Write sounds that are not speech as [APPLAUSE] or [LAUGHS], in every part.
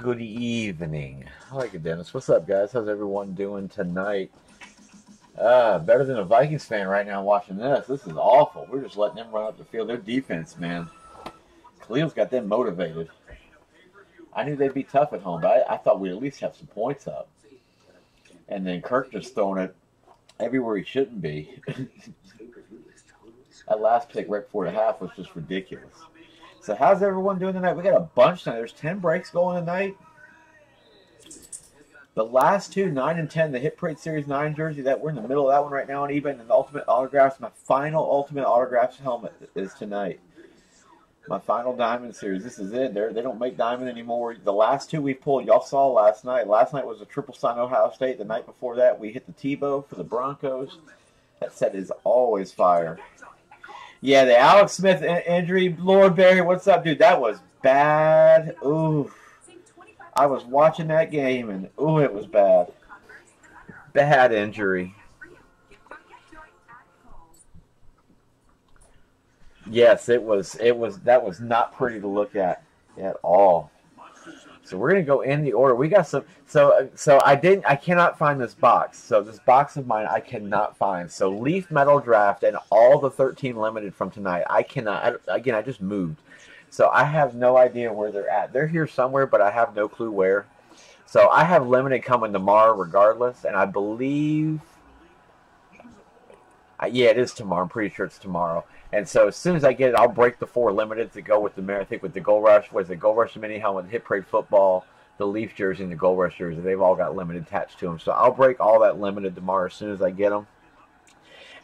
Good evening. I like it, Dennis. What's up, guys? How's everyone doing tonight? Uh, better than a Vikings fan right now watching this. This is awful. We're just letting them run up the field. Their defense, man. Khalil's got them motivated. I knew they'd be tough at home, but I, I thought we'd at least have some points up. And then Kirk just throwing it everywhere he shouldn't be. [LAUGHS] that last pick right before the half was just ridiculous. So how's everyone doing tonight? We got a bunch tonight. There's 10 breaks going tonight. The last two, 9 and 10, the Hit Parade Series 9 jersey, that we're in the middle of that one right now on eBay, and the Ultimate Autographs, my final Ultimate Autographs helmet is tonight. My final Diamond Series. This is it. They're, they don't make Diamond anymore. The last two we pulled, y'all saw last night. Last night was a triple sign Ohio State. The night before that, we hit the Tebow for the Broncos. That set is always fire. Yeah, the Alex Smith injury, Lord Barry, what's up, dude? That was bad. Ooh. I was watching that game and ooh, it was bad. Bad injury. Yes, it was it was that was not pretty to look at at all. So we're gonna go in the order. We got some. So so I didn't. I cannot find this box. So this box of mine I cannot find. So Leaf Metal Draft and all the 13 limited from tonight. I cannot. I, again, I just moved, so I have no idea where they're at. They're here somewhere, but I have no clue where. So I have limited coming tomorrow, regardless, and I believe. Yeah, it is tomorrow. I'm pretty sure it's tomorrow. And so as soon as I get it, I'll break the four limited to go with the I think with the Gold Rush, was the Gold Rush mini helmet, Hit Parade football, the Leaf jersey, and the Gold Rush jersey. They've all got limited attached to them. So I'll break all that limited tomorrow as soon as I get them.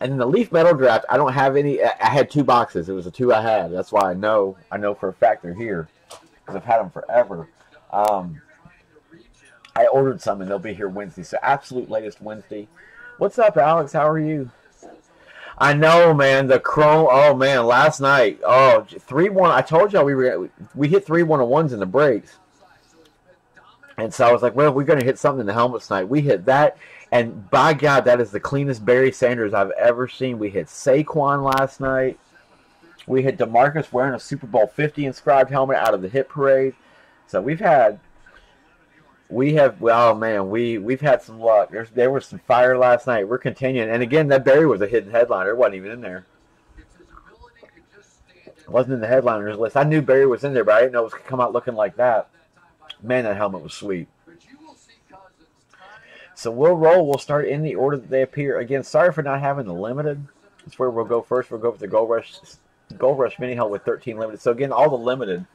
And then the Leaf Metal Draft, I don't have any. I had two boxes. It was the two I had. That's why I know. I know for a fact they're here because I've had them forever. Um, I ordered some and they'll be here Wednesday. So absolute latest Wednesday. What's up, Alex? How are you? I know, man. The Chrome. Oh man, last night. Oh, three one. I told y'all we were we hit three one on ones in the breaks, and so I was like, well, we're gonna hit something in the helmets tonight. We hit that, and by God, that is the cleanest Barry Sanders I've ever seen. We hit Saquon last night. We hit Demarcus wearing a Super Bowl Fifty inscribed helmet out of the hit parade. So we've had we have oh man we we've had some luck. There's there was some fire last night. We're continuing. And again that barry was a hidden headliner. It wasn't even in there. It wasn't in the headliners list. I knew barry was in there but i didn't know it was come out looking like that. Man that helmet was sweet. So we'll roll. We'll start in the order that they appear. Again sorry for not having the limited. That's where we'll go first. We'll go with the gold rush gold rush mini hell with 13 limited. So again all the limited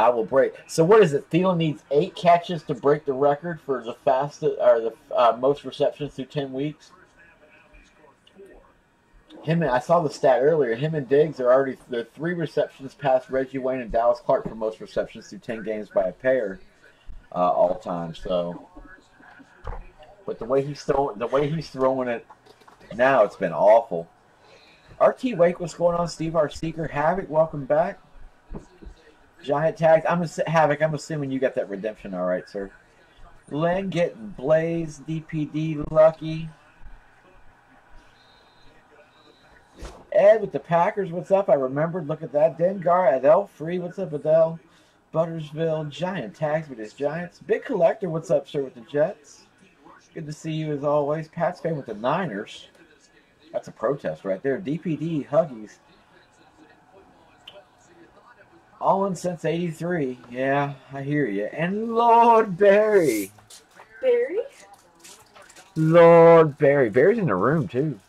I will break. So what is it? Thielen needs eight catches to break the record for the fastest or the uh, most receptions through ten weeks. Him and I saw the stat earlier. Him and Diggs are already they're three receptions past Reggie Wayne and Dallas Clark for most receptions through ten games by a pair, uh, all time. So, but the way he's throwing the way he's throwing it now, it's been awful. RT Wake, what's going on? Steve Our Seeker, Havoc, welcome back. Giant tags. I'm a Havoc. I'm assuming you got that redemption all right, sir. Len getting Blaze, DPD, Lucky. Ed with the Packers, what's up? I remembered. Look at that. Dengar, Adele Free, what's up, Adele? Buttersville, Giant Tags with his Giants. Big Collector, what's up, sir, with the Jets? Good to see you as always. Pat's fan with the Niners. That's a protest right there. DPD, Huggies. All in since 83. Yeah, I hear you. And Lord Barry. Barry? Lord Barry. Barry's in the room, too.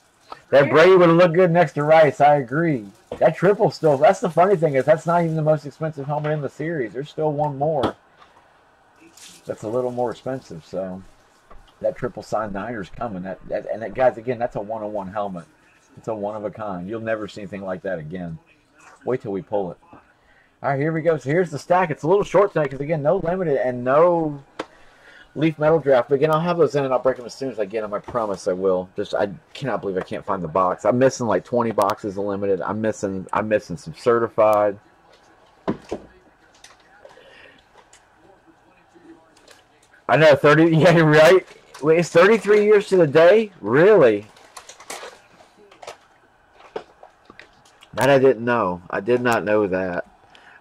That Brady would have looked good next to Rice. I agree. That triple still. That's the funny thing is that's not even the most expensive helmet in the series. There's still one more. That's a little more expensive. So that triple sign Niners coming. That, that and that guys again. That's a one on one helmet. It's a one of a kind. You'll never see anything like that again. Wait till we pull it. All right, here we go. So here's the stack. It's a little short tonight because, again, no limited and no Leaf Metal Draft. But, again, I'll have those in and I'll break them as soon as I get them. I promise I will. Just I cannot believe I can't find the box. I'm missing like 20 boxes of limited. I'm missing I'm missing some certified. I know 30 [LAUGHS] yeah, right? Wait, it's 33 years to the day? Really? That I didn't know. I did not know that.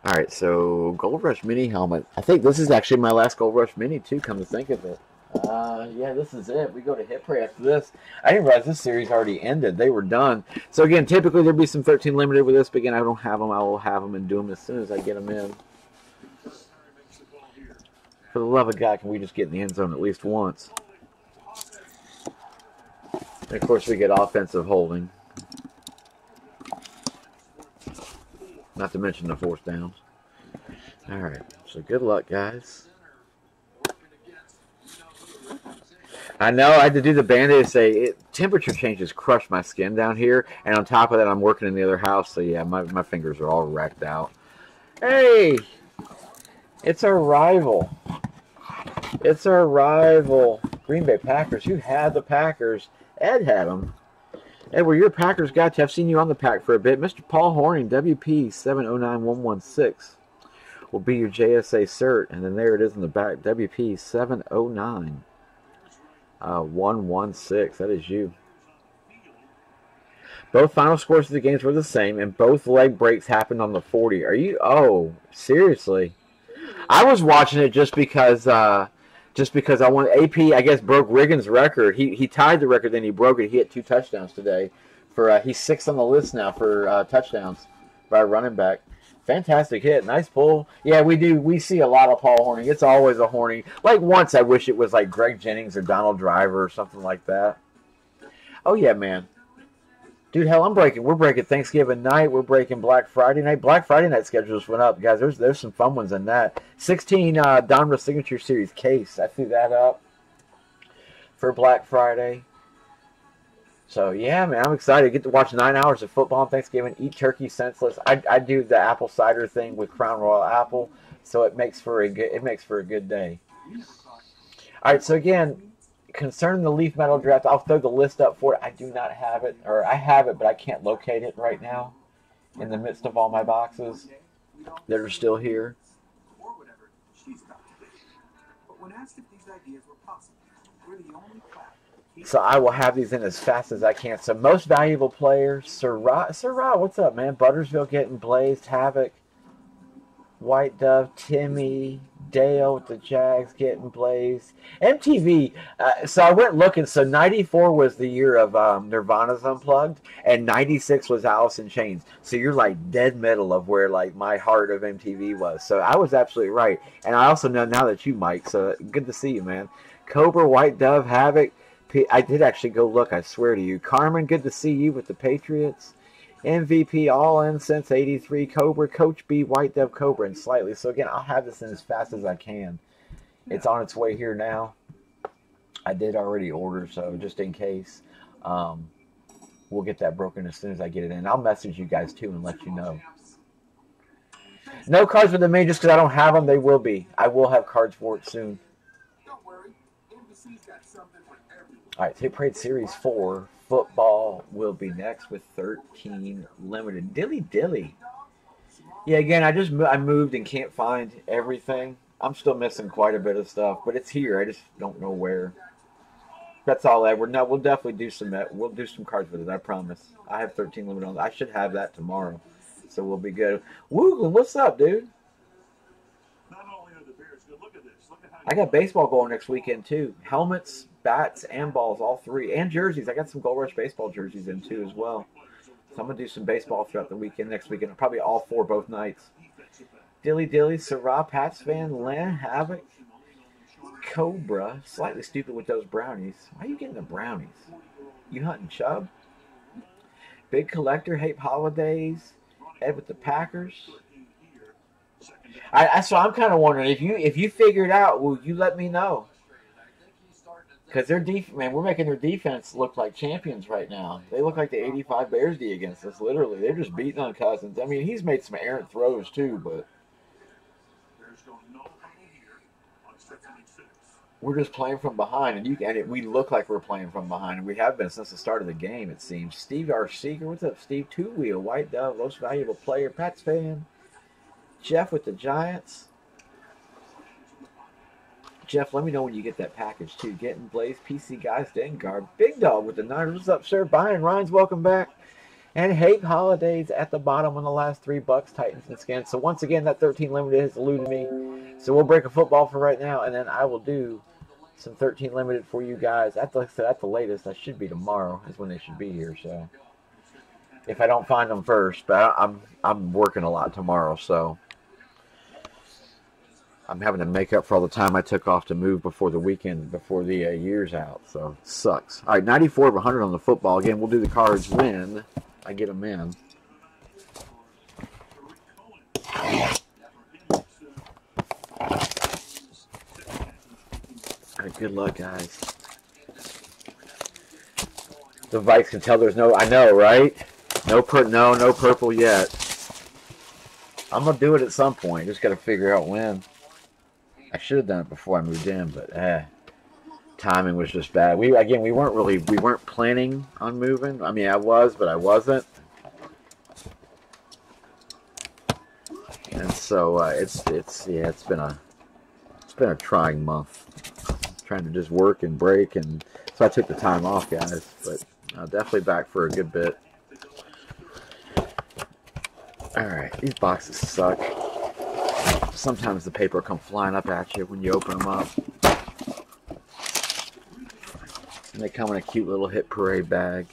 All right, so Gold Rush Mini helmet. I think this is actually my last Gold Rush Mini too. Come to think of it. Uh, yeah, this is it. We go to Hit Parade after this. I didn't realize this series already ended. They were done. So again, typically there'd be some 13 limited with this, but again, I don't have them. I will have them and do them as soon as I get them in. For the love of God, can we just get in the end zone at least once? And of course, we get offensive holding. Not to mention the fourth downs. All right. So good luck, guys. I know I had to do the band-aid to say it, temperature changes crush my skin down here, and on top of that, I'm working in the other house, so yeah, my, my fingers are all wrecked out. Hey, it's our rival. It's our rival, Green Bay Packers. Who had the Packers? Ed had them. Ed, were your Packers guy? I've seen you on the pack for a bit. Mr. Paul Hornung, WP 709116 will be your JSA cert, and then there it is in the back, WP 709. Uh, 116. That is you. Both final scores of the games were the same, and both leg breaks happened on the 40. Are you? Oh, seriously? I was watching it just because, uh, just because I want AP. I guess broke Riggins' record. He he tied the record, then he broke it. He hit two touchdowns today. For uh, he's sixth on the list now for uh, touchdowns by running back. Fantastic hit, nice pull. Yeah, we do. We see a lot of Paul Hornung. It's always a Hornung. Like once, I wish it was like Greg Jennings or Donald Driver or something like that. Oh yeah, man. Dude, hell, I'm breaking. We're breaking Thanksgiving night. We're breaking Black Friday night. Black Friday night schedules went up, guys. There's there's some fun ones in that. 16 uh, Donruss Signature Series case. I threw that up for Black Friday. So yeah, man, I'm excited. Get to watch nine hours of football on Thanksgiving. Eat turkey senseless. I, I do the apple cider thing with Crown Royal apple, so it makes for a good it makes for a good day. All right, so again, concerning the leaf metal draft, I'll throw the list up for it. I do not have it, or I have it, but I can't locate it right now in the midst of all my boxes that are still here. So I will have these in as fast as I can. So most valuable player, Sirrah, Sirrah, what's up, man? Buttersville getting blazed, Havoc, White Dove, Timmy, Dale with the Jags getting blazed. MTV. Uh, so I went looking. So '94 was the year of um, Nirvana's Unplugged, and '96 was Alice in Chains. So you're like dead middle of where like my heart of MTV was. So I was absolutely right. And I also know now that you, Mike. So good to see you, man. Cobra, White Dove, Havoc. I did actually go look. I swear to you, Carmen. Good to see you with the Patriots. MVP all in since 83 Cobra, Coach B, White Dove Cobra, and slightly. So again, I'll have this in as fast as I can. It's on its way here now. I did already order, so just in case, um, we'll get that broken as soon as I get it in. I'll message you guys too and let you know. No cards for the main just because I don't have them. They will be. I will have cards for it soon. All right, Hit Parade Series 4 football will be next with 13 limited. Dilly dilly. Yeah, again, I just I moved and can't find everything. I'm still missing quite a bit of stuff, but it's here. I just don't know where. That's all, Edward. No, we'll definitely do some. Uh, we'll do some cards with it. I promise. I have 13 limited on. I should have that tomorrow, so we'll be good. Woogland, what's up, dude? Not only are the beards, but look at this. Look at how I got baseball going next weekend too. Helmets, bats, and balls, all three, and jerseys. I got some Gold Rush baseball jerseys in too as well. So I'm gonna do some baseball throughout the weekend next weekend. Probably all four both nights. Dilly Dilly, Sarah, Pats fan, Lan, Havoc, Cobra. Slightly stupid with those brownies. Why are you getting the brownies? You hunting Chubb? Big collector, hate holidays. Ed with the Packers. I, I so I'm kind of wondering if you if you figured out, will you let me know? Because their def- man, we're making their defense look like champions right now. They look like the '85 Bears D against us. Literally, they're just beating on Cousins. I mean, he's made some errant throws too, but we're just playing from behind, and you and it, we look like we're playing from behind, and we have been since the start of the game. It seems. Steve our Seeker, what's up, Steve? Two wheel, White Dove, most valuable player, Pats fan. Jeff with the Giants. Jeff, let me know when you get that package too. Getting Blaze, PC Guys, Dengar, Big Dog with the Niners. What's up, sir? Brian Rhines, welcome back. And Hape Holidays at the bottom on the last three bucks, Titans and Skins. So once again, that 13 limited has eluded me. So we'll break a football for right now, and then I will do some 13 limited for you guys. At the, at the latest, that should be tomorrow is when they should be here. So if I don't find them first, but I'm I'm working a lot tomorrow, so I'm having to make up for all the time I took off to move before the weekend, before the uh, year's out. So sucks. All right, 94 of 100 on the football. Again, we'll do the cards when I get them in. All right, good luck, guys. The Vikes can tell there's no. I know, right? No per. No, no purple yet. I'm gonna do it at some point. Just gotta figure out when. I should have done it before I moved in, but eh, timing was just bad. We again, we weren't really, we weren't planning on moving. I mean, I was, but I wasn't. And so uh, it's it's yeah, it's been a it's been a trying month. Trying to just work and break, and so I took the time off, guys. But uh, definitely back for a good bit. All right, these boxes suck sometimes the paper come flying up at you when you open them up. And they come in a cute little hit parade bag.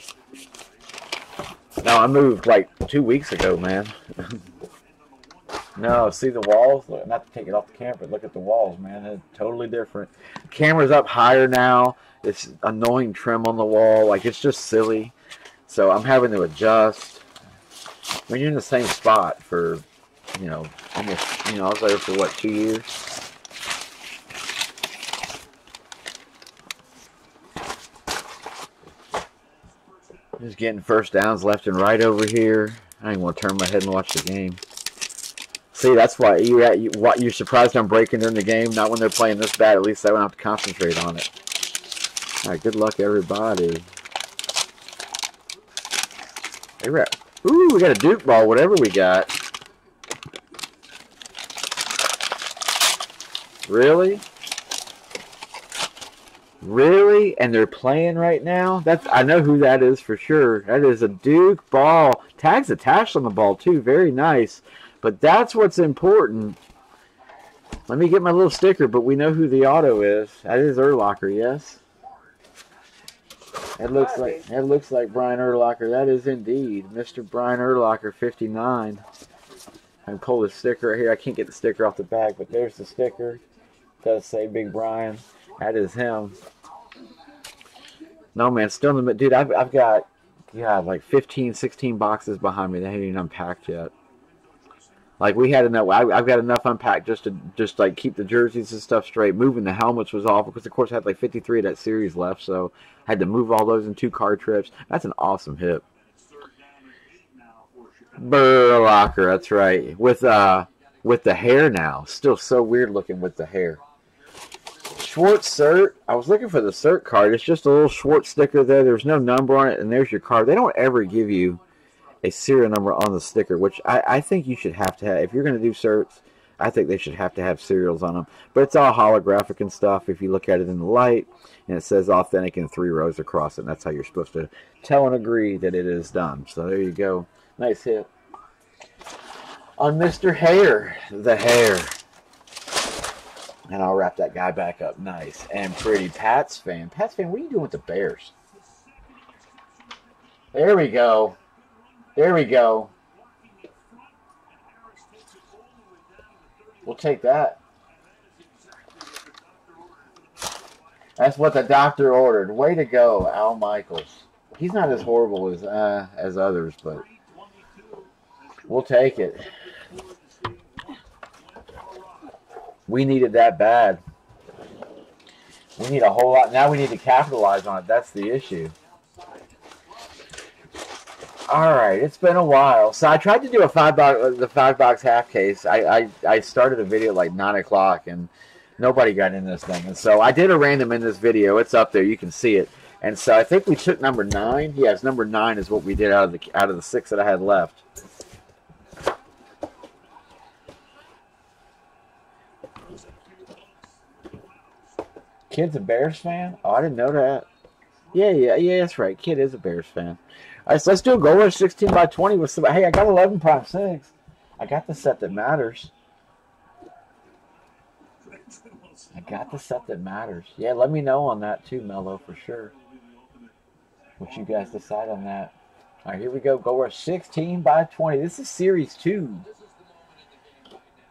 Now I moved like two weeks ago, man. [LAUGHS] no, see the walls? Not to take it off the camera, but look at the walls, man. They're totally different. camera's up higher now. It's annoying trim on the wall. Like it's just silly. So I'm having to adjust. When you're in the same spot for you know, almost, you know, I was there for what, two years? Just getting first downs left and right over here. I ain't gonna turn my head and watch the game. See, that's why you at you, what you're surprised I'm breaking during the game. Not when they're playing this bad. At least I don't have to concentrate on it. All right, good luck, everybody. Hey, Ooh, we got a Duke ball. Whatever we got. Really? Really? And they're playing right now? That's I know who that is for sure. That is a Duke ball. Tags attached on the ball too. Very nice. But that's what's important. Let me get my little sticker, but we know who the auto is. That is Urlacher, yes. It looks like it looks like Brian Urlacher. That is indeed Mr. Brian Urlacher, 59. I can pull the sticker right here. I can't get the sticker off the back, but there's the sticker does say Big Brian. That is him. No, man, still in the dude. I've, I've got yeah, like 15, 16 boxes behind me that haven't even unpacked yet. Like we had enough. I, have got enough unpacked just to just like keep the jerseys and stuff straight. Moving the helmets was awful because of course I had like 53 of that series left, so I had to move all those in two car trips. That's an awesome hit. Burlocker, that's right. With uh with the hair now, still so weird looking with the hair. Schwartz cert. I was looking for the cert card. It's just a little Schwartz sticker there. There's no number on it, and there's your card. They don't ever give you a serial number on the sticker, which I, I think you should have to have. If you're going to do certs, I think they should have to have serials on them. But it's all holographic and stuff. If you look at it in the light, and it says authentic in three rows across it, and that's how you're supposed to tell and agree that it is done. So there you go. Nice hit. On Mr. Hair, the hair. And I'll wrap that guy back up nice and pretty. Pats fan. Pats fan, what are you doing with the Bears? There we go. There we go. We'll take that. That's what the doctor ordered. Way to go, Al Michaels. He's not as horrible as uh, as others, but we'll take it. We needed that bad. We need a whole lot. Now we need to capitalize on it. That's the issue. All right, it's been a while. So I tried to do a five box, uh, the five box half case. I, I, I started a video like nine o'clock and nobody got in this thing. And so I did a random in this video. It's up there. You can see it. And so I think we took number nine. Yes, number nine is what we did out of the out of the six that I had left. Kid's a Bears fan? Oh, I didn't know that. Yeah, yeah, yeah, that's right. Kid is a Bears fan. All right, so let's do a Gold Rush 16 by 20 with some. Hey, I got 11 prime six. I got the set that matters. I got the set that matters. Yeah, let me know on that too, Mello, for sure. What you guys decide on that. All right, here we go. Gold Rush 16 by 20. This is series two.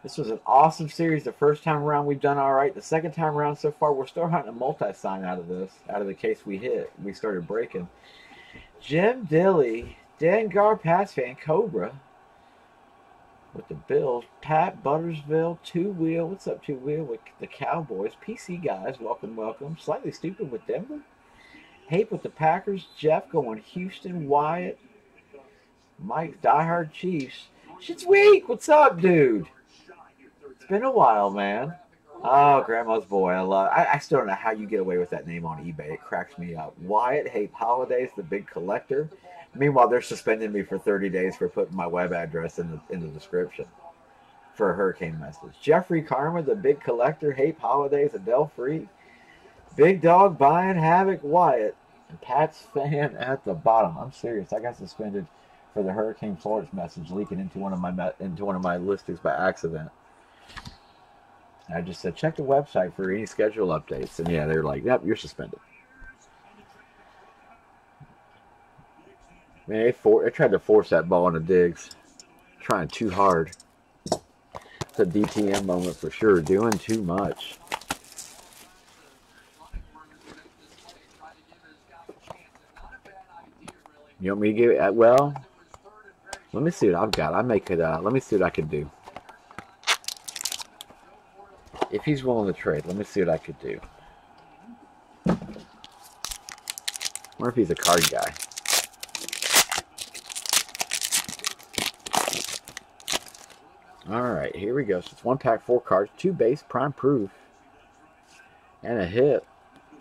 This was an awesome series. The first time around, we've done all right. The second time around so far, we're still hunting a multi-sign out of this, out of the case we hit. We started breaking. Jim Dilly, Dengar Pass Fan, Cobra with the Bills. Pat Buttersville, Two Wheel. What's up, Two Wheel? With the Cowboys. PC guys, welcome, welcome. Slightly stupid with Denver. Hate with the Packers. Jeff going Houston. Wyatt. Mike, diehard Chiefs. Shit's weak. What's up, dude? Been a while, man. Oh, Grandma's boy. I love. I, I still don't know how you get away with that name on eBay. It cracks me up. Wyatt Hape Holidays, the big collector. Meanwhile, they're suspending me for 30 days for putting my web address in the in the description for a hurricane message. Jeffrey Karma, the big collector. Hape Holidays, Adele Free. Big dog buying havoc. Wyatt and Pat's fan at the bottom. I'm serious. I got suspended for the Hurricane Florence message leaking into one of my into one of my listings by accident. I just said check the website for any schedule updates, and yeah, they're like, "Yep, you're suspended." Man, they, for, they tried to force that ball into Diggs, trying too hard. It's a DTM moment for sure, doing too much. You want me to give it? Well, let me see what I've got. I make it. Uh, let me see what I can do. If he's willing to trade, let me see what I could do. Or if he's a card guy. Alright, here we go. So it's one pack, four cards, two base, prime proof, and a hit.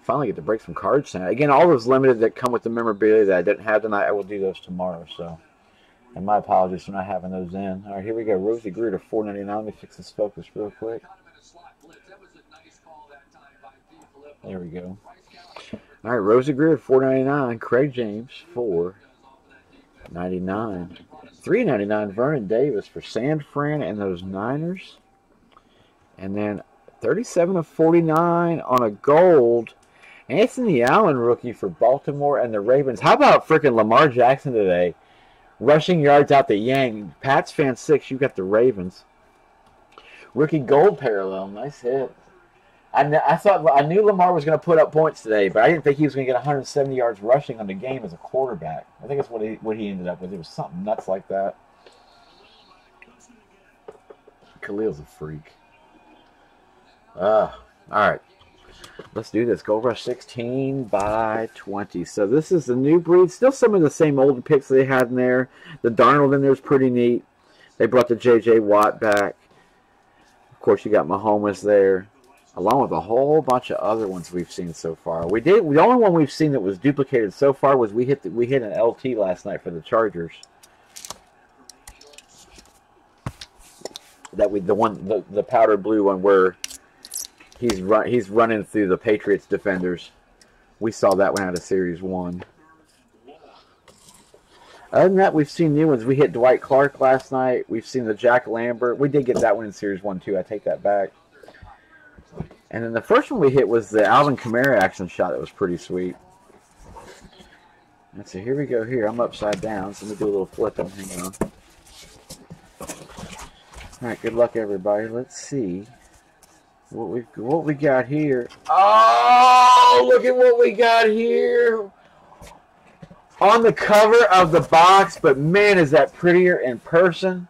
Finally get to break some cards tonight. Again, all those limited that come with the memorabilia that I didn't have tonight, I will do those tomorrow. So, and my apologies for not having those in. All right, here we go. Rosey Grier to 499. Let me fix this focus real quick. There we go. All right, Rosey Grier, 499. Craig James, 499. 399 Vernon Davis for San Fran and those Niners. And then 37 of 49 on a gold. Anthony Allen rookie for Baltimore and the Ravens. How about freaking Lamar Jackson today? Rushing yards out the Yang. Pats fan six. You got the Ravens. Rookie gold parallel. Nice hit. I, I thought I knew Lamar was going to put up points today, but I didn't think he was going to get 170 yards rushing on the game as a quarterback. I think that's what he what he ended up with. It was something nuts like that. Khalil's a freak. Uh, all right. Let's do this. Gold Rush 16 by 20. So this is the new breed. Still some of the same old picks they had in there. The Darnold in there is pretty neat. They brought the J.J. Watt back. Of course, you got Mahomes there along with a whole bunch of other ones we've seen so far. We did the only one we've seen that was duplicated so far was we hit the, we hit an LT last night for the Chargers. That we the one the, the powder blue one where he's run he's running through the Patriots defenders. We saw that one out of Series One. Other than that, we've seen new ones. We hit Dwight Clark last night. We've seen the Jack Lambert. We did get that one in Series One too. I take that back. And then the first one we hit was the Alvin Kamara action shot that was pretty sweet. Let's see, here we go here. I'm upside down, so let me do a little flipping. Hang on. Alright, good luck everybody. Let's see what we what we got here. Oh look at what we got here. On the cover of the box, but man is that prettier in person.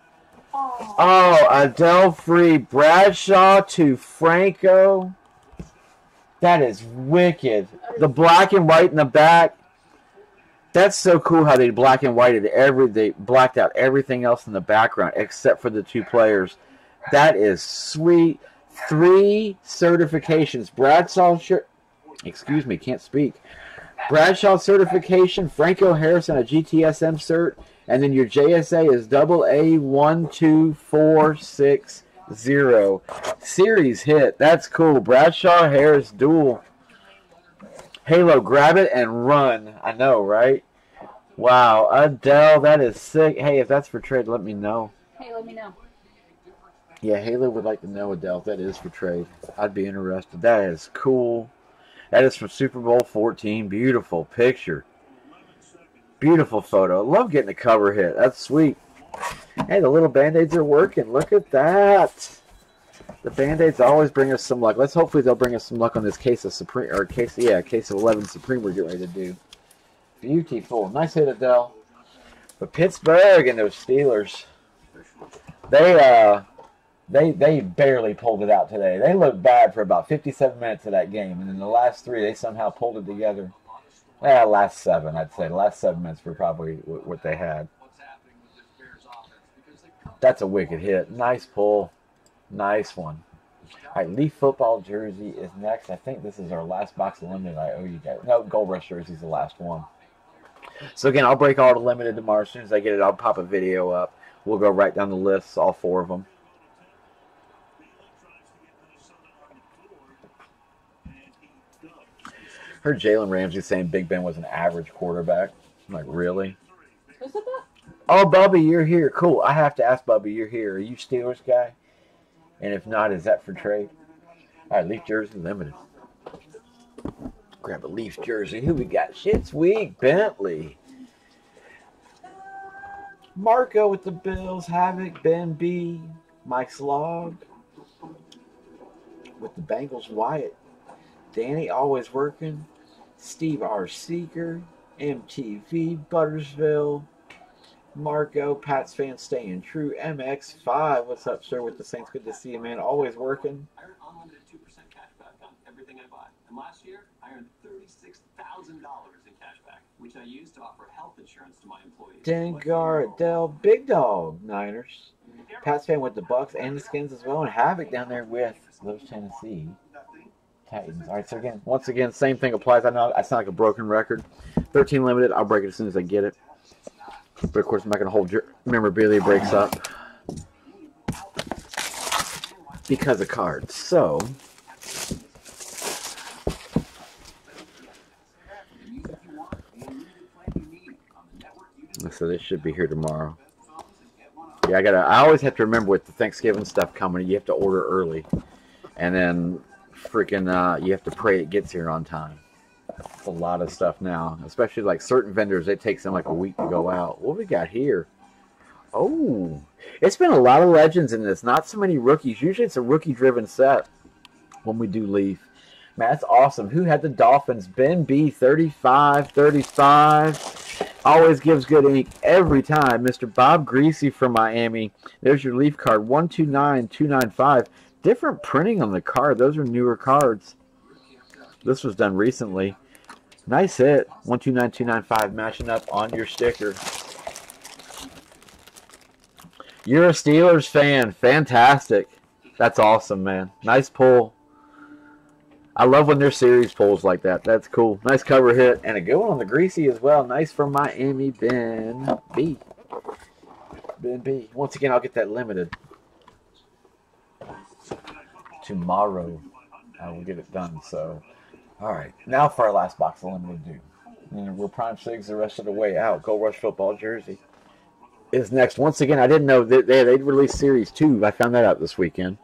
Oh, Adele Free Bradshaw to Franco. That is wicked. The black and white in the back. That's so cool how they black and whited every they blacked out everything else in the background except for the two players. That is sweet. Three certifications. Bradshaw shirt excuse me, can't speak. Bradshaw certification, Franco Harrison a GTSM cert, and then your JSA is double A one two four six zero. Series hit. That's cool. Bradshaw Harris duel. Halo, grab it and run. I know, right? Wow, Adele, that is sick. Hey, if that's for trade, let me know. Hey, let me know. Yeah, Halo would like to know, Adele, if that is for trade. I'd be interested. That is cool. That is from Super Bowl 14. Beautiful picture. Beautiful photo. Love getting the cover hit. That's sweet. Hey, the little band-aids are working. Look at that. The band-aids always bring us some luck. Let's hopefully they'll bring us some luck on this case of Supreme or case yeah, case of 11 Supreme we're getting ready to do. Beautiful. Nice hit, Adele. But Pittsburgh and those Steelers, they uh they they barely pulled it out today. They looked bad for about 57 minutes of that game, and in the last three, they somehow pulled it together. Yeah, last seven, I'd say. Last seven minutes were probably what they had. That's a wicked hit. Nice pull. Nice one. All right, Leaf football jersey is next. I think this is our last box of limited I owe you guys. No, Gold Rush jersey is the last one. So again, I'll break all the limited tomorrow. As soon as I get it, I'll pop a video up. We'll go right down the list, all four of them. Heard Jalen Ramsey saying Big Ben was an average quarterback. I'm like, really? Who said that? Oh, Bubby, you're here. Cool. I have to ask Bubby, you're here. Are you Steelers guy? And if not, is that for trade? All right, Leaf jersey limited. Grab a Leaf jersey. Who we got? Shit's weak. Bentley. Marco with the Bills. Havoc. Ben B. Mike Slog. With the Bengals. Wyatt. Danny always working. Steve R. Seeker. MTV. Buttersville. Marco, Pats fan staying true. MX5, what's up, sir? With the Saints, good to see you, man. Always working. I earned unlimited 2% cash back on everything I buy. And last year, I earned $36,000 in cash back, which I used to offer health insurance to my employees. Dengar, Dell, Big Dog, Niners. Pats fan with the Bucks and the Skins as well, and Havoc down there with those Tennessee Titans. All right, so again, once again, same thing applies. I know I sound like a broken record. 13 limited. I'll break it as soon as I get it. But of course, I'm not going to hold your memorabilia breaks up because of cards. So, so this should be here tomorrow. Yeah, I gotta. I always have to remember with the Thanksgiving stuff coming, you have to order early, and then freaking uh, you have to pray it gets here on time. It's a lot of stuff now, especially like certain vendors. It takes them like a week to go out. What we got here? Oh, it's been a lot of legends in this. Not so many rookies. Usually it's a rookie-driven set when we do Leaf. Man, that's awesome. Who had the Dolphins? Ben B, 35, 35. Always gives good ink every time. Mr. Bob Greasy from Miami. There's your Leaf card, 129295. Different printing on the card. Those are newer cards. This was done recently. Nice hit. 129295 matching up on your sticker. You're a Steelers fan. Fantastic. That's awesome, man. Nice pull. I love when there's series pulls like that. That's cool. Nice cover hit. And a good one on the greasy as well. Nice from Miami Ben B. Ben B. Once again, I'll get that limited. Tomorrow, I will get it done. So, all right. Now for our last box of limited due. And mm, we're prime six the rest of the way out. Gold Rush football jersey is next. Once again, I didn't know that they they'd released series two. I found that out this weekend.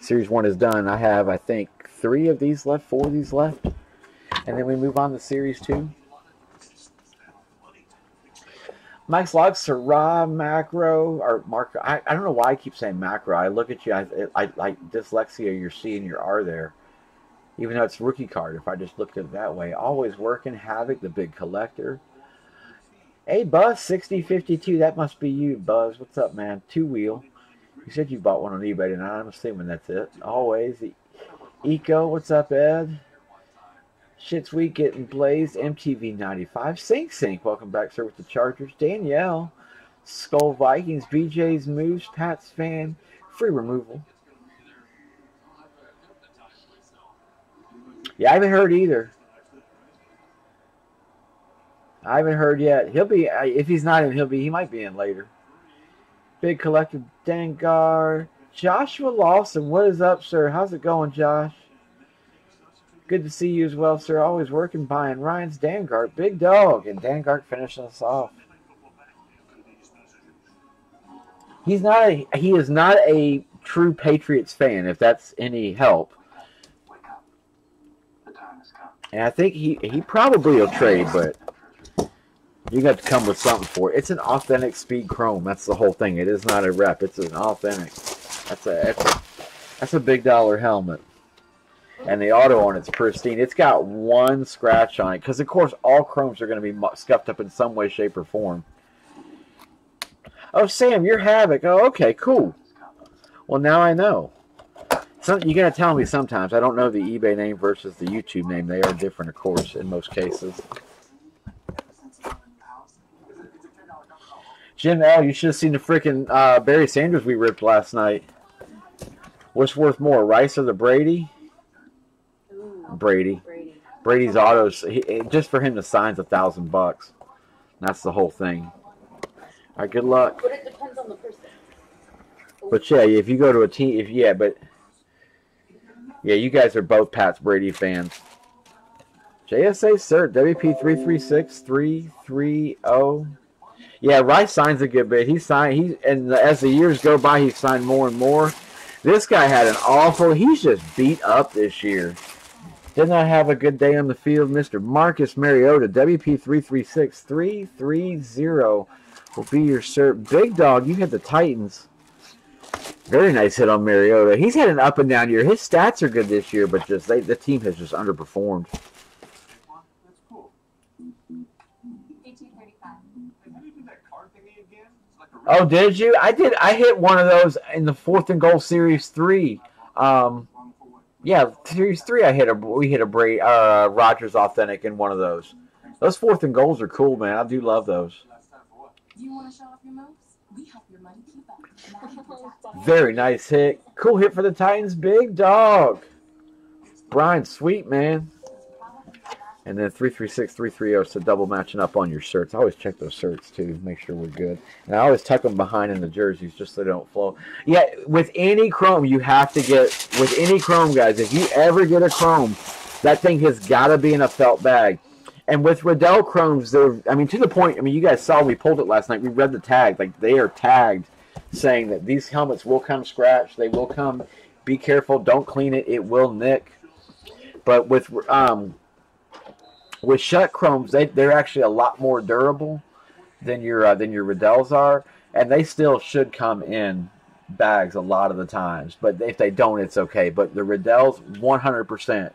Series one is done. I have, I think, three of these left, four of these left, and then we move on to series two. Mike's log Sarah macro or macro. I, I don't know why I keep saying macro. I look at you. I, I like dyslexia. You're seeing your R there, even though it's rookie card. If I just looked at it that way, always working. Havoc, the big collector. Hey, Buzz, 6052. That must be you, Buzz. What's up, man? Two wheel. You said you bought one on eBay tonight. I'm assuming that's it. Always. The Eco, what's up, Ed? Shit's week getting blazed. MTV 95. Sink Sink, welcome back, sir, with the Chargers. Danielle. Skull Vikings. BJ's Moves. Pats fan. Free removal. Yeah, I haven't heard either. I haven't heard yet. He'll be if he's not in, he'll be. He might be in later. Big collector Dengar, Joshua Lawson. What is up, sir? How's it going, Josh? Good to see you as well, sir. Always working buying Ryan's Dangart, big dog, and Dangart finishing us off. He's not a he is not a true Patriots fan, if that's any help. And I think he he probably will trade, but you got to come with something for it. It's an authentic speed chrome. That's the whole thing. It is not a rep. It's an authentic. That's a that's a, that's a big dollar helmet. And the auto on it's pristine. It's got one scratch on it because, of course, all chromes are going to be scuffed up in some way, shape, or form. Oh, Sam, you're Havoc. Oh, okay, cool. Well, now I know. So you got to tell me sometimes. I don't know the eBay name versus the YouTube name. They are different, of course, in most cases. Jim L, you should have seen the freaking uh, Barry Sanders we ripped last night. What's worth more, Rice or the Brady? Brady. Brady. Brady's autos, he, just for him to sign's a thousand bucks. That's the whole thing. All right, good luck. But it depends on the person. But yeah, if you go to a team, if yeah, but yeah, you guys are both Pat's Brady fans. JSA cert WP three three six three three zero. Yeah, Rice signs a good bit. He signed he and as the years go by, he signed more and more. This guy had an awful. He's just beat up this year. Did not have a good day on the field, Mr. Marcus Mariota. WP three three six three three zero will be your cert. Big dog, you hit the Titans. Very nice hit on Mariota. He's had an up and down year. His stats are good this year, but just they, the team has just underperformed. That's cool. 1835. Hey, how do you do that card thingy again? It's like a Oh, did you? I did. I hit one of those in the fourth and goal series three. Um? Yeah, series three. I hit a we hit a Bra- uh, Rodgers authentic in one of those. Those fourth and goals are cool, man. I do love those. Last time for what? Do you want to show off your moves? We help your money keep up. Now you protect. Very nice hit. Cool hit for the Titans. Big dog. Brian, sweet man. And then 336, 330, so double matching up on your shirts. I always check those shirts too, make sure we're good. And I always tuck them behind in the jerseys just so they don't flow. Yeah, with any chrome, you have to get, with any chrome, guys, if you ever get a chrome, that thing has got to be in a felt bag. And with Riddell chromes, they're, I mean, to the point, I mean, you guys saw we pulled it last night. We read the tag. Like, they are tagged saying that these helmets will come scratched. They will come, be careful, don't clean it, it will nick. But with, um, with Schutt chromes, they they're actually a lot more durable than your uh, than your Riddells are, and they still should come in bags a lot of the times. But if they don't, it's okay. But the Riddells, one hundred percent,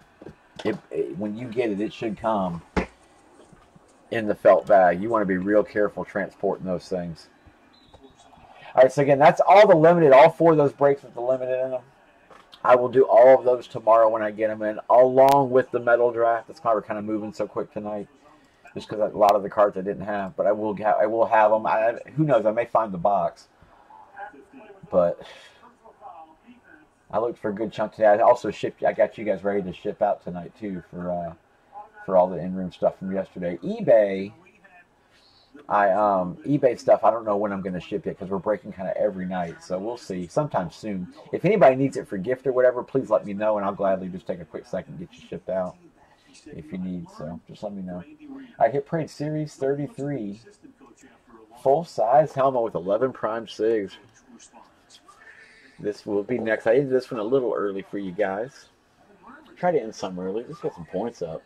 when you get it, it should come in the felt bag. You want to be real careful transporting those things. All right, so again, that's all the limited, all four of those breaks with the limited in them. I will do all of those tomorrow when I get them in, along with the metal draft. That's why we're kind of moving so quick tonight, just because a lot of the cards I didn't have. But I will have, I will have them. I, who knows? I may find the box, but I looked for a good chunk today. I also shipped. I got you guys ready to ship out tonight too for uh, for all the in-room stuff from yesterday. eBay. I um eBay stuff. I don't know when I'm going to ship it because we're breaking kind of every night, so we'll see. Sometime soon. If anybody needs it for gift or whatever, please let me know, and I'll gladly just take a quick second get you shipped out if you need. So just let me know. I hit parade series 33, full size helmet with 11 prime sigs. This will be next. I did this one a little early for you guys. Try to end some early. Let's get some points up.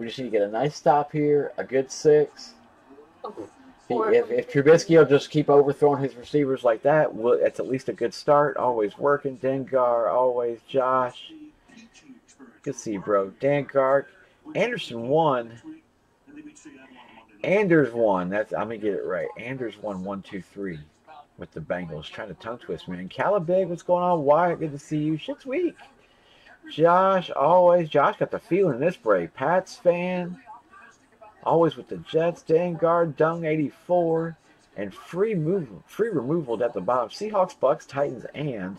We just need to get a nice stop here, a good six. Oh, if, if Trubisky will just keep overthrowing his receivers like that, well, it's at least a good start. Always working. Dengar, always. Josh. Good to see bro. Dengar. Anderson won. Anders won. That's I'm gonna get it right. Anders won one, two, three with the Bengals. Trying to tongue twist man. Calabig, what's going on? Wyatt, good to see you. Shit's weak. Josh, always. Josh got the feeling in this break. Pats fan. Always with the Jets. Dangard, Dung 84. And free move free removal at the bottom. Seahawks, Bucks, Titans, and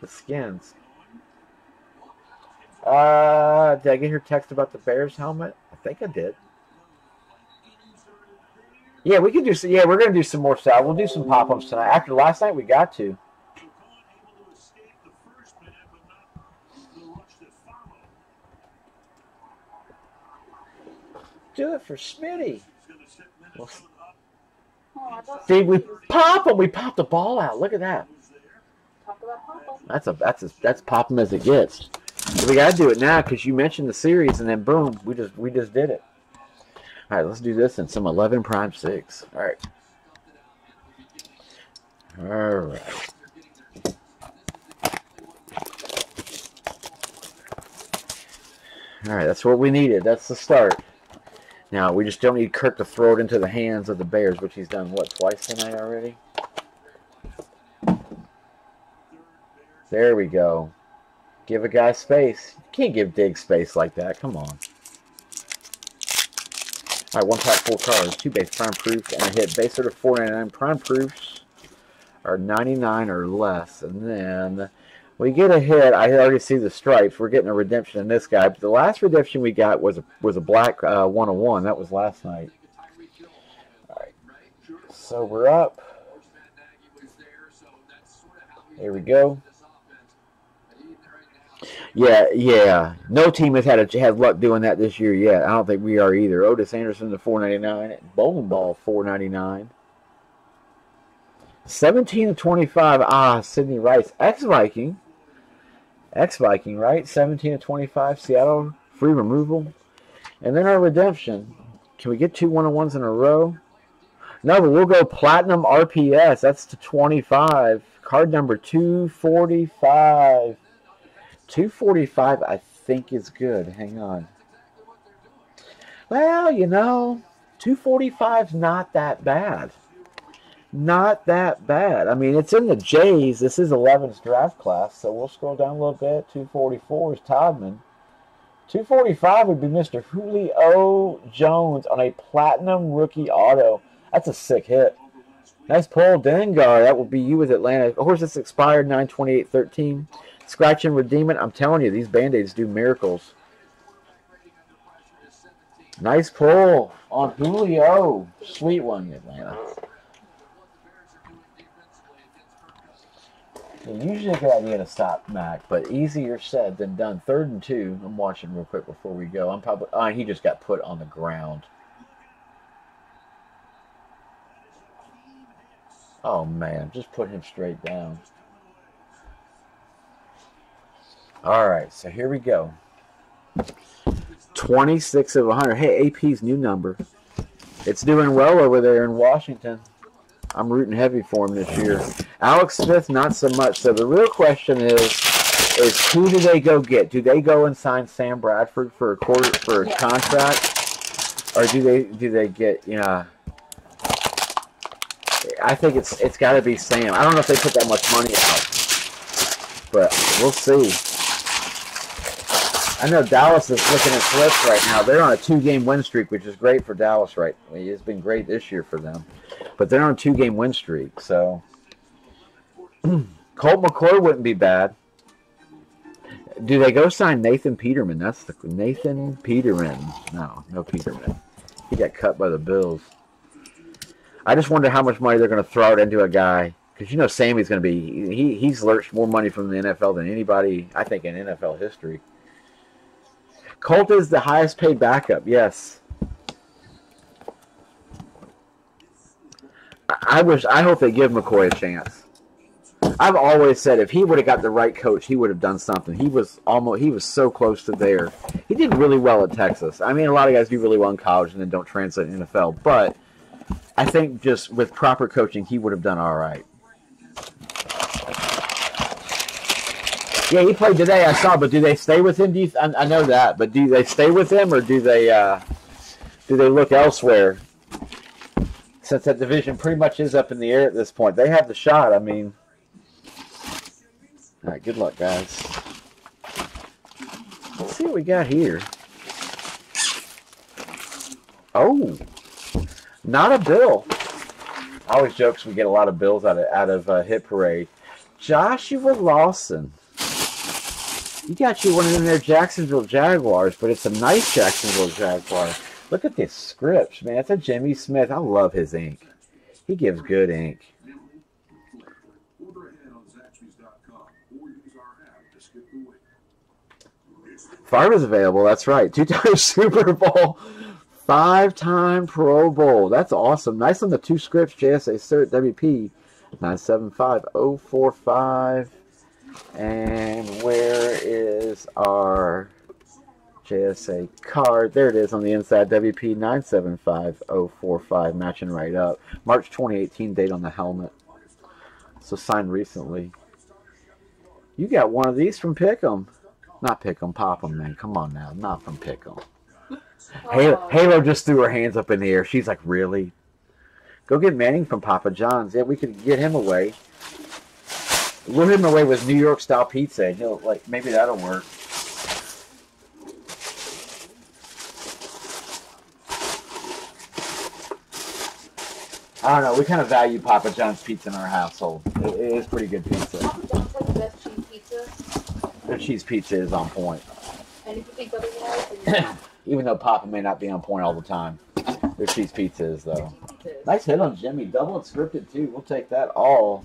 the Skins. Uh did I get your text about the Bears helmet? I think I did. Yeah, we can do some yeah, we're gonna do some more stuff. We'll do some pop-ups tonight. After last night we got to. Do it for Smitty. Well, Oh, see, we pop him. We popped the ball out. Look at that. Talk about Papa. That's a that's a, that's pop him as it gets. But we gotta do it now because you mentioned the series, and then boom, we just we just did it. All right, let's do this in some eleven prime six. All right. All right. All right, that's what we needed. That's the start. Now we just don't need Kirk to throw it into the hands of the Bears, which he's done what twice tonight already. There we go. Give a guy space. You can't give Dig space like that. Come on. All right, one pack, four cards, two base prime proofs, and a hit. Base order 499. Prime proofs are 99 or less. And then we get a hit. I already see the stripes. We're getting a redemption in this guy. But the last redemption we got was a, was a black uh, 101. That was last night. All right. So we're up. There we go. Yeah, yeah. No team has had a, had luck doing that this year yet. I don't think we are either. Ottis Anderson ninety nine. Bowling ball four ninety nine. Seventeen to twenty five. Ah, Sidney Rice, ex Viking. Ex Viking, right? Seventeen to twenty five. Seattle free removal, and then our redemption. Can we get two one on ones in a row? No, but we'll go platinum RPS. That's to twenty five. Card number two forty five. 245 I think is good. Hang on. Well, you know, 245's not that bad. Not that bad. I mean, it's in the J's. This is 11's draft class, so we'll scroll down a little bit. 244 is Todman. 245 would be Mr. Julio Jones on a platinum rookie auto. That's a sick hit. Nice pull, Dengar. That would be you with Atlanta. Of course, it's expired 928.13. Scratch and redeem it. I'm telling you, these band-aids do miracles. Nice pull on Julio. Sweet one, Atlanta. Usually a good idea to stop Mack, but easier said than done. Third and two. I'm watching real quick before we go. I'm probably. Uh, he just got put on the ground. Oh man, just put him straight down. All right, so here we go. 26 of 100. Hey, AP's new number. It's doing well over there in Washington. I'm rooting heavy for him this year. Alex Smith, not so much. So the real question is, is who do they go get? Do they go and sign Sam Bradford for a quarter for a contract, or do they do they get you know? I think it's it's got to be Sam. I don't know if they put that much money out, but we'll see. I know Dallas is looking at slips right now. They're on a two-game win streak, which is great for Dallas. Right, it's been great this year for them, but they're on a two-game win streak. So [CLEARS THROAT] Colt McCoy wouldn't be bad. Do they go sign Nathan Peterman? That's the Nathan Peterman. No, no Peterman. He got cut by the Bills. I just wonder how much money they're going to throw it into a guy because you know Sammy's going to be he he's lurched more money from the NFL than anybody I think in NFL history. Colt is the highest paid backup. Yes. I wish I hope they give McCoy a chance. I've always said if he would have got the right coach, he would have done something. He was almost he was so close to there. He did really well at Texas. I mean, a lot of guys do really well in college and then don't translate in NFL, but I think just with proper coaching, he would have done all right. Yeah, he played today. I saw, but do they stay with him? Do you, I, I know that, but do they stay with him or do they uh, do they look elsewhere? Since that division pretty much is up in the air at this point, they have the shot. I mean, all right. Good luck, guys. Let's see what we got here. Oh, not a bill. I always jokes we get a lot of bills out of out of uh, Hit Parade. Joshua Lawson. You got you one in there, Jacksonville Jaguars, but it's a nice Jacksonville Jaguar. Look at this scripts, man. It's a Jimmy Smith. I love his ink. He gives good ink. Farmer's available. That's right. Two times [LAUGHS] Super Bowl Five-time Pro Bowl. That's awesome. Nice on the two scripts. JSA Cert WP 975045. And where is our JSA card? There it is on the inside. WP 975045. Matching right up. March 2018 date on the helmet. So signed recently. You got one of these from Pick'em. Not Pick'em, Pop'em, man. Come on now. Not from Pick'em. Halo, Oh, Halo just threw her hands up in the air. She's like, really? Go get Manning from Papa John's. Yeah, we could get him away. Lure him away with New York style pizza. and He'll like maybe that'll work. I don't know. We kind of value Papa John's pizza in our household. It, it is pretty good pizza. Papa John's has the best cheese pizza. Their cheese pizza is on point. And if you think otherwise, then [CLEARS THROAT] you're not. Even though Papa may not be on point all the time. Their cheese pizza is though. Pizza. Nice hit on Jimmy. Double and scripted too. We'll take that all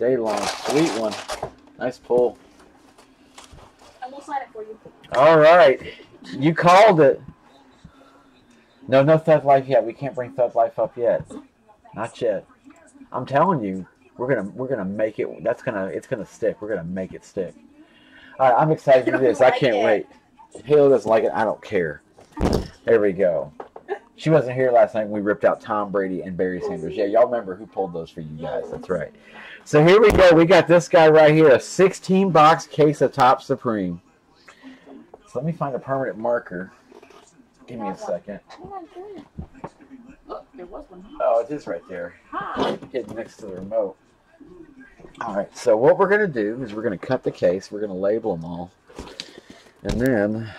day long. Sweet one. Nice pull. And we'll sign it for you. All right. You called it. No, no Thug Life yet. We can't bring Thug Life up yet. Not yet. I'm telling you, we're gonna we're gonna make it. That's gonna it's gonna stick. We're gonna make it stick. All right, I'm excited for this. I can't it. wait. Halo doesn't like it. I don't care. There we go. She wasn't here last night when we ripped out Tom Brady and Barry Sanders. Yeah, y'all remember who pulled those for you guys. That's right. So here we go. We got this guy right here, a 16 box case of Topps Supreme. So let me find a permanent marker. Give me a second. Oh, there was one. Oh, it is right there. Hi. Hidden next to the remote. All right. So what we're gonna do is we're gonna cut the case. We're gonna label them all, and then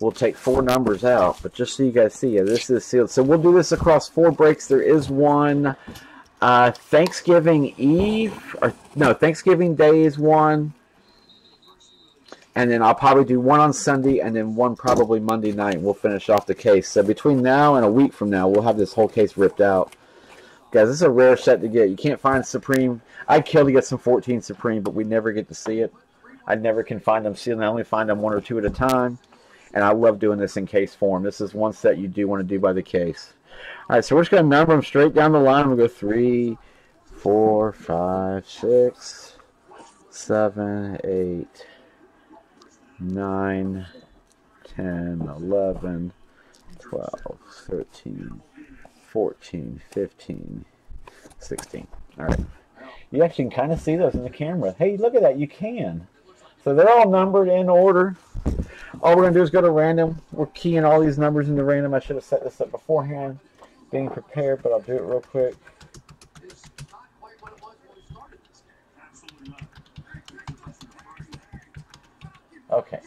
we'll take four numbers out. But just so you guys see, yeah, this is sealed. So we'll do this across four breaks. There is one uh, Thanksgiving Eve, or no, Thanksgiving Day is one. And then I'll probably do one on Sunday and then one probably Monday night. We'll finish off the case. So between now and a week from now, we'll have this whole case ripped out. Guys, this is a rare set to get. You can't find Supreme. I'd kill to get some 14 Supreme, but we never get to see it. I never can find them sealed. I only find them one or two at a time. And I love doing this in case form. This is one set you do want to do by the case. All right, so we're just going to number them straight down the line. We'll go three, four, five, six, seven, eight, nine, 10, 11, 12, 13, 14, 15, 16. All right. You actually can kind of see those in the camera. Hey, look at that. You can. So they're all numbered in order. All we're going to do is go to random. We're keying all these numbers into random. I should have set this up beforehand, being prepared, but I'll do it real quick. Okay.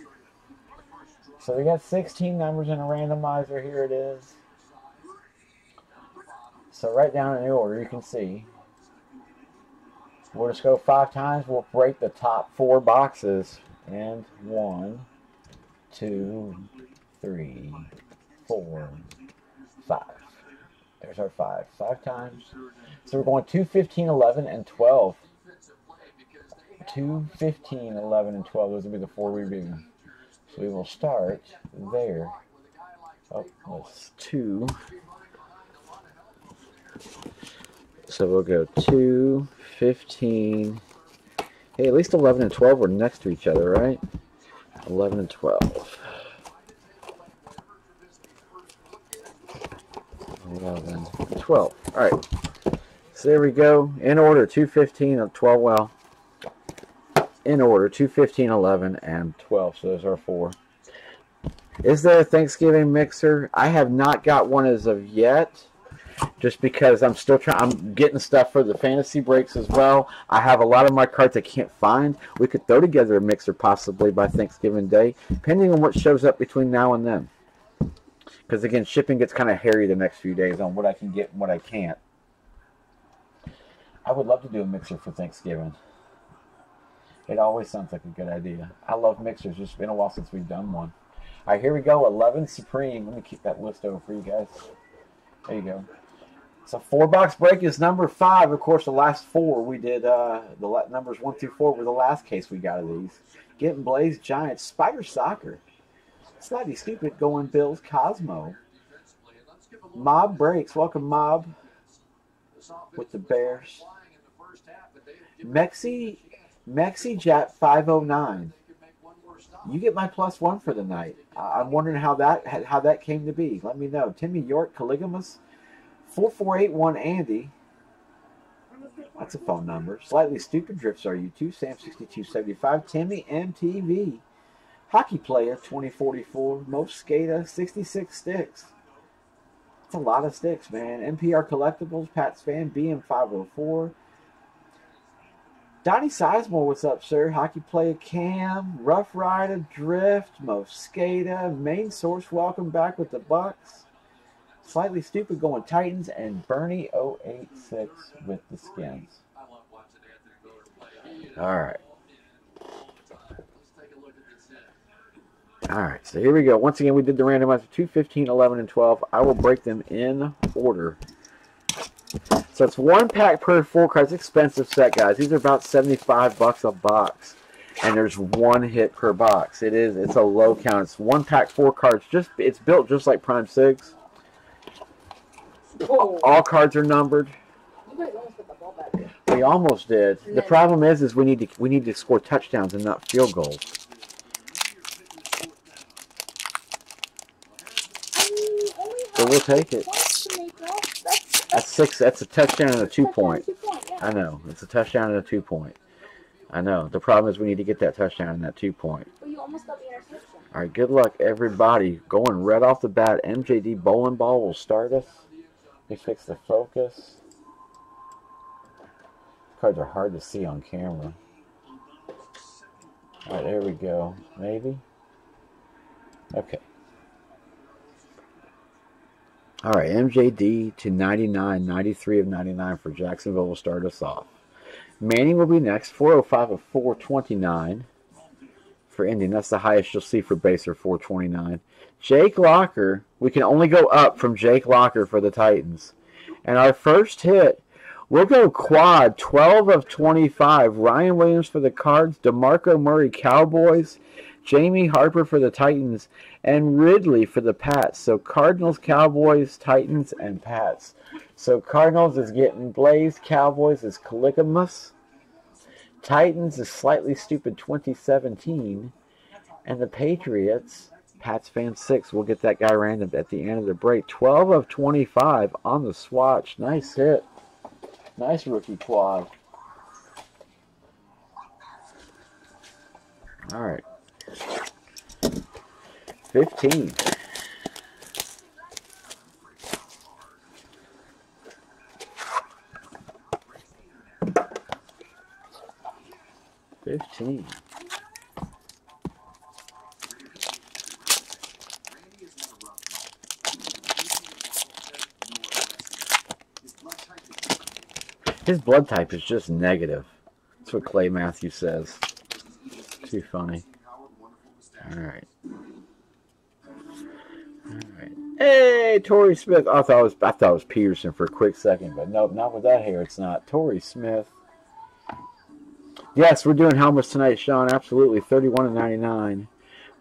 So we got 16 numbers in a randomizer. Here it is. So right down in the order, you can see. We'll just go five times. We'll break the top four boxes. And one, two, three, four, five. There's our five. Five times. So we're going 2, 15, 11, and 12. 2, 15, 11, and 12. Those will be the four we do. So we will start there. Oh, that's 2. So we'll go 2, 15. Hey, at least 11 and 12 were next to each other, right? 11 and 12. 11, 12. All right. So there we go. In order, 215 and 12. Well, in order, 215, 11, and 12. So those are four. Is there a Thanksgiving mixer? I have not got one as of yet. Just because I'm still trying, I'm getting stuff for the fantasy breaks as well. I have a lot of my cards I can't find. We could throw together a mixer possibly by Thanksgiving Day, depending on what shows up between now and then. Because again, shipping gets kind of hairy the next few days on what I can get and what I can't. I would love to do a mixer for Thanksgiving. It always sounds like a good idea. I love mixers. It's been a while since we've done one. All right, here we go. 11 Supreme. Let me keep that list over for you guys. There you go. So four box break is number five. Of course, the last four we did. Uh, the numbers one through four were the last case we got of these. Getting Blaze Giants Spider Soccer. Slightly stupid going Bills Cosmo. Mob breaks. Welcome, Mob. with the Bears. Mexi Mexi Jet 509. You get my plus one for the night. I'm wondering how that how that came to be. Let me know. Timmy York, Caligamus, 4481 Andy. That's a phone number. Slightly stupid drifts are you too? Sam 6275. Timmy MTV. Hockey player 2044. Most Skata 66 sticks. That's a lot of sticks, man. NPR Collectibles, Pat's fan, BM504. Donnie Sizemore, what's up, sir? Hockey player Cam, Rough Rider, Drift, Mosqueda, Main Source, welcome back with the Bucks. Slightly stupid going Titans and Bernie 086 with the skins. All right. All right, so here we go. Once again, we did the randomizer 2, 15, 11, and 12. I will break them in order. So it's one pack per four cards. Expensive set, guys. These are about 75 bucks a box. And there's one hit per box. It is, it's a low count. It's one pack, four cards. Just It's built just like Prime 6. Oh, All cards are numbered. you guys almost put the ball back there. We almost did. The problem is, is we need to we need to score touchdowns and not field goals. I mean, only So we'll take it. points to make up. That's, six. That's a touchdown and a two point. Two point, yeah. I know. It's a touchdown and a two point. I know. The problem is we need to get that touchdown and that two point. But you almost got the interception. All right. Good luck, everybody. Going right off the bat. MJD bowling ball will start us. We fix the focus. Cards are hard to see on camera. All right. There we go. Maybe. Okay. All right, MJD to 99, 93 of 99 for Jacksonville will start us off. Manning will be next, 405 of 429 for Indian. That's the highest you'll see for Baser, 429. Jake Locker, we can only go up from Jake Locker for the Titans. And our first hit, we'll go quad, 12 of 25. Ryan Williams for the Cards, DeMarco Murray Cowboys, Jamie Harper for the Titans, and Ridley for the Pats. So Cardinals, Cowboys, Titans, and Pats. So Cardinals is getting Blaze, Cowboys is Calicamus, Titans is slightly stupid 2017, and the Patriots, Pats fan six. We'll get that guy random at the end of the break. 12 of 25 on the swatch. Nice hit. Nice rookie quad. All right. 15. Fifteen. His blood type is just negative. That's what Clay Matthews says. Too funny. All right. All right. Hey, Torrey Smith. I thought it was I thought it was Peterson for a quick second, but nope, not with that hair. It's not Torrey Smith. Yes, we're doing helmets tonight, Sean. Absolutely, thirty-one and ninety-nine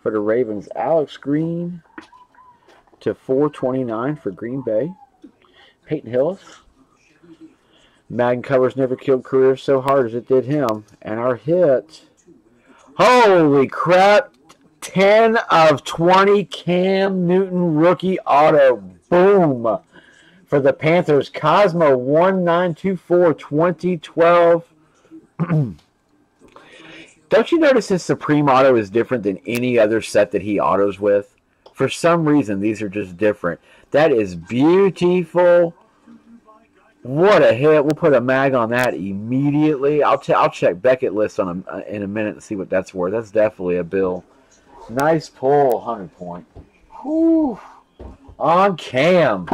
for the Ravens. Alex Green to four twenty-nine for Green Bay. Peyton Hillis. Madden covers never killed career so hard as it did him, and our hit. Holy crap! 10 of 20 Cam Newton rookie auto. Boom. For the Panthers, Cosmo 1924 2012. [CLEARS THROAT] Don't you notice his Supreme auto is different than any other set that he autos with? For some reason, these are just different. That is beautiful. What a hit! We'll put a mag on that immediately. I'll i I'll check Beckett list on a, uh, in a minute and see what that's worth. That's definitely a bill. Nice pull, hundred point. Whew. On cam.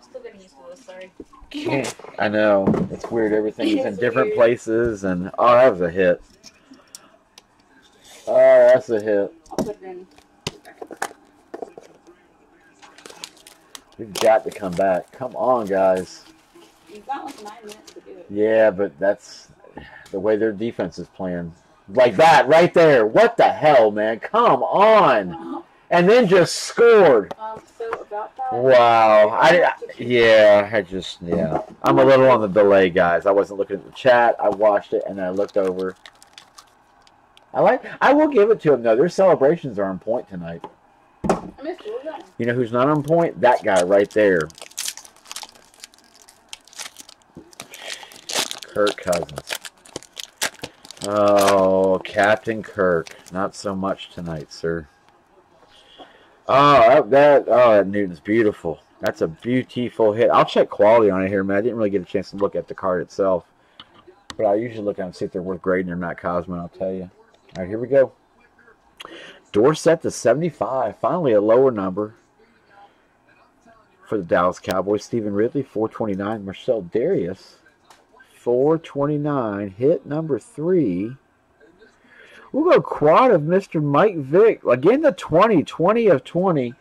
Still getting used to this, sorry. Cam. I know it's weird. Everything's [LAUGHS] in different weird. places, and oh, that was a hit. Oh, that's a hit. I'll put it in. We've got to come back. Come on, guys. You've got like nine minutes to do it. Yeah, but that's the way their defense is playing. Like that, right there. What the hell, man? Come on. and then just scored. Um, so about that. Wow. I, yeah, I just yeah. I'm a little on the delay, guys. I wasn't looking at the chat. I watched it and then I looked over. I like. I will give it to them though. Their celebrations are on point tonight. I missed it. What was that? You know who's not on point? That guy right there. Kirk Cousins. Oh, Captain Kirk. Not so much tonight, sir. Oh, that, oh that Newton's beautiful. That's a beautiful hit. I'll check quality on it here, man. I didn't really get a chance to look at the card itself. But I usually look at them and see if they're worth grading or not, Cosmo, I'll tell you. All right, here we go. Dorsett to 75. Finally, a lower number for the Dallas Cowboys. Stevan Ridley, 429. Marcel Dareus, 429. Hit number three. We'll go quad of Mr. Mike Vick. Again, the 20. 20 of 20.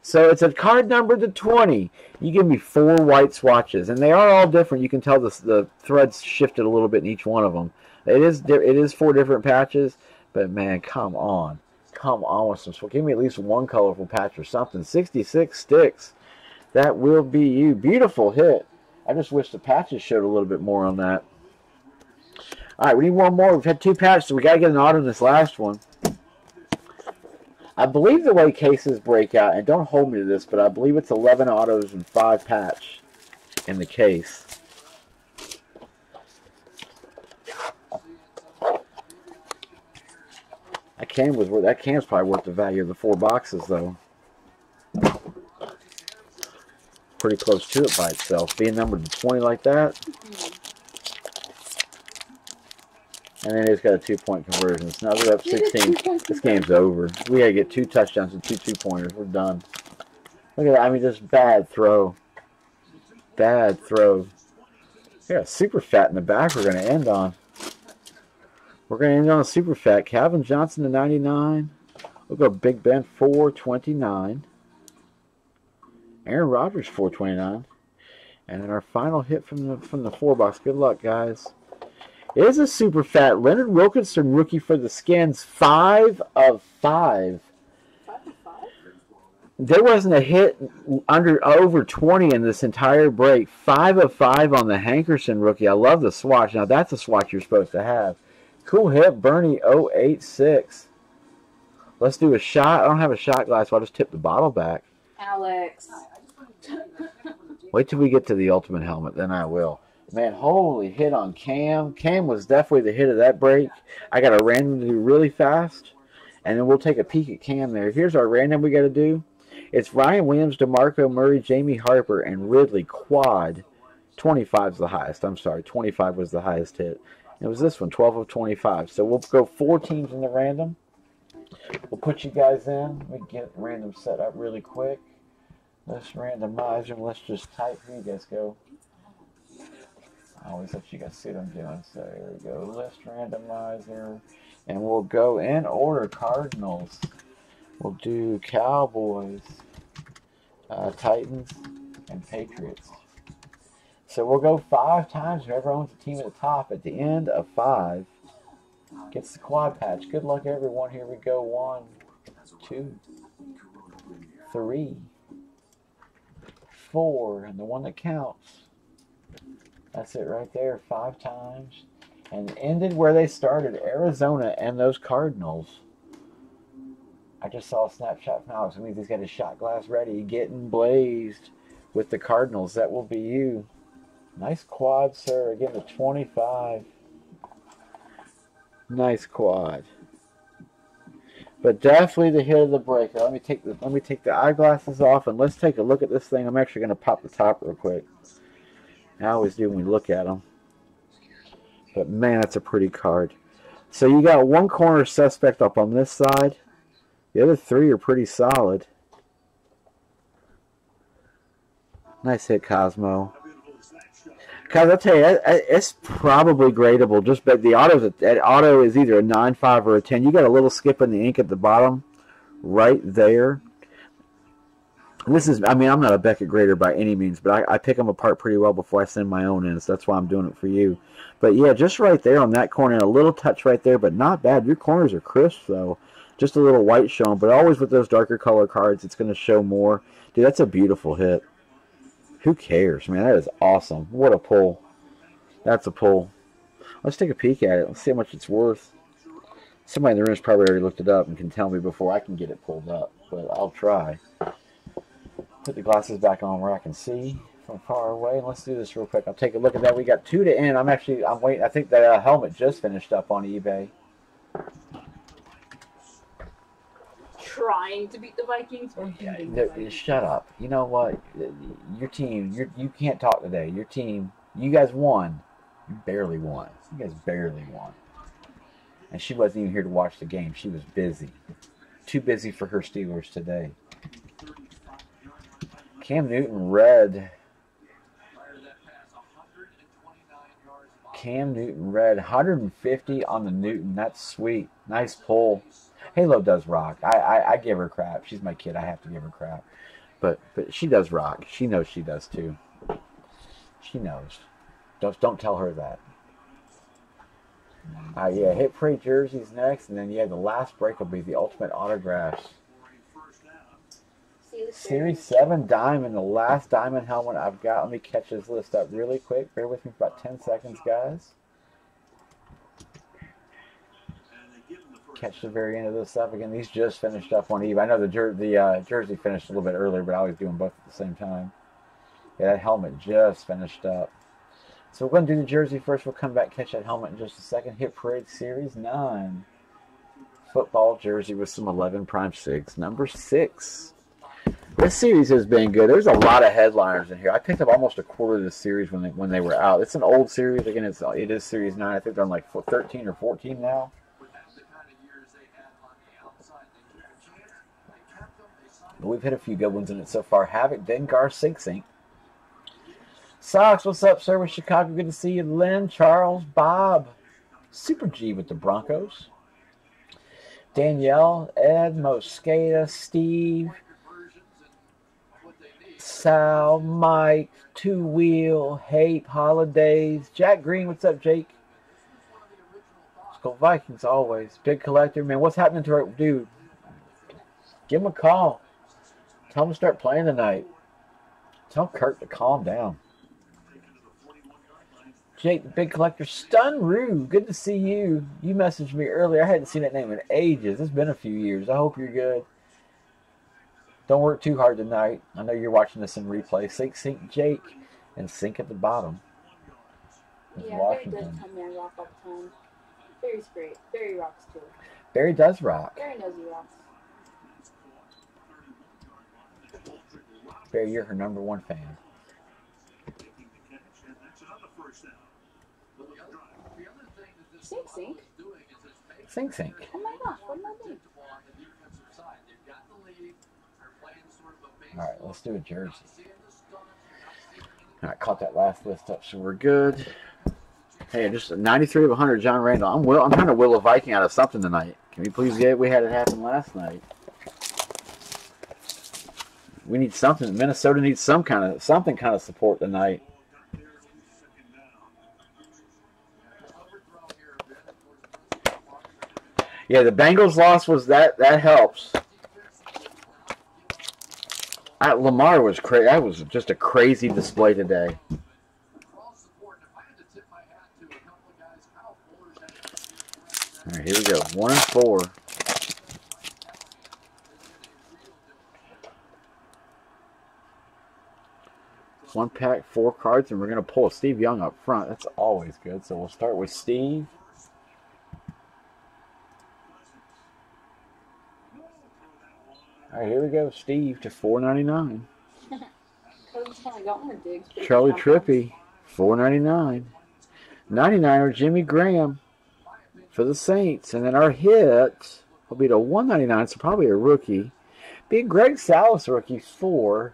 So it's a card number to 20. You give me four white swatches, and they are all different. You can tell the, the threads shifted a little bit in each one of them. It is it is four different patches, but man, come on. Come on with some. Give me at least one colorful patch or something. 66 sticks. That will be you. Beautiful hit. I just wish the patches showed a little bit more on that. All right, we need one more. We've had two patches, so we got to get an auto in this last one. I believe the way cases break out, and don't hold me to this, but I believe it's 11 autos and 5 patch in the case. That can was that can's probably worth the value of the four boxes though. Pretty close to it by itself. Being numbered to 20 like that. And then it's got a two point conversion. So now they're up 16. This game's over. We gotta get two touchdowns and two two pointers. We're done. Look at that. I mean, just bad throw. Bad throw. Yeah, super fat in the back. We're gonna end on. We're gonna end on a super fat. Calvin Johnson to 99. We'll go Big Ben 429. Aaron Rodgers 429. And then our final hit from the from the four box. Good luck, guys. It is a super fat Leonard Wilkinson rookie for the Skins. Five of five. Five and five? There wasn't a hit under over 20 in this entire break. Five of five on the Hankerson rookie. I love the swatch. Now that's a swatch you're supposed to have. Cool hit, Bernie 086. Let's do a shot. I don't have a shot glass, so I'll just tip the bottle back. Alex. [LAUGHS] Wait till we get to the ultimate helmet, then I will. Man, holy hit on Cam. Cam was definitely the hit of that break. I got a random to do really fast, and then we'll take a peek at Cam there. Here's our random we got to do. It's Ryan Williams, DeMarco Murray, Jamie Harper, and Ridley quad. 25 is the highest. I'm sorry, 25 was the highest hit. It was this one, 12 of 25. So we'll go four teams in the random. We'll put you guys in. We get random set up really quick. Let's randomize them. Let's just type. Here you guys go. I always let you guys see what I'm doing. So here we go. List randomizer. And we'll go in order Cardinals. We'll do Cowboys, uh, Titans, and Patriots. So we'll go five times. Whoever owns the team at the top at the end of five gets the quad patch. Good luck, everyone. Here we go. One, two, three, four, and the one that counts. That's it right there, five times. And ended where they started, Arizona and those Cardinals. I just saw a snapshot from Alex. It means he's got his shot glass ready, getting blazed with the Cardinals. That will be you. Nice quad, sir. Again, the 25. Nice quad. But definitely the hit of the breaker. Let me take the let me take the eyeglasses off and let's take a look at this thing. I'm actually going to pop the top real quick. I always do when we look at them. But man, that's a pretty card. So you got one corner suspect up on this side. The other three are pretty solid. Nice hit, Cosmo. Cause I'll tell you, it- it- it's probably gradable. Just but the auto, that auto is either a nine five or a ten. You got a little skip in the ink at the bottom, right there. This is, I mean, I'm not a Beckett grader by any means, but I, I pick them apart pretty well before I send my own in, so that's why I'm doing it for you. But yeah, just right there on that corner, a little touch right there, but not bad. Your corners are crisp, though. just a little white showing, but always with those darker color cards, it's going to show more. Dude, that's a beautiful hit. Who cares, man? That is awesome. What a pull. That's a pull. Let's take a peek at it. Let's see how much it's worth. Somebody in the room has probably already looked it up and can tell me before I can get it pulled up, but I'll try. Put the glasses back on where I can see from far away. And let's do this real quick. I'll take a look at that. We got two to end. I'm actually, I'm waiting. I think that uh, helmet just finished up on eBay. Trying to beat the Vikings. Yeah, beating the Vikings. shut up. You know what? Your team, you you can't talk today. Your team, you guys won. You barely won. You guys barely won. And she wasn't even here to watch the game. She was busy. Too busy for her Steelers today. Cam Newton red. Cam Newton red. 150 on the Newton. That's sweet. Nice pull. Halo does rock. I, I, I give her crap. She's my kid. I have to give her crap. But but she does rock. She knows she does too. She knows. Don't don't tell her that. Uh, yeah, hit parade jerseys next, and then yeah, the last break will be the ultimate autographs. Series seven diamond, the last diamond helmet I've got. Let me catch this list up really quick. Bear with me for about ten seconds, guys. Catch the very end of this stuff again. These just finished up on eBay. I know the jer- the uh, jersey finished a little bit earlier, but I always do them both at the same time. Yeah, that helmet just finished up. So we're going to do the jersey first. We'll come back catch that helmet in just a second. Hit Parade Series 9. Football jersey with some 11 prime 6. Number 6. This series has been good. There's a lot of headliners in here. I picked up almost a quarter of the series when they, when they were out. It's an old series. Again, it's it is Series 9. I think they're on like 13 or 14 now. But we've hit a few good ones in it so far. Havoc, Dengar, Sink Sink. Sox, what's up, sir? With Chicago, good to see you. Lynn, Charles, Bob, Super G with the Broncos. Danielle, Ed, Mosqueda, Steve, Sal, Mike, Two Wheel, Hape, Holidays, Jack Green, what's up, Jake? Go Vikings always. Big collector, man. What's happening to our dude? Give him a call. Tell him to start playing tonight. Tell Kurt to calm down. Jake, the big collector, Stun Rue, good to see you. You messaged me earlier. I hadn't seen that name in ages. It's been a few years. I hope you're good. Don't work too hard tonight. I know you're watching this in replay. Sink, sink, Jake, and sink at the bottom. It's Yeah, Barry does come and rock all the time. Barry's great. Barry rocks too. Barry does rock. Barry knows he rocks. Barry, you're her number one fan. Sink, sink. Sink, sink. Oh my gosh, what am I doing? All right, let's do a jersey. All right, caught that last list up, so we're good. Hey, just 93 of 100, John Randle. I'm will. I'm trying to will a Viking out of something tonight. Can we please get? it? We had it happen last night. We need something. Minnesota needs some kind of something kind of support tonight. Yeah, the Bengals loss was that that helps. I, Lamar was crazy. That was just a crazy display today. All right, here we go. One and four. One pack, four cards, and we're going to pull Steve Young up front. That's always good. So we'll start with Steve. All right, here we go. Steve to four ninety nine. Cody's [LAUGHS] kind of got one digs. but Charley Trippi, four ninety nine. Ninety nine or Jimmy Graham for the Saints, and then our hit will be to one ninety nine. So probably a rookie. Big Greg Salas rookie for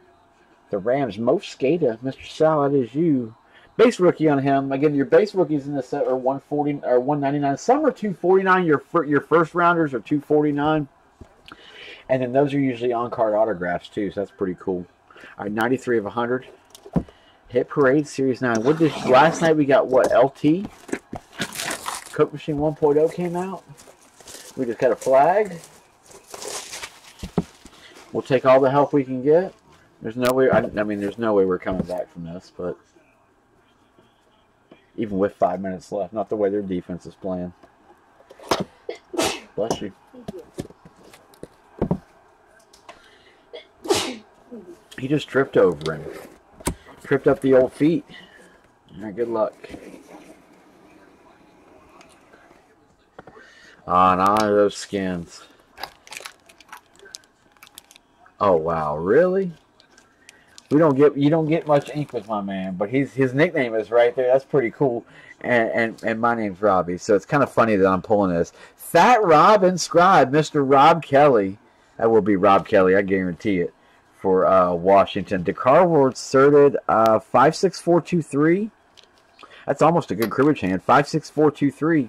the Rams. Mosqueda, Mr. Salas is you. Base rookie on him. Again, your base rookies in this set are one forty or one ninety nine. Some are two forty nine. Your fir- your first rounders are two forty nine. And then those are usually on card autographs too, so that's pretty cool. All right, 93 of 100. Hit Parade Series 9. What did last night we got what LT? Coke Machine 1.0 came out. We just got a flag. We'll take all the help we can get. There's no way. I, I mean, there's no way we're coming back from this. But even with five minutes left, not the way their defense is playing. Bless you. He just tripped over him. Tripped up the old feet. All right, good luck. Ah, on on those skins. Oh wow, really? We don't get you don't get much ink with my man, but he's his nickname is right there. That's pretty cool. And and, and my name's Robbie, so it's kind of funny that I'm pulling this. Fat Rob inscribed, Mr. Rob Kelly. That will be Rob Kelly, I guarantee it. For uh, Washington, DA Card World inserted uh, five six four two three. That's almost a good cribbage hand. Five six four two three.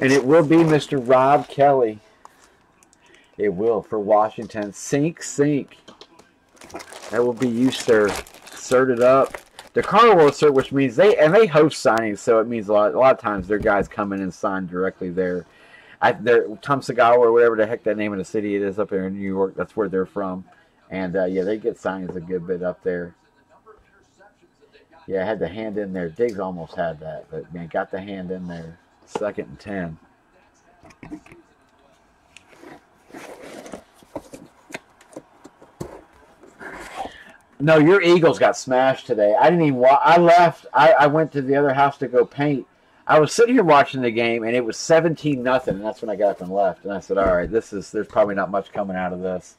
And it will be Mr. Rob Kelly. It will for Washington. Sink, sink. That will be you, sir. Inserted up. DA Card World Cert, which means they and they host signings, so it means a lot. A lot of times their guys come in and sign directly there. I, they're Tonawanda or whatever the heck that name of the city it is up there in New York. That's where they're from, and uh, yeah, they get signings a good bit up there. Yeah, I had the hand in there. Diggs almost had that, but man, got the hand in there. Second and ten. No, your Eagles got smashed today. I didn't even. Wa- I left. I, I went to the other house to go paint. I was sitting here watching the game, and it was seventeen nothing, and that's when I got up and left. And I said, "All right, this is. There's probably not much coming out of this."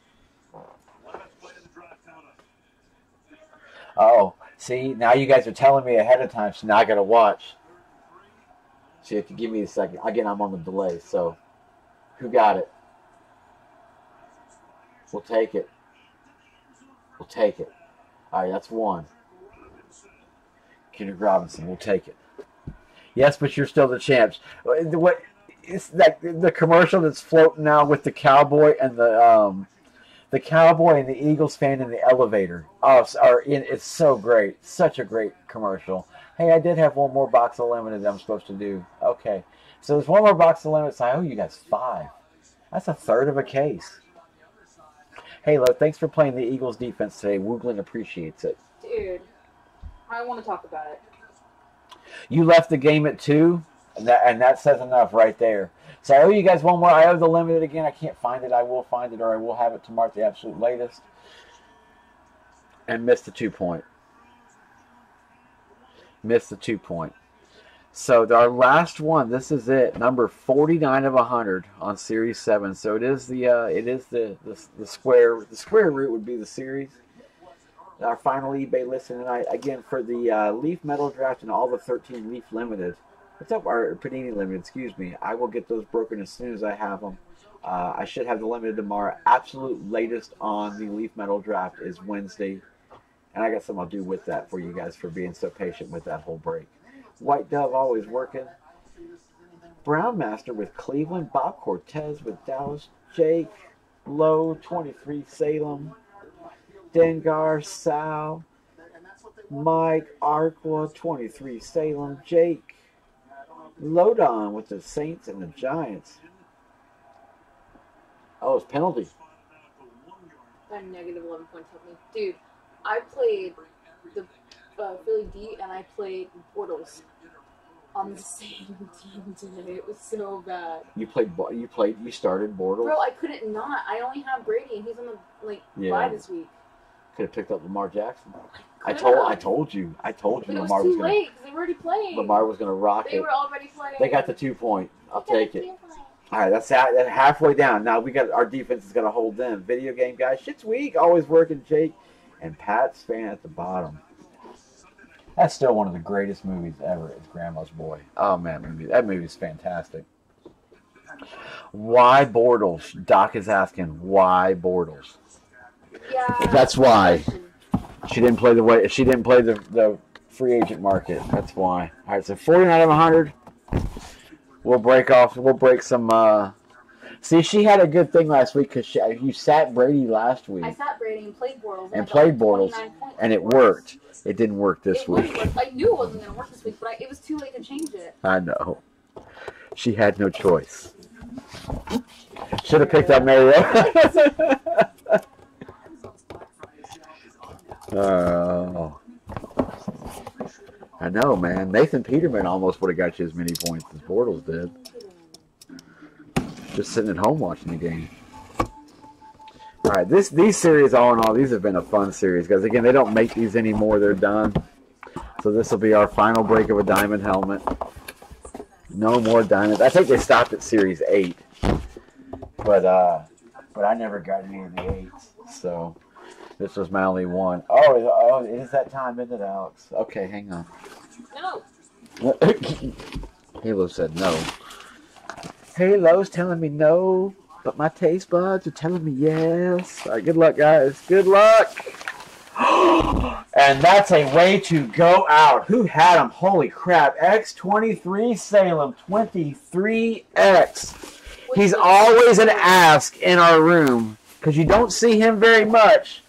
Oh, see, now you guys are telling me ahead of time, so now I got to watch. So you to give me a second. Again, I'm on the delay, so who got it? We'll take it. We'll take it. All right, that's one. Kendrick Robinson, we'll take it. Yes, but you're still the champs. What is that? The commercial that's floating now with the cowboy and the um, the cowboy and the Eagles fan in the elevator. Oh, are in, it's so great. Such a great commercial. Hey, I did have one more box of limited that I'm supposed to do. Okay, so there's one more box of limited. So I owe you guys five. That's a third of a case. Hey, look, thanks for playing the Eagles defense today. Woogling appreciates it. Dude, I want to talk about it. You left the game at two, and that, and that says enough right there. So I owe you guys one more. I owe the limited again. I can't find it. I will find it, or I will have it tomorrow at the absolute latest. And missed the two point. Missed the two point. So our last one. This is it. Number forty nine of hundred on Series Seven. So it is the uh, it is the, the the square the square root would be the series. Our final eBay listing tonight again for the uh, Leaf Metal Draft and all the thirteen Leaf Limited. What's up, our Panini Limited? Excuse me. I will get those broken as soon as I have them. Uh, I should have the limited tomorrow. Absolute latest on the Leaf Metal Draft is Wednesday, and I got something I'll do with that for you guys for being so patient with that whole break. White Dove always working. Brown Master with Cleveland. Bob Cortez with Dallas. Jake Lowe, 23 Salem. Dengar Sal. Mike Arqua, 23 Salem. Jake Lodon with the Saints and the Giants. Oh, it's penalty. That negative 11 points helped me. Dude, I played the uh, Philly D and I played Bortles on the same [LAUGHS] team today. It was so bad. You played. You played. You started Bortles. Bro, I couldn't not. I only have Brady and he's on the like Yeah. bye this week. Could have picked up Lamar Jackson. I Could've. told. I told you. I told But you it was Lamar was too gonna. late they were already playing. Lamar was gonna rock they it. were already playing. They got the two point. I'll take it. All right, that's ha- that's halfway down. Now we got our defense is gonna hold them. Video game guys, shit's weak. Always working, Jake, and Pat's fan at the bottom. That's still one of the greatest movies ever. Is Grandma's Boy. Oh man, movie. That movie's fantastic. Why Bortles? Doc is asking why Bortles. Yeah. That's why. She didn't play the way she didn't play the, the free agent market. That's why. All right, so 49 of 100. We'll break off. We'll break some. uh See, she had a good thing last week because she uh, you sat Brady last week, I sat Brady and played Bortles. And played Bortles, and it worked. It didn't work this It week. I knew it wasn't going to work this week, but I, it was too late to change it. I know. She had no choice. Should have picked up Mario. [LAUGHS] oh. I know, man. Nathan Peterman almost would have got you as many points as Bortles did. Just sitting at home watching the game. All right, this these series, all in all, these have been a fun series because again, they don't make these anymore; they're done. So this will be our final break of a diamond helmet. No more diamonds. I think they stopped at series eight, but uh, but I never got any of the eights. So this was my only one. Oh, oh, it is that time, isn't it, Alex? Okay, hang on. No. [LAUGHS] Halo said no. Halo's telling me no, but my taste buds are telling me yes. All right, good luck, guys. Good luck. [GASPS] and that's a way to go out. Who had him? Holy crap. X23 Salem 23X. He's always an ask in our room because you don't see him very much.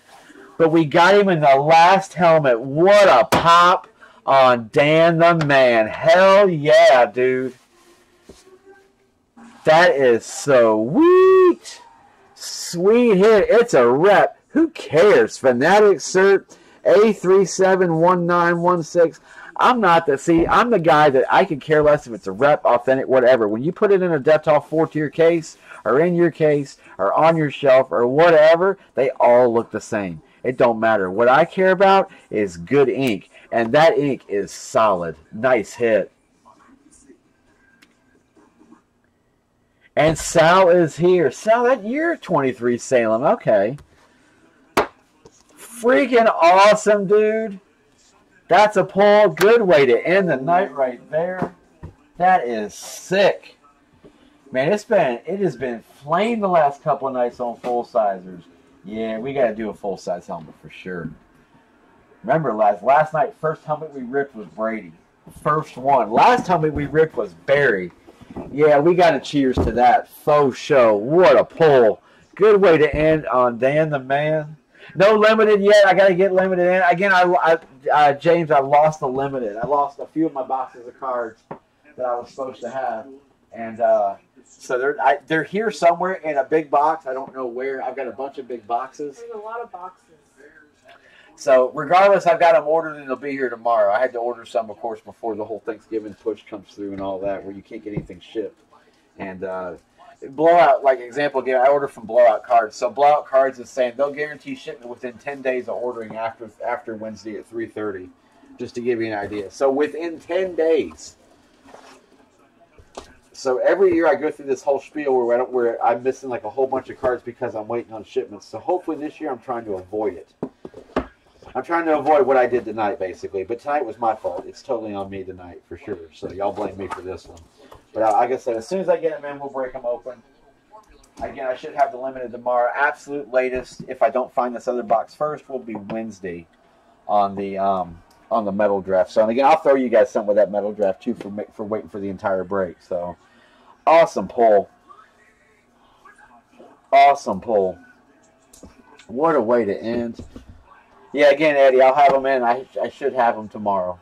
But we got him in the last helmet. What a pop on Dan the Man. Hell yeah, dude. That is so sweet. Sweet hit. It's a rep. Who cares? Fanatic cert A371916. I'm not the see, I'm the guy that I could care less if it's a rep, authentic, whatever. When you put it in a Dettol four tier case, or in your case, or on your shelf, or whatever, they all look the same. It don't matter. What I care about is good ink. And that ink is solid. Nice hit. And Sal is here. Sal, that you're 23 Salem. Okay. Freaking awesome, dude. That's a pull. Good way to end the night right there. That is sick. Man, it's been it has been flame the last couple nights on full sizers. Yeah, we gotta do a full size helmet for sure. Remember last last night, first helmet we ripped was Brady. First one. Last helmet we ripped was Barry. Yeah, we got to cheers to that. Faux show. What a pull. Good way to end on Dan the Man. No limited yet. I got to get limited in. Again, I, I uh, James, I lost the limited. I lost a few of my boxes of cards that I was supposed to have. And uh, so they're I, they're here somewhere in a big box. I don't know where. I've got a bunch of big boxes. There's a lot of boxes. So regardless, I've got them ordered and they'll be here tomorrow. I had to order some, of course, before the whole Thanksgiving push comes through and all that, where you can't get anything shipped. And uh, blowout, like example, again, I ordered from Blowout Cards. So Blowout Cards is saying they'll guarantee shipment within ten days of ordering after after Wednesday at three thirty, just to give you an idea. So within ten days. So every year I go through this whole spiel where I don't, where I'm missing like a whole bunch of cards because I'm waiting on shipments. So hopefully this year I'm trying to avoid it. I'm trying to avoid what I did tonight, basically. But tonight was my fault. It's totally on me tonight, for sure. So y'all blame me for this one. But uh, like I said, as soon as I get them in, we'll break them open. Again, I should have the limited tomorrow. Absolute latest, if I don't find this other box first, will be Wednesday on the um, on the metal draft. So and again, I'll throw you guys something with that metal draft too for for waiting for the entire break. So awesome pull, awesome pull. What a way to end. Yeah, again, Eddie, I'll have them in. I, I should have them tomorrow.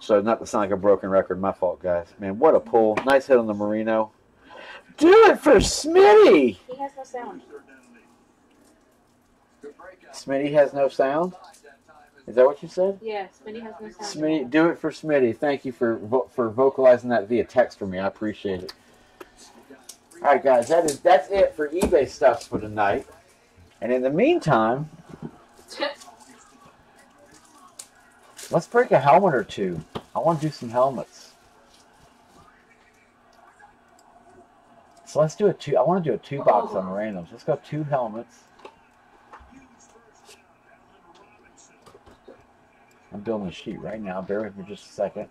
So not to sound like a broken record, my fault, guys. Man, what a pull! Nice hit on the Marino. Do it for Smitty. He has no sound. Smitty has no sound. Is that what you said? Yeah, Smitty has no sound. Smitty, do it for Smitty. Thank you for vo- for vocalizing that via text for me. I appreciate it. All right, guys, that is that's it for eBay stuffs for tonight. And in the meantime, let's break a helmet or two. I want to do some helmets. So let's do a two. I want to do a two box on oh. randoms. Let's go two helmets. I'm building a sheet right now. Bear with me just a second.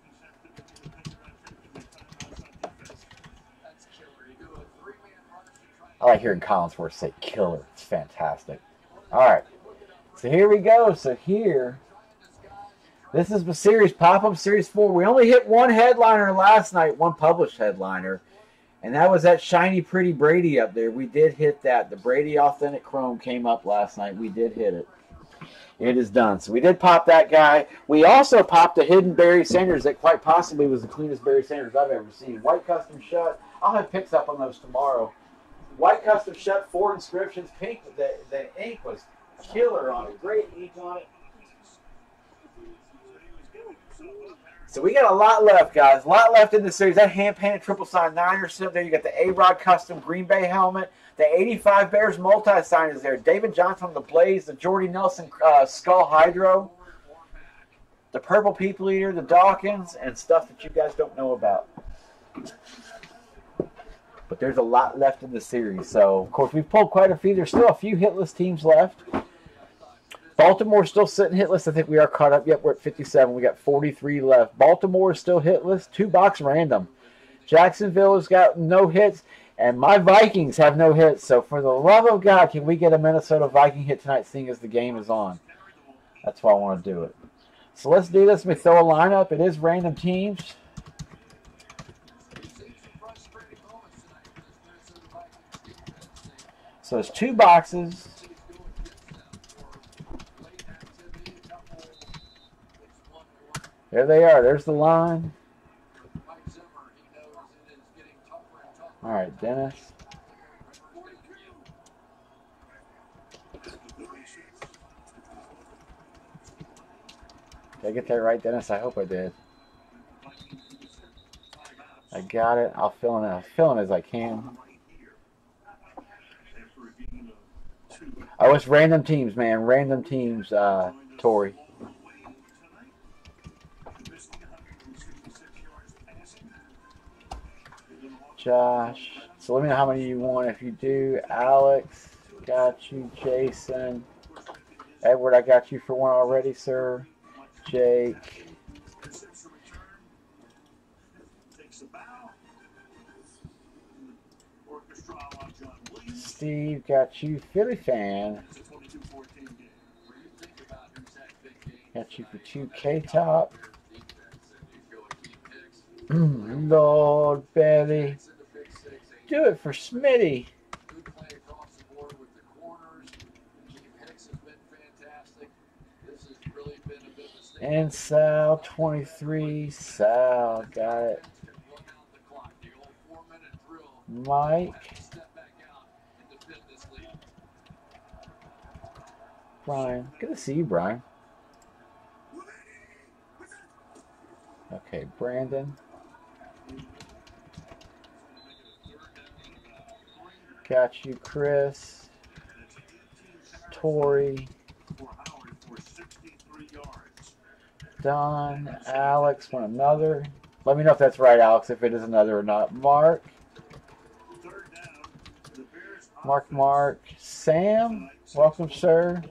I like hearing Collinsworth say killer. It's fantastic. All right. So here we go. So here, this is the series pop up series four. We only hit one headliner last night, one published headliner, and that was that shiny pretty Brady up there. We did hit that. The Brady Authentic Chrome came up last night. We did hit it. It is done. So we did pop that guy. We also popped a hidden Barry Sanders that quite possibly was the cleanest Barry Sanders I've ever seen. White custom shut, I'll have picks up on those tomorrow. White custom shut four inscriptions. Pink, the the ink was killer on it. Great ink on it. So we got a lot left, guys. A lot left in the series. That hand painted triple sign niner sitting there. You got the A Rod custom Green Bay helmet. The 85 Bears multi sign is there. David Johnson on the Blaze. The Jordy Nelson uh, Skull Hydro. The Purple People Eater. The Dawkins. And stuff that you guys don't know about. But there's a lot left in the series. So, of course, we've pulled quite a few. There's still a few hitless teams left. Baltimore still sitting hitless. I think we are caught up. Yep, we're at 57. We got 43 left. Baltimore is still hitless. Two box random. Jacksonville has got no hits, and my Vikings have no hits. So, for the love of God, can we get a Minnesota Viking hit tonight, seeing as the game is on? That's why I want to do it. So let's do this. Let me throw a lineup. It is random teams. So it's two boxes. There they are. There's the line. All right, Dennis. Did I get that right, Dennis? I hope I did. I got it. I'll fill in. I'll fill in as I can. Oh, it's random teams, man. Random teams, uh, Tori. Josh. So let me know how many you want. If you do, Alex, got you. Jason, Edward, I got you for one already, sir. Jake, Steve, got you. Philly fan, got you for two K top. [CLEARS THROAT] Lord Betty. Do it for Smitty. And Sal 23. Sal got it. Mike. Brian. Good to see you, Brian. Okay, Brandon. Got you, Chris. Tori. Don. Alex. One another. Let me know if that's right, Alex, if it is another or not. Mark. Mark, Mark. Sam. Welcome, sir.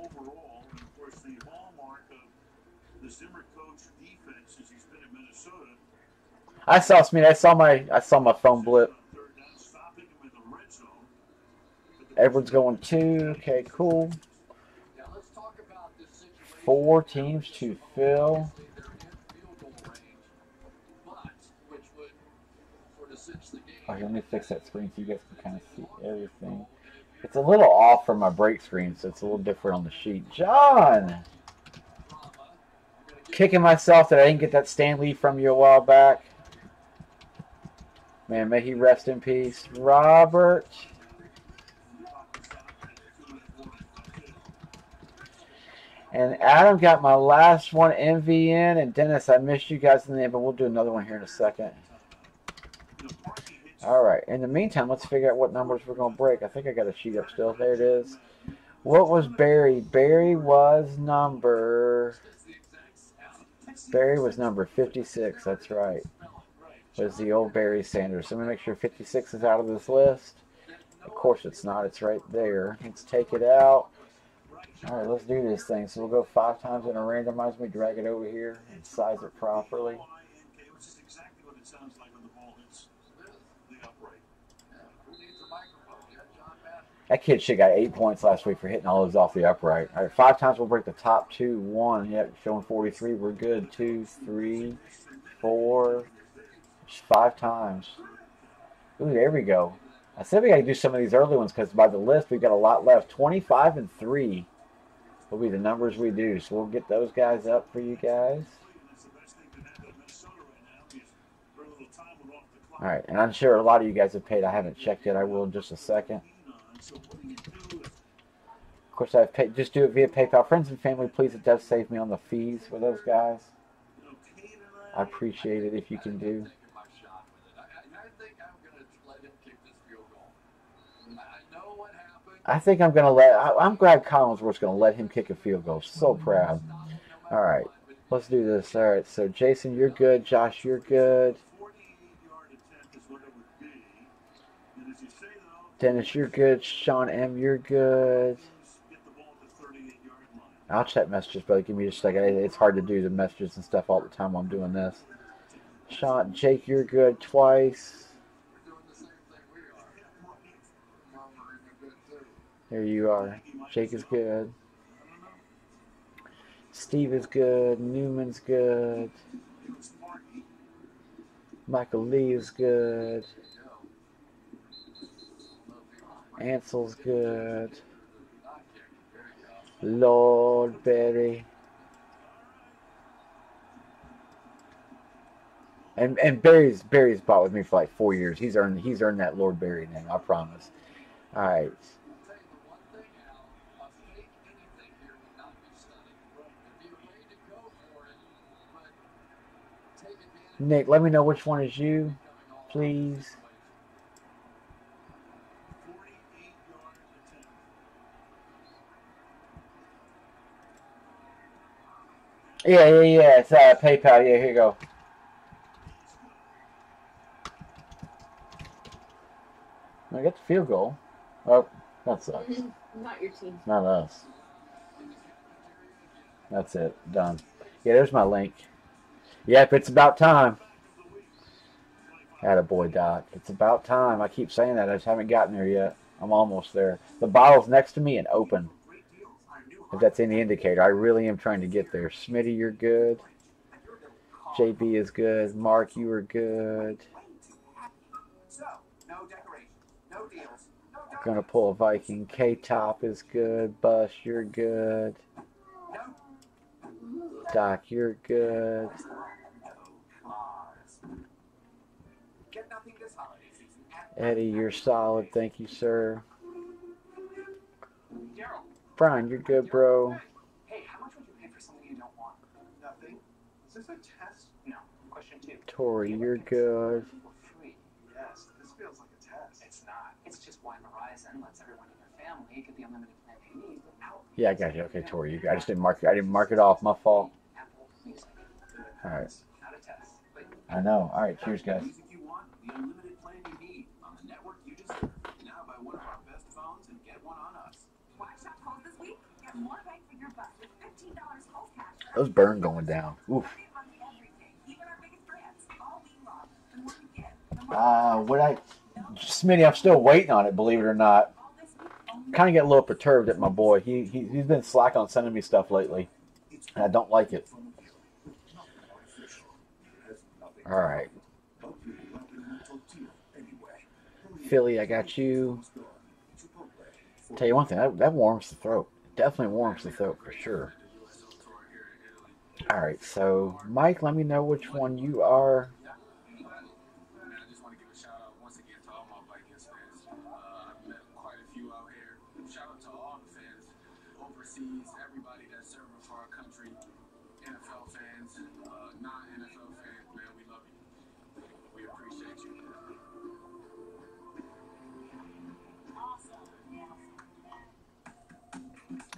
I saw Smith. I saw my I saw my phone blip. Edwards going two. Okay, cool. Four teams to fill. Okay, let me fix that screen so you guys can kind of see everything. It's a little off from my break screen, so it's a little different on the sheet. John! Kicking myself that I didn't get that Stanley from you a while back. Man, may he rest in peace. Robert. And Adam got my last one MVN. And Dennis, I missed you guys in the end, but we'll do another one here in a second. All right. In the meantime, let's figure out what numbers we're going to break. I think I got a sheet up still. There it is. What was Barry? Barry was number... Barry was number 56. That's right. Was the old Barry Sanders. So let me make sure 56 is out of this list. Of course it's not. It's right there. Let's take it out. All right, let's do this thing. So we'll go five times in a randomize. We drag it over here and size it properly. That kid should got eight points last week for hitting all those off the upright. All right, five times we'll break the top two. One, yep, showing 43. We're good. Two, three, four, five times. Ooh, there we go. I said we got to do some of these early ones because by the list we've got a lot left. 25 and 3 will be the numbers we do. So we'll get those guys up for you guys. All right, and I'm sure a lot of you guys have paid. I haven't checked yet. I will in just a second. Of course, I've paid. Just do it via PayPal. Friends and family, please. It does save me on the fees for those guys. I appreciate it if you can do. taking my shot with it. I, I, I think I'm going to let him kick this field goal. I know what happened. I think I'm gonna let. I, I'm glad Collinsworth's gonna let him kick a field goal. So proud. All right, let's do this. All right, so Jason, you're good. Josh, you're good. 48-yard attempt is what it would be. And as you say, though, Dennis, you're good. Sean M, you're good. get the ball at the 38-yard line. I'll check messages, but give me just a second. It's hard to do the messages and stuff all the time while I'm doing this. Sean, Jake, you're good twice. We're doing the same thing we are. Murmuring a bit too. There you are. Jake is good. Steve is good. Newman's good. Michael Lee is good. Ansel's good. Lord Berry. And and Barry's Barry's bought with me for like four years. He's earned he's earned that Lord Berry name, I promise. All right. I'll tell you the one thing, Al, a fake anything here would not be stunning. It'd be a way to go for it, but take advantage Nick, let me know which one is you, of coming all please. Yeah, yeah, yeah. It's uh, PayPal. Yeah, here you go. I got the field goal. Oh, that sucks. [LAUGHS] Not your team. Not us. That's it. Done. Yeah, there's my link. Yep, it's about time. At a boy, Doc. It's about time. I keep saying that. I just haven't gotten there yet. I'm almost there. The bottle's next to me and open. If that's any indicator, I really am trying to get there. Smitty, you're good. JB is good. Mark, you are good. Deals, Gonna pull a Viking. K Top is good. Bus, you're good. Doc, you're good. cars. Get nothing this holiday season. at Eddie, you're solid. Thank you, sir. Daryl, Brian, you're good, bro. hey, how much would you pay for something you don't want? Nothing. Is this a test? No. Question two. Tori, you're good. Yes, this feels like a test. It's not. It's just why Verizon lets everyone in their family get the unlimited plan they need without Yeah, I got you. Okay, Tori, you. I just didn't mark. it. I didn't mark it off. My fault. All right. Not a test. I know. All right. Cheers, guys. Music you want, the unlimited plan you need on the network you deserve. Now buy one of our best phones and get one on us. Why shop Kohl's this week? Get more bang for your buck with $15 Kohl's cash. Those burn going down. Oof. Uh, what I, Smitty, I'm still waiting on it. Believe it or not. Kind of get a little perturbed at my boy. He, he he's been slack on sending me stuff lately, and I don't like it. All right, Philly, I got you. Tell you one thing, that, that warms the throat. Definitely warms the throat for sure. All right, so Mike, let me know which one you are.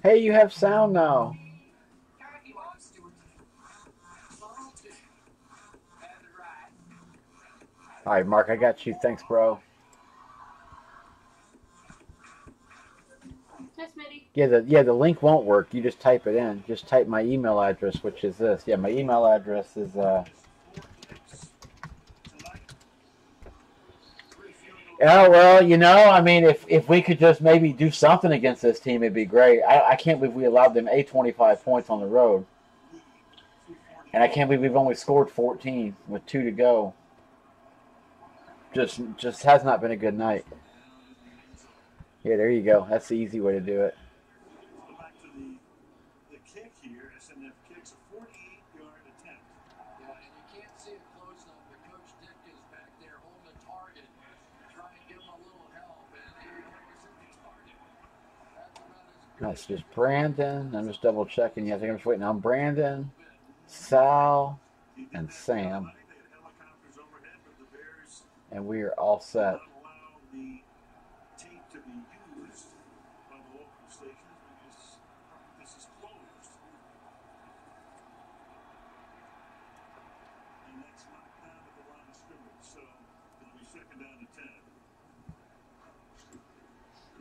Hey, you have sound now. All right, Mark, I got you. Thanks, bro. Yeah, the yeah the link won't work. You just type it in. Just type my email address, which is this. Yeah, my email address is uh. Yeah, well, you know, I mean, if if we could just maybe do something against this team, it'd be great. I, I can't believe we allowed them a twenty five points on the road, and I can't believe we've only scored fourteen with two to go. Just just has not been a good night. Yeah, there you go. That's the easy way to do it. That's just Brandon. I'm just double checking. Yeah, I think I'm just waiting on Brandon, Sal, and Sam. And we are all set.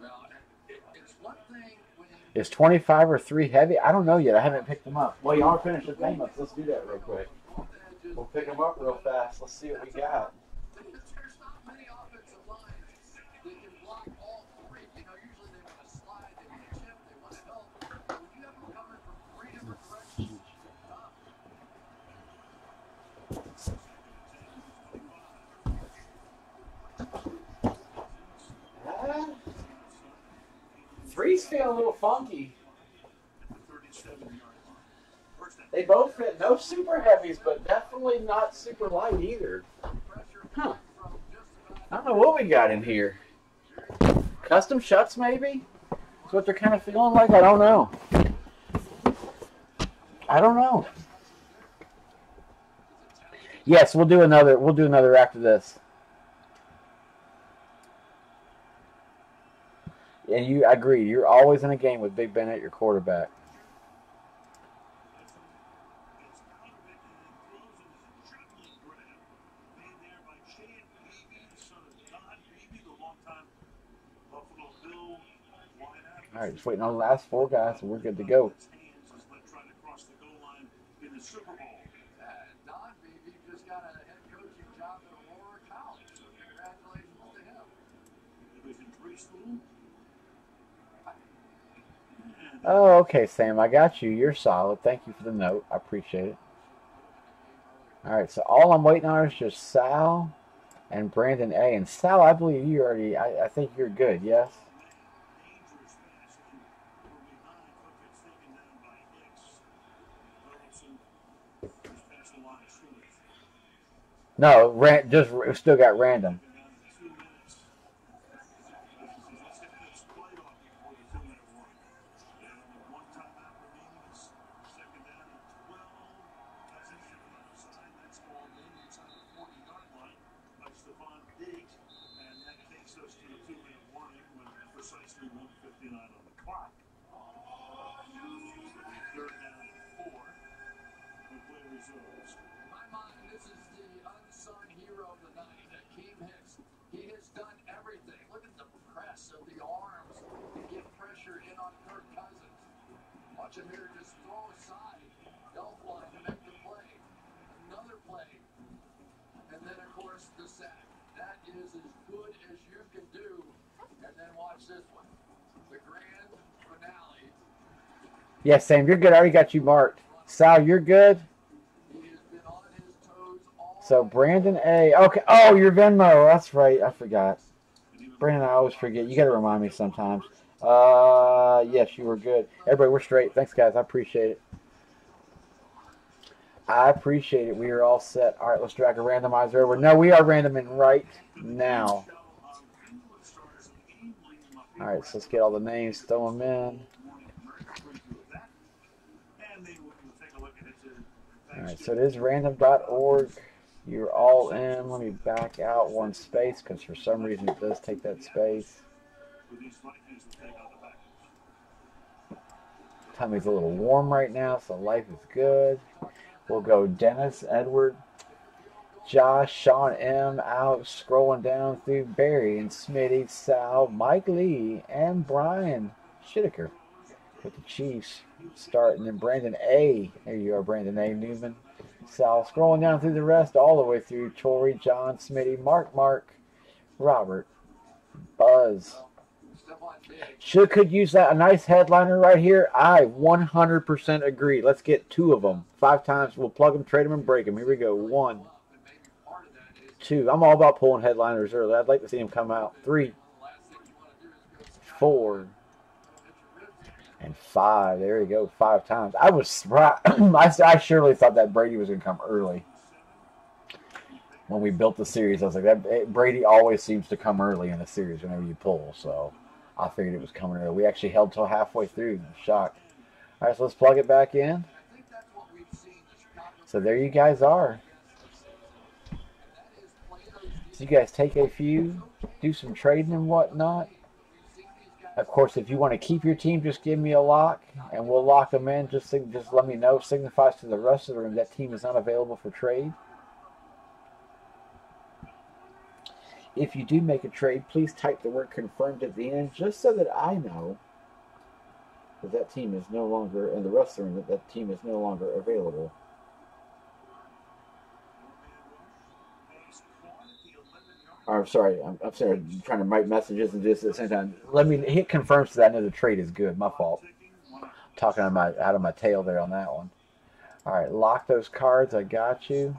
Well, it, it's one thing when Is 25 or 3 heavy? I don't know yet. I haven't picked them up. Well, y'all are finished the payments. Let's do that real quick. We'll pick them up real fast. Let's see what we got. there's not many offensive lines that can block all three. You know, usually they want to slide, they want to chip, they want to help. But when you have them coming from three different directions, it's tough. Ah, Three's feeling a little funky. They both fit. No super heavies, but definitely not super light either. Huh. I don't know what we got in here. Custom shuts, maybe? That's what they're kind of feeling like? I don't know. I don't know. Yes, we'll do another. We'll do another after this. And you I agree. You're always in a game with Big Ben at your quarterback. All right, just waiting on the last four guys, and we're good to go. Uh, Don Beebe just got a head coaching job at Aurora College, so congratulations to him. Oh, okay, Sam. I got you. You're solid. Thank you for the note. I appreciate it. All right, so all I'm waiting on is just Sal and Brandon A. And Sal, I believe you already. I, I think you're good. Yes. No, ran, just still got random. Yes, Sam, you're good. I already got you marked. Sal, you're good. So Brandon A. Okay. Oh, your Venmo. That's right. I forgot. Brandon, I always forget. You got to remind me sometimes. Uh, yes, you were good. Everybody, we're straight. Thanks, guys. I appreciate it. I appreciate it. We are all set. All right, let's drag a randomizer over. No, we are randoming right now. All right, so let's get all the names, throw them in. And then we'll take a look at it. All right, so it is random.org. You're all in. Let me back out one space because for some reason it does take that space. Tummy's a little warm right now, so life is good. We'll go Dennis, Edward, Josh, Sean M, Alex, scrolling down through Barry and Smitty, Sal, Mike Lee, and Brian Schittaker with the Chiefs starting. And Brandon A. There you are, Brandon A. Newman. Sal scrolling down through the rest, all the way through Tori, John, Smitty, Mark, Mark, Robert, Buzz. Should could use that a nice headliner right here. I 100% agree. Let's get two of them. Five times. We'll plug them, trade them, and break them. Here we go. One, two. I'm all about pulling headliners early. I'd like to see them come out. Three, the and five. There you go. Five times. I was surprised. [CLEARS THROAT] I, surely thought that Brady was going to come early. When we built the series, I was like, that eh, Brady always seems to come early in a series whenever you pull. So I figured it was coming early. We actually held till halfway through. Shock. All right, so let's plug it back in. So there you guys are. So you guys take a few, do some trading and whatnot. Of course, if you want to keep your team, just give me a lock, and we'll lock them in. Just just let me know. Signifies to the rest of the room that team is not available for trade. If you do make a trade, please type the word confirmed at the end, just so that I know that that team is no longer, and the rest of the room that that team is no longer available. I'm sorry, I'm, trying to write messages and do this at the same time. Let me hit confirm so that I know the trade is good. My fault. talking out of my out of my tail there on that one. All right, lock those cards. I got you.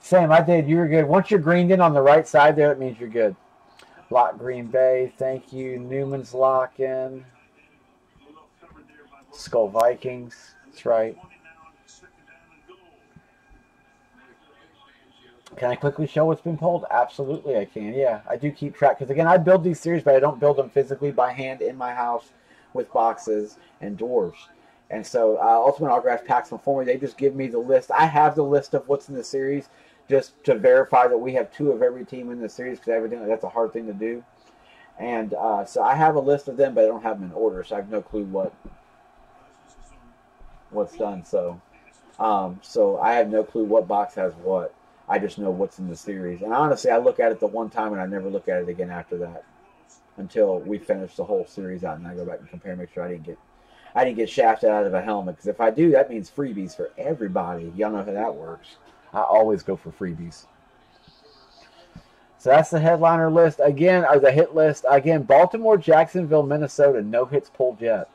Sam, I did. You were good. Once you're greened in on the right side there, that means you're good. Lock Green Bay. Thank you. Newman's lock in. Skull Vikings. That's right. Can I quickly show what's been pulled? Absolutely, I can. Yeah, I do keep track because again, I build these series, but I don't build them physically by hand in my house with boxes and doors. And so, uh, Ultimate Autograph packs them for me. They just give me the list. I have the list of what's in the series just to verify that we have two of every team in the series because evidently that's a hard thing to do. And uh, so I have a list of them, but I don't have them in order, so I have no clue what what's done. So, um, so I have no clue what box has what. I just know what's in the series. And honestly, I look at it the one time and I never look at it again after that until we finish the whole series out and I go back and compare, make sure I didn't get I didn't get shafted out of a helmet because if I do, that means freebies for everybody. Y'all know how that works. I always go for freebies. So that's the headliner list again, or the hit list again. Baltimore, Jacksonville, Minnesota. No hits pulled yet.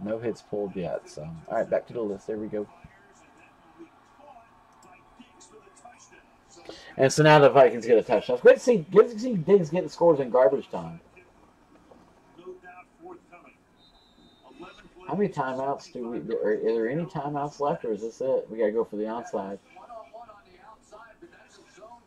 No hits pulled yet. So all right, back to the list. There we go. And so now the Vikings get a touchdown. It's great to see, good to see Diggs getting scores in garbage time. How many timeouts do we? Are, are there any timeouts left, or is this it? We got to go for the onside. One-on-one on the outside, but that's a zone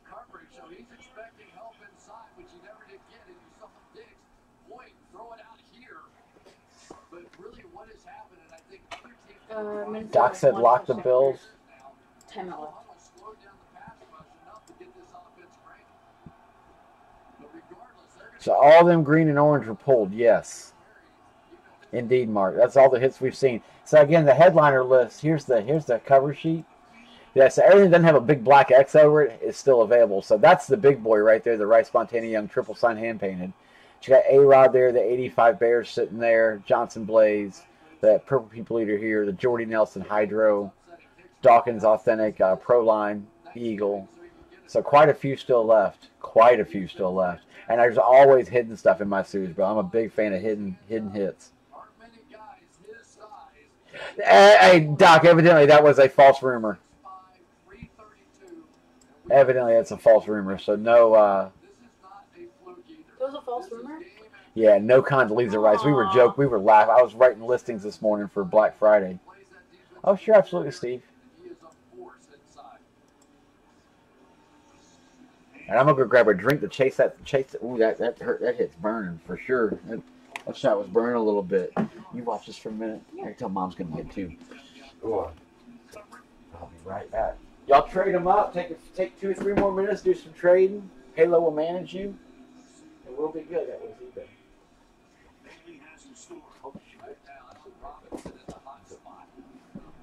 So all them green and orange were pulled. Yes, indeed, Mark. That's all the hits we've seen. So again, the headliner list. Here's the here's the cover sheet. Yeah, so everything that doesn't have a big black X over it is still available. So that's the big boy right there, the Rice Montana Young triple sign hand painted. You got A Rod there, the 85 Bears sitting there, Johnson Blaze, the Purple People Eater here, the Jordy Nelson Hydro, Dawkins Authentic uh, Pro Line Eagle. So quite a few still left. Quite a few still left. And there's always hidden stuff in my series, bro. I'm a big fan of hidden hidden hits. aren't many guys his size. Hey, Doc, evidently that was a false rumor. Evidently that's a false rumor. So no, uh, This is not a fluke either. It was a false rumor. yeah, no Condoleezza Rice. We were joke. We were laughing. I was writing listings this morning for Black Friday. Plays that defense. Oh, sure, absolutely, Steve. He is a force inside. And I'm gonna go grab a drink to chase that. Chase. Ooh, that that hurt. That hit's burning for sure. That, that shot was burning a little bit. You watch this for a minute. I can tell mom's gonna get two. Ooh. I'll be right back. Y'all trade them up. Take a, take two or three more minutes. Do some trading. Halo will manage you, and we'll be good. That was eBay.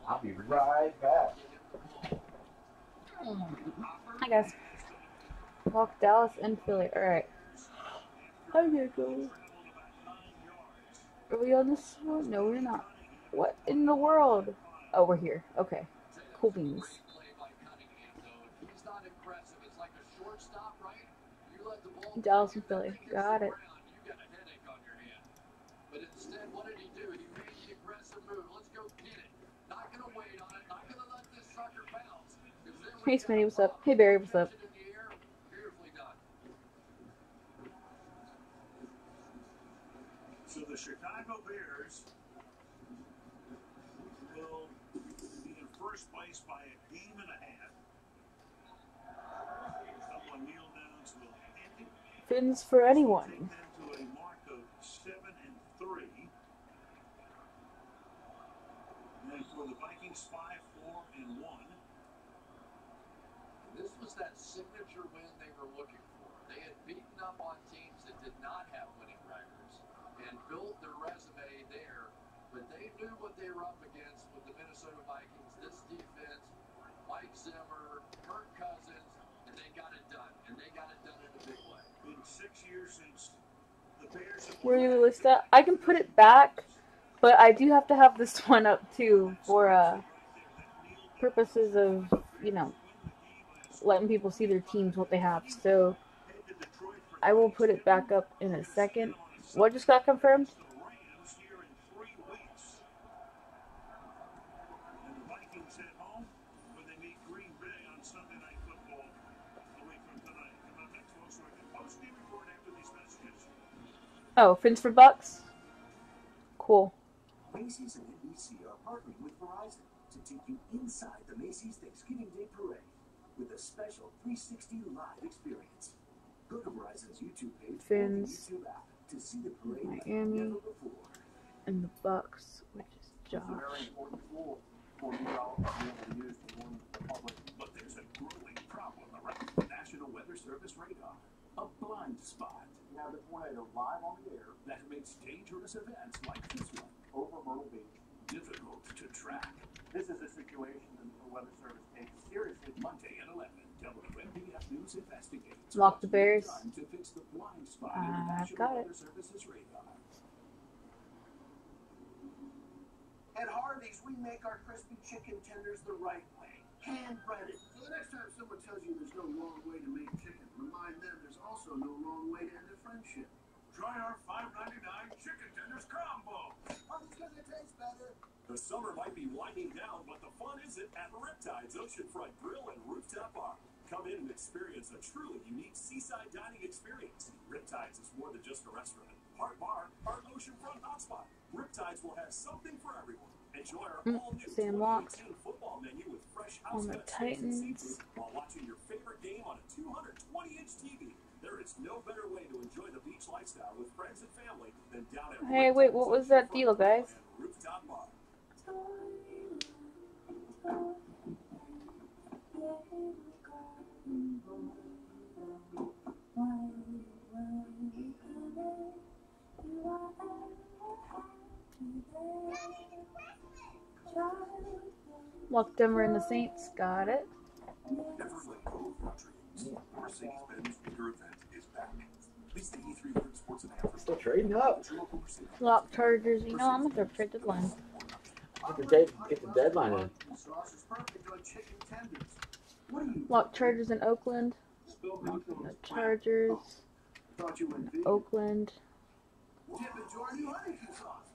I'll be right back. Hi guys. Walk Dallas and Philly. Alright. Hi go. Are we on this one? No, we're not. What in the world? Oh, we're here. Okay. Cool beans. Play by Cunningham, though. He's not impressive. It's like a shortstop, right? You let the ball Dallas and Philly. Got it. around, you got a headache on your hand. But instead, what did he do? He made the aggressive move. Let's go get it. Not gonna wait on it. Not gonna let this sucker bounce. 'Cause Hey Smitty, what's up? Hey Barry, what's up? it in the air. Beautifully done. So the Chicago Bears will be in first place by a game and a half. Fins for anyone. Take them to a mark of seven and three. And for the Vikings, five, four, and one. This was that signature win they were looking for. They had beaten up on teams that did not have winning records and built their resume there, but they knew what they were up against with the Minnesota Vikings. This defense, Mike Zimmer, Kirk Cousins, and they got it done. And they got it done in a big way. Been six years since the Bears have Where you list that? I can put it back, but I do have to have this [LAUGHS] one up too for uh purposes of you know letting people see their teams what they have. So I will put it back up in a second. What just got confirmed? the Rams here in three weeks. And the Vikings at home when they meet Green Bay on Sunday Night Football a week from tonight. Come up next, folks, for a post game report after these messages. Oh, fins for bucks. Cool. Macy's and NBC are partnering with Verizon to take you inside the Macy's Thanksgiving Day Parade with a special 360 live experience. Go to Verizon's YouTube page the Fins. YouTube app to see the parade Miami. never before. And the bucks, which is very Josh. important for you all to be able to use to warn the public. But there's a growing problem around the National Weather Service radar. A blind spot Have the tornado live on the air that makes dangerous events like this one over Myrtle Beach. difficult to track. This is a situation that the Weather Service takes seriously. Monday at 11, WMBF News investigates. Lock the Bears. done To fix the blind spot in the I've National got it. Weather Service's radar. At Hardee's, we make our crispy chicken tenders the right hand breaded. So the next time someone tells you there's no wrong way to make chicken, remind them there's also no wrong way to end a friendship. Try our $5.99 chicken tenders combo. Oh, it's because it tastes better. The summer might be winding down, but the fun isn't at Riptide's Oceanfront Grill and Rooftop Bar. Come in and experience a truly unique seaside dining experience. Riptides is more than just a restaurant. Our bar, our oceanfront hotspot. Riptides will have something for everyone. Mm, all-new Sandlot. 2018 football menu with fresh On the Titans. while watching your favorite game on a 220-inch TV. There is no better way to enjoy the beach lifestyle with friends and family than down at Hey, wait, what was that deal, guys? And Rooftop Bar. Lock Denver and the Saints. Got it. Never let go of your dreams. Mercedes-Benz bigger event is back. It's the E3 World Sports and Athletes. Still trading up. Your local Mercedes- Lock Chargers. You know, I'm at their trade deadline. Get the, date, get the deadline in. The sauce is perfect on chicken tenders. What do you Lock Chargers in Oakland. spill milk on The this plant? Chargers. Thought you went vegan. Oakland. Dip and Jordan honeydew sauce.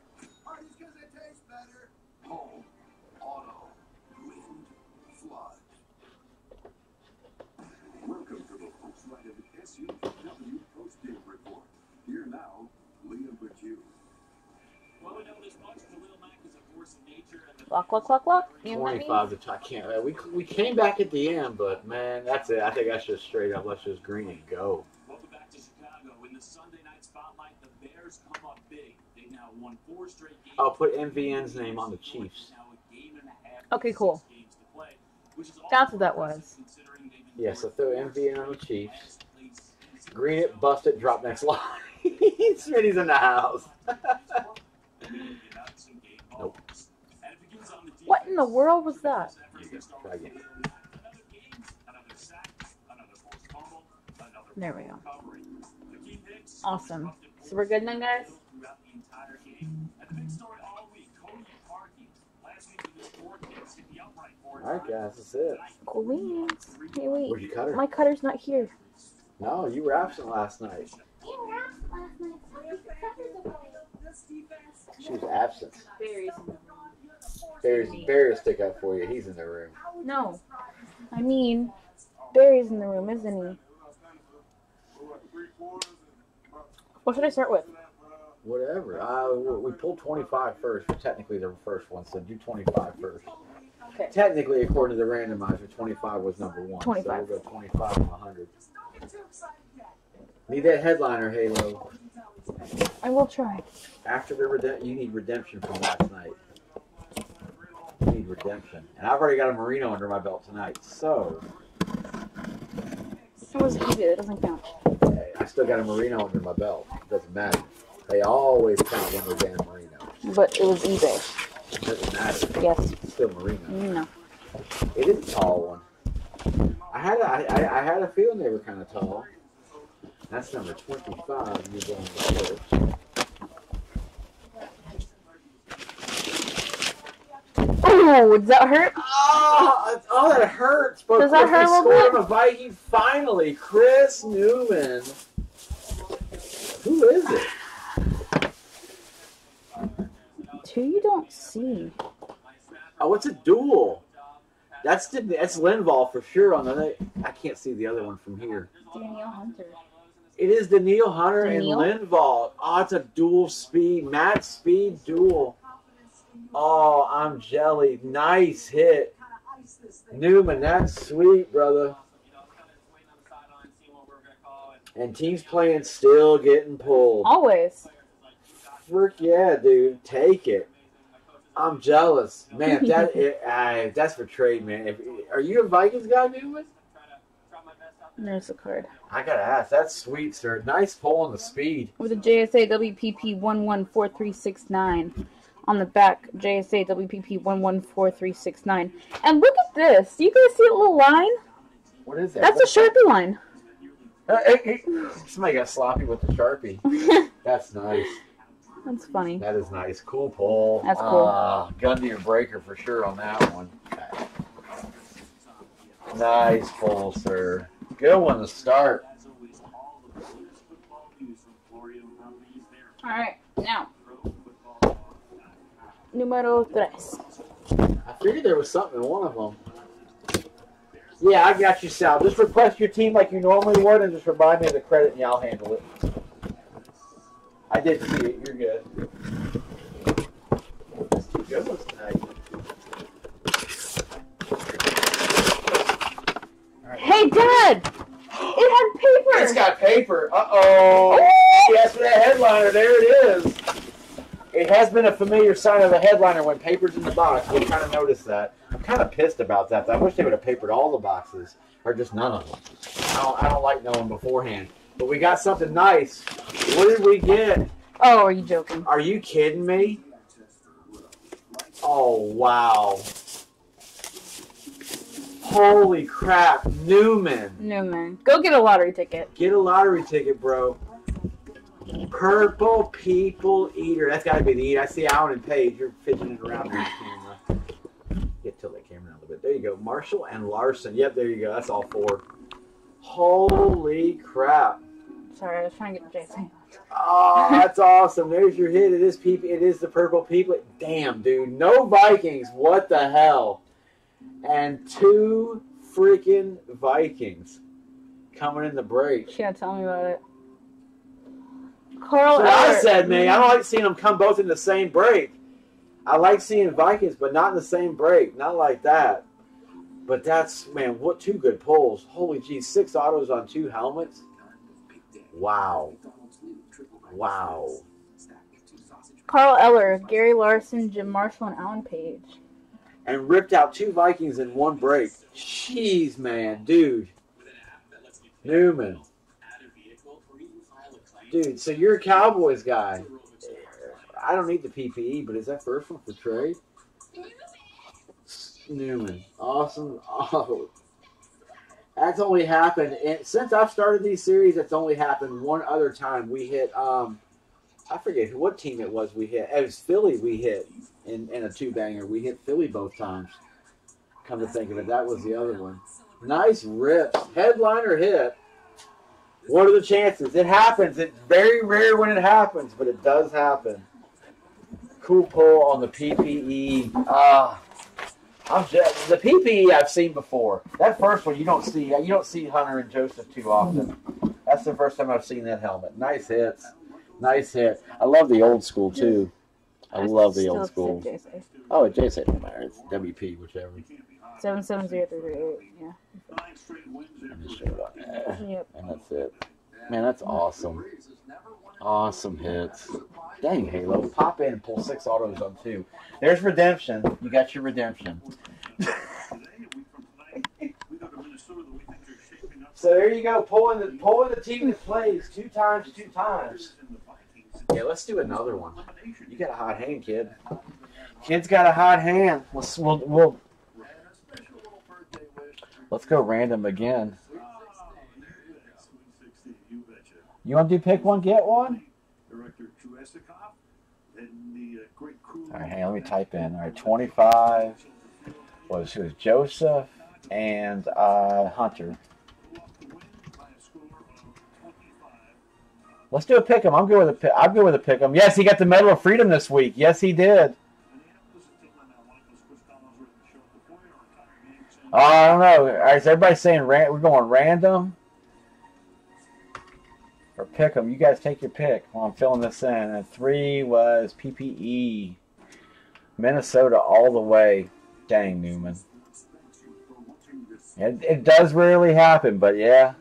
Hardee's because it tastes better. Home, auto, wind, flood. Welcome to the Volkswagen SUVW Post Game Report. Here now, Liam McHugh. Well, we know this much. Khalil Mack is a force of nature. Lock, lock, lock, lock. You know what I mean? 25 to I can't. uh, We, we came back at the end, but man, that's it. I think that's just straight up. Let's just green and go. Welcome back to Chicago. In the Sunday night spotlight, the Bears come up big. They've now won four straight games. I'll put MVN's name on the Chiefs. Now a game and a half Okay, cool. six games to play, which is That's what that was. impressive considering they've Yeah, so throw MVN on the Chiefs. last place in the Green it, bust it, drop next line. [LAUGHS] Smitty's in the house. [LAUGHS] Nope. What in the world was that? Try again. There we go. Awesome. So we're good then, guys? Alright, guys, that's it. Cool beans. Hey, Where'd wait. you cut her? My cutter's not here. No, you were absent last night. She was absent. Barry's Barry's, Barry will stick up for you. He's in the room. No. I mean, Barry's in the room, isn't he? What should I start with? Whatever. Uh, we pulled 25 first. We're technically the first one, so do 25 first. Okay. Technically, according to the randomizer, 25 was number one. 25. So we'll go 25 and 100. Don't get too excited yet. Need that headliner, Halo. I will try. After the redemption, you need redemption from last night. You need redemption, and I've already got a Marino under my belt tonight, so It was easy. It doesn't count. hey, I still got a Marino under my belt. Doesn't matter. They always count when they're damn Marino. But it was eBay. Doesn't matter. Yes. It's still Marino. No. It is a tall one. I had a, I, I, had a feeling they were kind of tall. That's number twenty-five. You're going to first. Oh, does that hurt? Oh, oh, that hurts. But Does that hurt a little scored on a Viking finally. Chris Newman. Who is it? Two you don't see. Oh, it's a duel. That's that's Linval for sure. On the I can't see the other one from here. Danielle Hunter. It is Danielle Hunter Danielle? and Linval. Oh, it's a dual speed, match speed duel. Oh, I'm jelly. Nice hit. Newman, that's sweet, brother. And teams playing still getting pulled. Always. Frick yeah, dude. Take it. I'm jealous. Man, if [LAUGHS] that that's for trade, man. If, are you a Vikings guy, Newman? There's a card. I gotta ask. That's sweet, sir. Nice pull on the speed. With a JSA WPP 114369. On the back, JSA WPP 114369. And look at this. Do you guys see a little line? What is that? That's a Sharpie line. Somebody got sloppy with the sharpie. [LAUGHS] That's nice. That's funny. That is nice. Cool pull. That's cool. Uh, gun to your breaker for sure on that one. Nice pull, sir. Good one to start. As always, all the latest football news from Florio Properties there. Alright, now, Pro football. numero tres. I figured there was something in one of them. Yeah, I got you, Sal. Just request your team like you normally would, and just remind me of the credit, and yeah, I'll handle it. I did see it. You're good. That's two good ones tonight. All right. Hey, Dad! It had paper! It's got paper. Uh oh. Yes, for that headliner. There it is. It has been a familiar sign of the headliner when paper's in the box. We kind of noticed that. I'm kind of pissed about that. I wish they would have papered all the boxes, or just none of them. I don't, I don't like knowing beforehand. But we got something nice. What did we get? Oh, are you joking? Are you kidding me? Oh wow. Holy crap, Newman. Newman. Go get a lottery ticket. Get a lottery ticket, bro. Purple People Eater. That's got to be the eater. I see Alan and Page. You're fidgeting around there, camera. Get tilt that camera a little bit. There you go. Marshall and Larson. Yep, there you go. That's all four. Holy crap. Sorry, I was trying to get Jason. Oh, that's awesome. There's your hit. It is people. It is the Purple People. Damn, dude. No Vikings. What the hell? And two freaking Vikings coming in the break. Yeah, tell me about it. Carl what I said, man. I don't like seeing them come both in the same break. I like seeing Vikings, but not in the same break. Not like that. But that's man, what two good pulls. Holy gee, six autos on two helmets. Wow. Wow. Carl Eller, Gary Larson, Jim Marshall, and Alan Page. And ripped out two Vikings in one break. Jeez, man, dude. Newman. Dude, so you're a Cowboys guy. I don't need the PPE, but is that first one for trade? Newman. Awesome. Oh. That's only happened and since I've started these series. That's only happened one other time. We hit. Um, I forget what team it was. We hit. It was Philly. We hit in, in a two banger. We hit Philly both times. Come to think of it, that was the other one. Nice rips. Headliner hit. What are the chances? It happens. It's very rare when it happens, but it does happen. Cool pull on the PPE. Ah, I'm just, the PPE I've seen before. That first one you don't see. You don't see Hunter and Joseph too often. That's the first time I've seen that helmet. Nice hits. Nice hit. I love the old school too. I love the old school. JSA. Oh, Jason, no matter. It's WP, whichever. 770338. Yeah. I'm just showing on there. Yep. And that's it. Man, that's awesome. Awesome hits. Dang, Halo. Pop in and pull six autos on two. There's redemption. You got your redemption. Today, a week from tonight, we go to Minnesota. We think they're shaping up. So there you go. Pulling the pulling the team that plays two times, two times. And Yeah, let's do another one. You got a hot hand, kid. Kid's got a hot hand. Let's we'll, we'll And a special little birthday wish. to let's go random again. Sweet 16. there it is. Sweet 16, you betcha. You want to do pick one, get one? Tuesikov, then the uh, great crew. All right, hang on, let me type in. All right, 25 was it was Joseph and uh, Hunter. Let's do a pick 'em. I'm good with a pick. I'm good with a pick 'em. Yes, he got the Medal of Freedom this week. Yes, he did. Oh, I don't know. All right, so everybody's saying ran- we're going random or pick 'em. You guys take your pick while I'm filling this in. And three was PPE. Minnesota all the way. Dang, Newman. It, it does rarely happen, but yeah.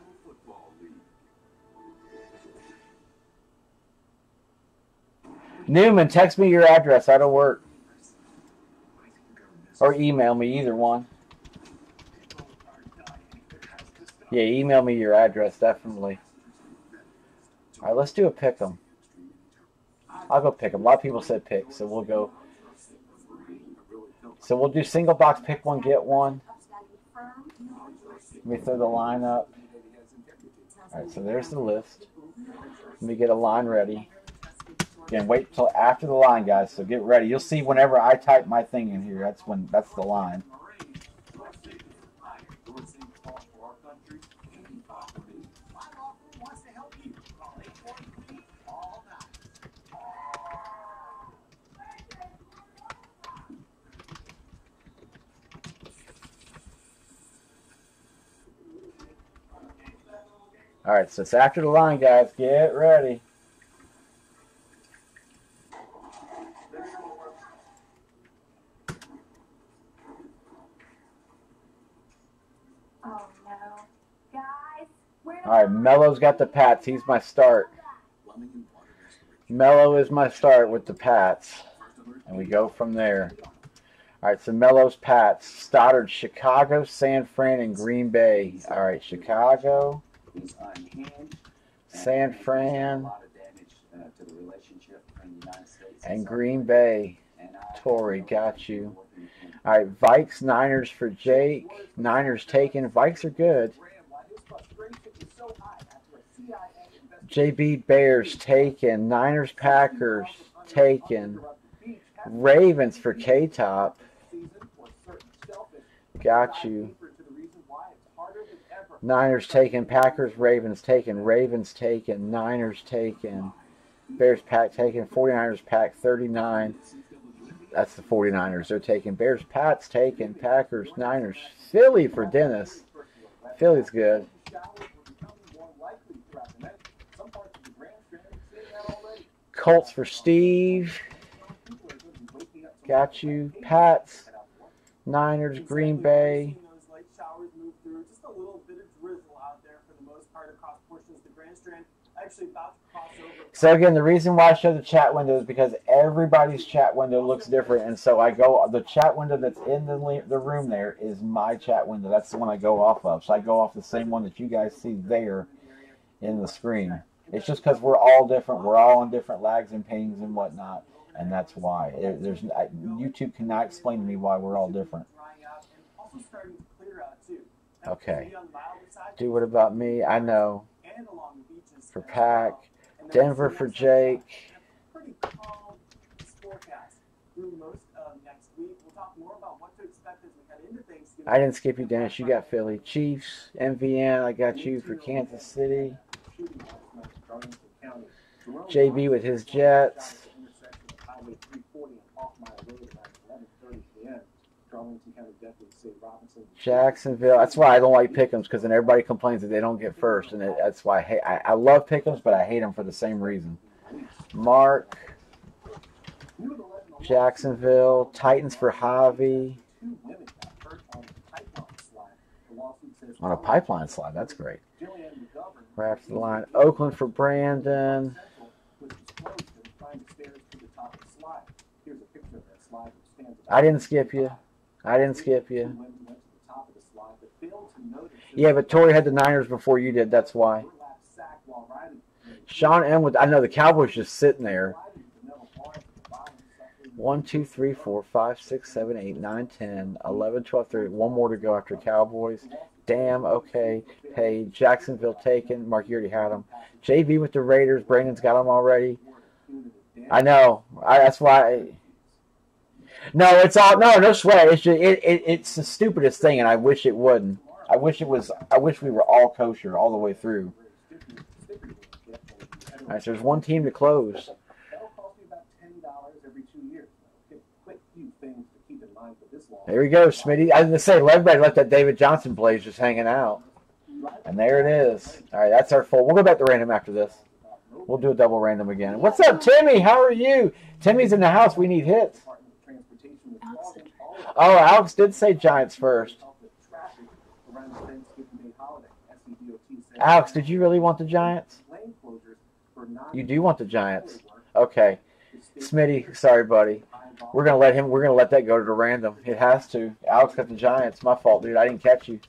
Newman, text me your address. That'll work. Or email me, either one. Yeah, email me your address, definitely. All right, let's do a pick 'em. I'll go pick 'em. A lot of people said pick, so we'll go. So we'll do single box, pick one, get one. Let me throw the line up. All right, so there's the list. Let me get a line ready. Again, wait till after the line, guys. So get ready. You'll see whenever I type my thing in here. That's when that's the line. All right, so it's after the line, guys. Get ready. Oh no. Guys, All right, Mello's got the Pats. He's my start. Mello is my start with the Pats. And we go from there. All right, so Mello's Pats. Stoddard, Chicago, San Fran, and Green Bay. All right, Chicago, He's unhinged. San A Fran, lot of damage uh, to the relationship between the United States and Green Bay. And I- Tory, got you. All right, Vikes, Niners for Jake. Niners taken. Vikes are good. JB Bears taken. Niners Packers taken. Ravens for K Top. Got you. Niners taken. Packers Ravens taken. Ravens taken. Niners taken. Bears pack taken. 49ers pack 39. That's the 49ers. They're taking Bears Pats taken. Packers Niners. Philly for Dennis. Philly's good. Colts for Steve. Got you. Pats. Niners, Green Bay. Those light showers move through. Just a little bit of drizzle out there for the most part across portions of the Grand Strand. Actually, about to cross over. So again, the reason why I show the chat window is because everybody's chat window looks different, and so I go the chat window that's in the the room there is my chat window. That's the one I go off of. So I go off the same one that you guys see there in the screen. It's just because we're all different. We're all on different lags and pings and whatnot, and that's why. It, there's I, YouTube cannot explain to me why we're all different. Drying out and also starting to clear out too. Now, Okay. be on the milder side, Do what about me? I know. and along the beaches For Pack, Denver for Jake. I didn't skip you, Dennis. You got Philly. Chiefs, MVN. I got you for Kansas City. JB with his Jets. Jacksonville. That's why I don't like Pick'ems because then everybody complains that they don't get first, and it, that's why I, hate, I I love Pick'ems, but I hate them for the same reason. Mark, Jacksonville, Titans for Javi. On a pipeline slide. That's great. After the line. Oakland for Brandon. I didn't skip you. I didn't skip you. Went, went to the top of the slide, but failed to notice that Yeah, but Tori had the Niners before you did. That's why. burlap sack while riding. Sean M. with I know the Cowboys just sitting there. Riding the metal bars at the bottom, suffering One, two, three, four, five, six, seven, eight, nine, ten, eleven, twelve, thirteen. One more to go after Cowboys. Damn, okay. Hey, Jacksonville taken. Mark, you already had him. JV with the Raiders. Brandon's got him already. I know. I, that's why. No, it's all no, no sweat. It's just it, it, it's the stupidest thing, and I wish it wouldn't. I wish it was. I wish we were all kosher all the way through. All right, so there's one team to close. There we go, Smitty. I was gonna say, everybody left that David Johnson plays just hanging out, and there it is. All right, that's our full. We'll go back to random after this. We'll do a double random again. What's up, Timmy? How are you? Timmy's in the house. We need hits. Department of Transportation was Oh, Alex did say Giants first. Alex, did you really want the Giants? You do want the Giants. Okay, Smitty. Sorry, buddy. We're gonna let him. We're gonna let that go to the random. It has to. Alex got the Giants. My fault, dude. I didn't catch you.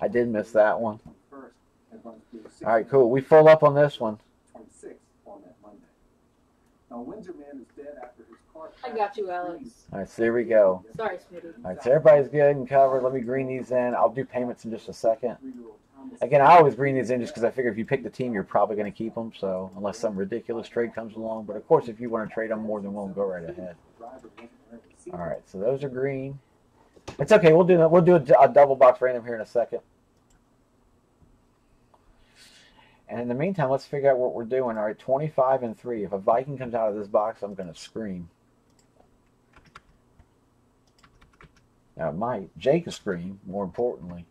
I did miss that one. 21st and runs through the All right, cool. We full up on this one. 26th on that Monday. Now, Windsor man is dead after. I got you, Alex. All right, so there we go. Sorry, Smitty. All right, so everybody's good and covered. Let me green these in. I'll do payments in just a second. Again, I always green these in just because I figure if you pick the team, you're probably going to keep them. So unless some ridiculous trade comes along, but of course, if you want to trade them more than one, go right ahead. driver wasn't wearing a All right, so those are green. It's okay. We'll do that. We'll do a, a double box random here in a second. And in the meantime, let's figure out what we're doing. All right, 25 and 3. If a Viking comes out of this box, I'm going to scream. Now, it might. Jake will scream, more importantly.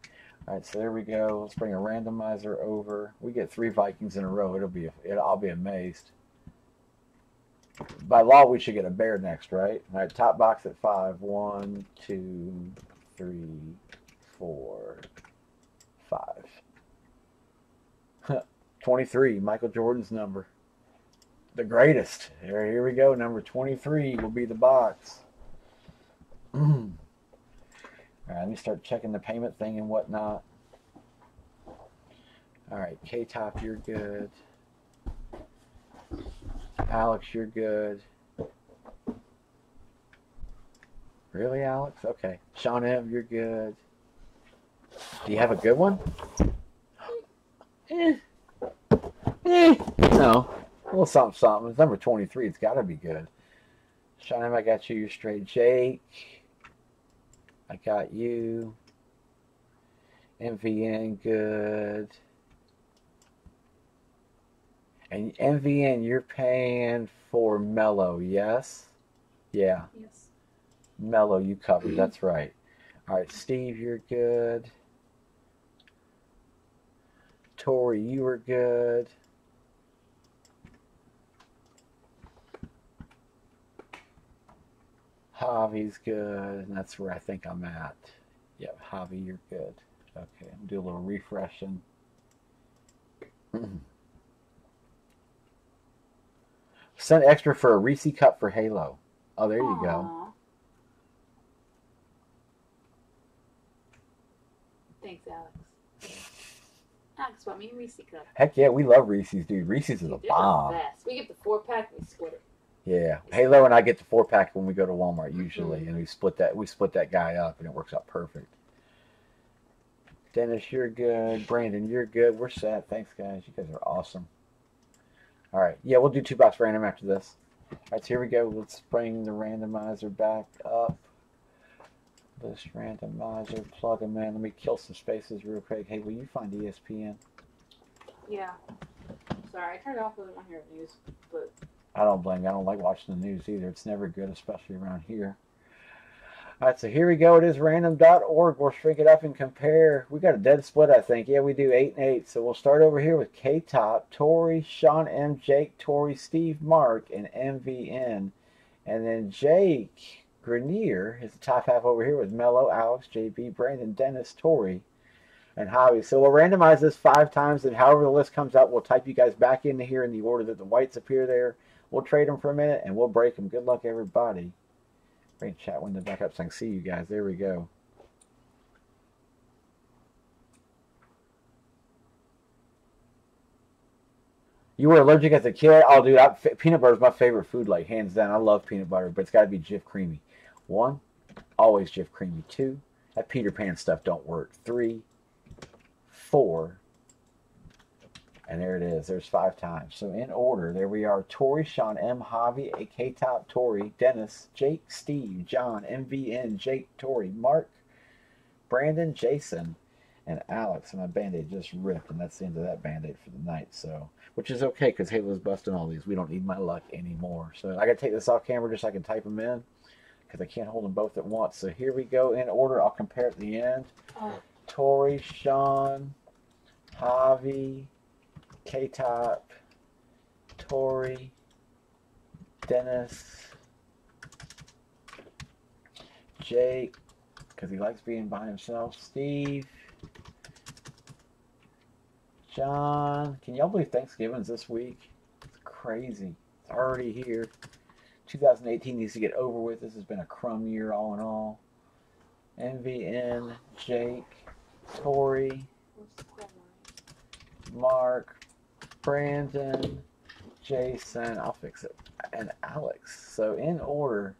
All right, so there we go. Let's bring a randomizer over. We get three Vikings in a row. It'll be, it, I'll be amazed. By law, we should get a bear next, right? All right, top box at five. One, two, three, four, five. [LAUGHS] 23, Michael Jordan's number. The greatest. Here, here we go. Number 23 will be the box. [CLEARS THROAT] All right, let me start checking the payment thing and whatnot. All right, K Top, you're good. Alex, you're good. Really, Alex? Okay. Sean M, you're good. Do you have a good one? Eh. Eh. No. A little something, something. It's number 23. It's got to be good. Sean M, I got you. You're straight. Jake. I got you. MVN, good. And MVN, you're paying for Mellow, yes? Yeah, Yes. Mellow, you covered. That's right. All right, Steve, you're good. Tori, you were good. Javi's good, and that's where I think I'm at. Yep, Javi, you're good. Okay, I'm do a little refreshing. [CLEARS THROAT] Send extra for a Reese cup for Halo. Oh, there you go. Thanks, Alex. Alex bought me a Reese cup. Heck yeah, we love Reese's, dude. Reese's is a bomb. We get the four pack and we split it. Yeah, Halo and I get the four pack when we go to Walmart usually, Mhm. and we split that. We split that guy up, and it works out perfect. Dennis, you're good. Brandon, you're good. We're set. Thanks, guys. You guys are awesome. All right, yeah, we'll do two box random after this. All right, so here we go. Let's bring the randomizer back up. This randomizer, plug them in. Let me kill some spaces real quick. Hey, will you find ESPN? Yeah. Sorry, I turned off because I don't hear the news, but I don't blame you. I don't like watching the news either. It's never good, especially around here. All right, so here we go. It is random.org. We'll shrink it up and compare. We got a dead split, I think. Yeah, we do eight and eight. So we'll start over here with K Top, Tori, Sean M, Jake, Tori, Steve, Mark, and MVN. And then Jake, Grenier is the top half over here with Mello, Alex, JB, Brandon, Dennis, Tori, and Javi. So we'll randomize this five times, and however the list comes out, we'll type you guys back into here in the order that the whites appear there. We'll trade them for a minute, and we'll break them. Good luck, everybody. Bring chat window back up so I can see you guys. There we go. You were allergic as a kid? Oh, dude, I, peanut butter is my favorite food, like hands down. I love peanut butter, but it's got to be Jif Creamy. One, always Jif Creamy. Two, that Peter Pan stuff don't work. Three, four, and there it is. There's five times. So in order, there we are. Tori, Sean, M, Javi, A, K Top, Tori, Dennis, Jake, Steve, John, MVN, Jake, Tori, Mark, Brandon, Jason, and Alex. And my band-aid just ripped, and that's the end of that band-aid for the night. So, which is okay because Halo's busting all these. We don't need my luck anymore. So I got to take this off camera just so I can type them in because I can't hold them both at once. So here we go in order. I'll compare at the end. Oh. Tori, Sean, Javi, K-Top, Tori, Dennis, Jake, because he likes being by himself, Steve, John. Can y'all believe Thanksgiving's this week? It's crazy. It's already here. 2018 needs to get over with. This has been a crumb year all in all. MVN, Jake, Tori, Mark, Brandon, Jason, I'll fix it, and Alex. So in order,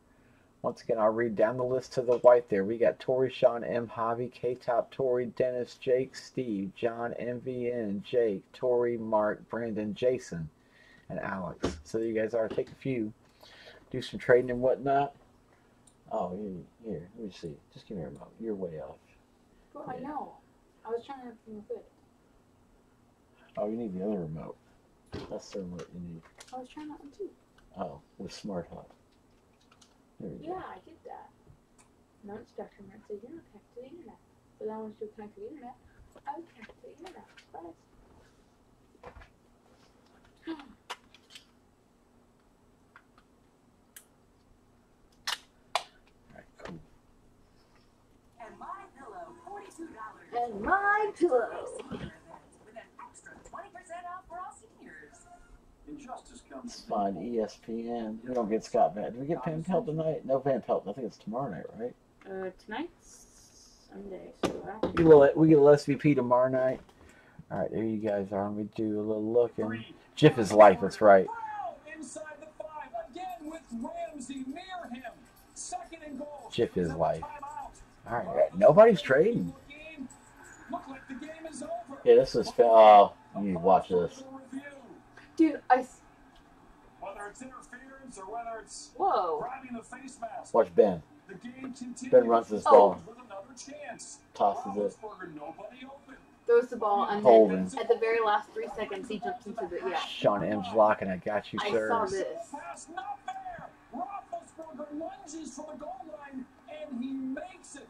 once again, I'll read down the list to the white there. We got Tori, Sean, M, Javi, K-Top, Tori, Dennis, Jake, Steve, John, MVN, Jake, Tori, Mark, Brandon, Jason, and Alex. So you guys are. Take a few, do some trading and whatnot. Oh, here, here, let me see. Just give me a remote. You're way off. Well, I know. I was trying to everything good. Oh, you need the other remote. That's the remote you need. I was trying that one too. Oh, with Smart Hub. There we Yeah, go. I did that. Not spectrum. It says you're not connected to the internet. But then once you're to the internet, I would connect to the internet. But Alright, cool. And my pillow, forty-two dollars. and my pillow. With an extra twenty percent off for all seniors. Injustice comes. Let's find ESPN. We don't get Scott Van. Do we get Van Pelt tonight? No Van Pelt. I think it's tomorrow night, right? Uh, tonight's Sunday, so I We get we get a SVP tomorrow night. All right, there you guys are. Let me do a little looking. Jif is life. That's right. Inside the five again with Ramsey near him. Second and goal. Jif is life. All right, nobody's trading. Look like the game is over. Yeah, this is. Oh, you need to watch this. Review. Dude, I. s- Whether it's interference or whether it's Whoa. grabbing the face mask. Watch Ben. The game continues. Ben runs this Oh. ball, With another chance. tosses it. Nobody open. Throws the ball, and Holding. then at the very last three seconds, he jumps into the. Yeah. Sean M's locking. I got you, I sir. saw this. Pass not there. Roethlisberger lunges for the goal line and he makes it.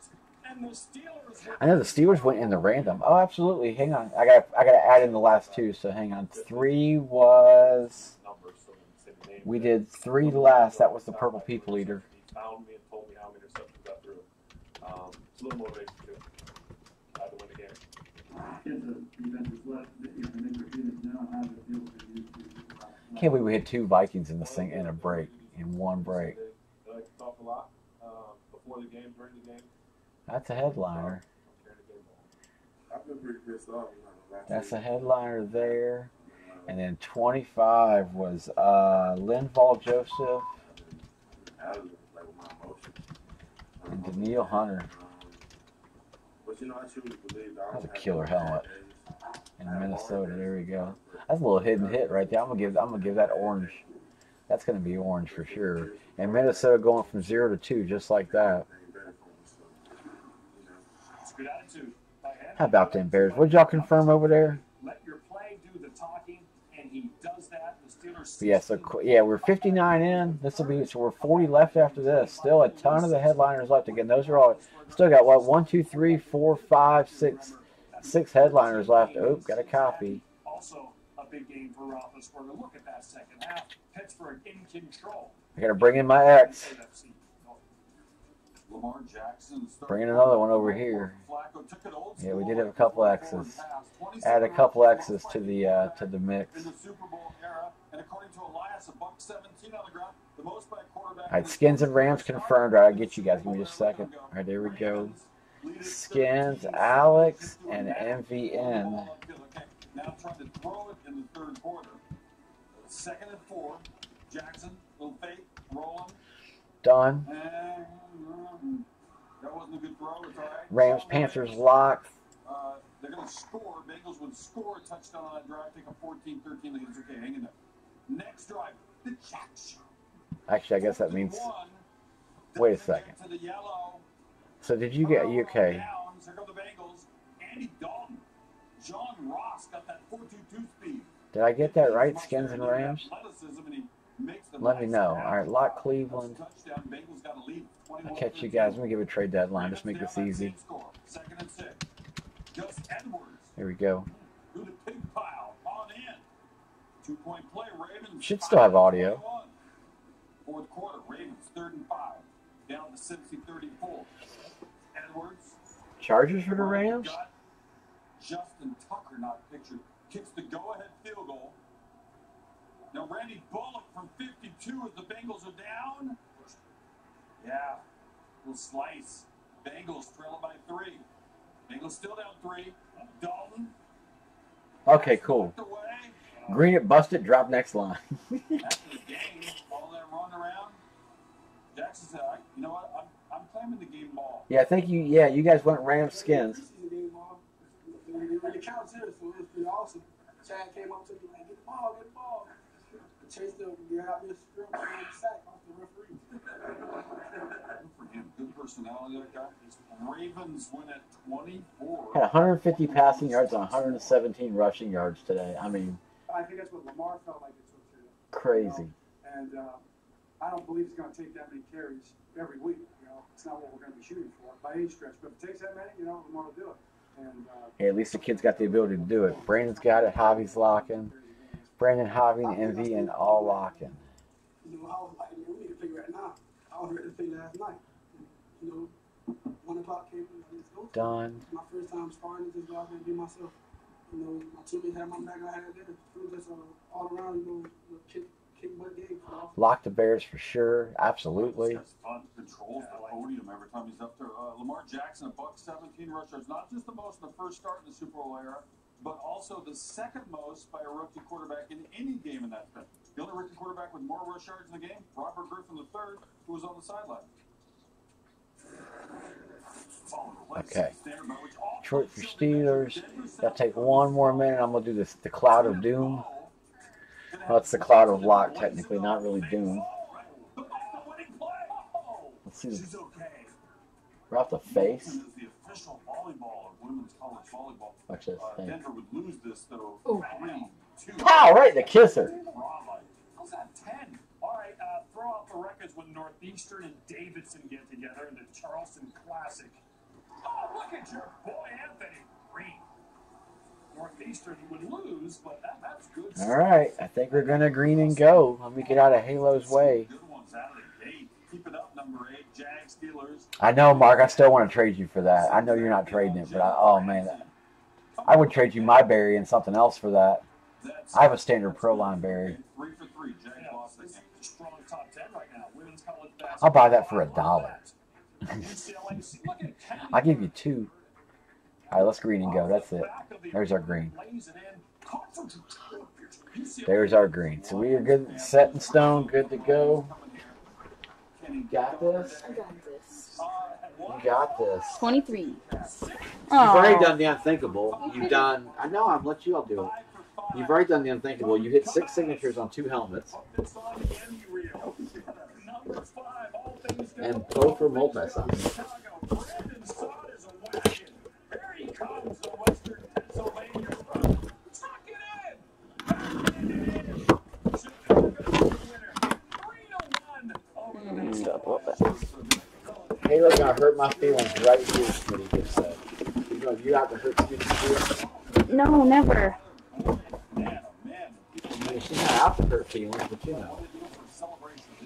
I know the Steelers went in the random. Oh, absolutely. Hang on. I got. I got to add in the last two. So hang on. Three was. We did three last. That was the Purple People Eater. Can't believe we had two Vikings in the thing in a break, in one break. Um, before the game, during the game. That's a headliner. That's a headliner there. And then 25 was uh, Linval Joseph and Danielle Hunter That's a killer helmet. in Minnesota. There we go. That's a little hidden hit right there. I'm gonna give. I'm gonna give that orange. That's gonna be orange for sure. And Minnesota going from zero to two just like that. It's a good attitude. by Henry. How about them Bears? What y'all confirm over there? Let your play do the talking, and he does that. The Steelers. Yeah, so yeah, we're 59 in. This will be so we're 40 left after this. Still a ton of the headliners left. Again, those are all still got what one, two, three, four, five, six, six headliners left. Oh, got a copy. Also, a big game for Roethlisberger. Look at that second half. Pittsburgh in control. I gotta bring in my ex. Bringing another one over here. Flacco took it old Yeah, we did have a couple X's. Add a couple X's to the uh, to the mix. Super Bowl era, and according to Elias, a buck 17 on the ground, the most by a quarterback. All right, Skins and Rams confirmed. All right, I'll get you guys. Give me just a second. All right, there we go. Skins, Alex, and MVN. Now trying to throw it in the third quarter. Second and four. Jackson, little fake, rolling. Done. And that wasn't a good throw. It's all right. Rams, Panthers locked. Uh, they're going to score. Bengals would score a touchdown on that drive, take a 14 13 lead. It's okay, hang in there. Next drive, the Jacks. Actually, I guess that means. Wait a second. To the yellow. So did you get you okay? Here go the Bengals. Andy Dalton. John Ross got that 4 2 2 speed. Did I get that right? Skins and Rams. Athleticism, and he makes the Let me know. All right, lock Cleveland. I'll catch you guys. Let me give a trade deadline. Just make this easy. Second and six. Gus Edwards. Here we go. Should still have audio. Fourth quarter. Ravens third and five. Down to Cincy 34. Edwards. Chargers for the Rams. Justin Tucker not pictured. Kicks the go ahead field goal. Now Randy Bullock from 52 as the Bengals are down. Yeah. Little slice. Bengals trail it by three. Bengals still down three. Dalton. Okay, cool. Green it, bust it, drop next line. After the game, all that run around. Jackson said, uh, I, you know what? I'm, I'm claiming the game ball. yeah, I think you. Yeah, you guys went Rams skins. Preseason game ball. It really counts here, so it was pretty awesome. Chad came up to me like, get the ball, get the ball. Chase the get out of this strip and sack off the referee. [LAUGHS] Good for him. Good personality, that guy. Ravens win at 24. Had 150 passing yards on 117 rushing yards today. I mean, I think that's what Lamar felt like it took to crazy. And uh, I don't believe he's going to take that many carries every week. You know, it's not what we're going to be shooting for by any stretch. But if it takes that many, you know, we Lamar will do it. And uh, Hey, at least the kid's got the ability to do it. Brandon's got it. Javi's locking. Brandon, Javi, and MV, and all locking. you know, I was like, we need to figure it now. I was ready to figure last night. You know, one o'clock came, you know, let's go. Done. My first time sparring, just go out there and be myself. You know, my teammates had my back, I had theirs. It was just uh, all around, you know, kick, kick butt game. So, Lock the Bears for sure. Absolutely. Fun. Controls the podium every time he's up there. Uh, Lamar Jackson, a buck 17 rushers, not just the most in the first start in the Super Bowl era, but also the second most by a rookie quarterback in any game in that span. The only rookie quarterback with more rush yards in the game, Robert Griffin III, who was on the sideline. Okay. Detroit for Steelers. That'll take one more minute. I'm gonna do this. The Cloud of Doom. Well, it's the Cloud of Lock, technically, not really Doom. Let's see. We're off the face. Wilson is the official volleyball of women's college volleyball. Watch this thing. Denver would lose this though. Ooh. Pow! Right in the kisser. Bravo. How's that 10? All right, uh, throw out the records when Northeastern and Davidson get together in the Charleston Classic. Oh, look at your boy Anthony Green. Northeastern would lose, but that, that's good. All right. I think we're gonna green and go. Let me get out of Halo's way. Good ones out of the gate. Keep it up, number eight. Jags, Steelers. I know, Mark. I still want to trade you for that. I know you're not trading it, but I, oh man, I would trade you my berry and something else for that. I have a standard pro line berry. Three for three. Jags I'll buy that for a dollar. UCLA, see, look at Kennedy. I'll give you two. All right, let's green and go. That's it. There's our green. Lays it in. There's our green. So we are good, set in stone, good to go. You got this. I got this. You got this. 23. You've already done the unthinkable. You've done. I know. I've let you all do it. You've already done the unthinkable. You hit six signatures on two helmets, and both were multi-sign. Halo gonna hurt my feelings right here What he just said. You know, you have to hurt Smitty's feelings. no, never. I mean, she's not out to hurt feelings, but you know,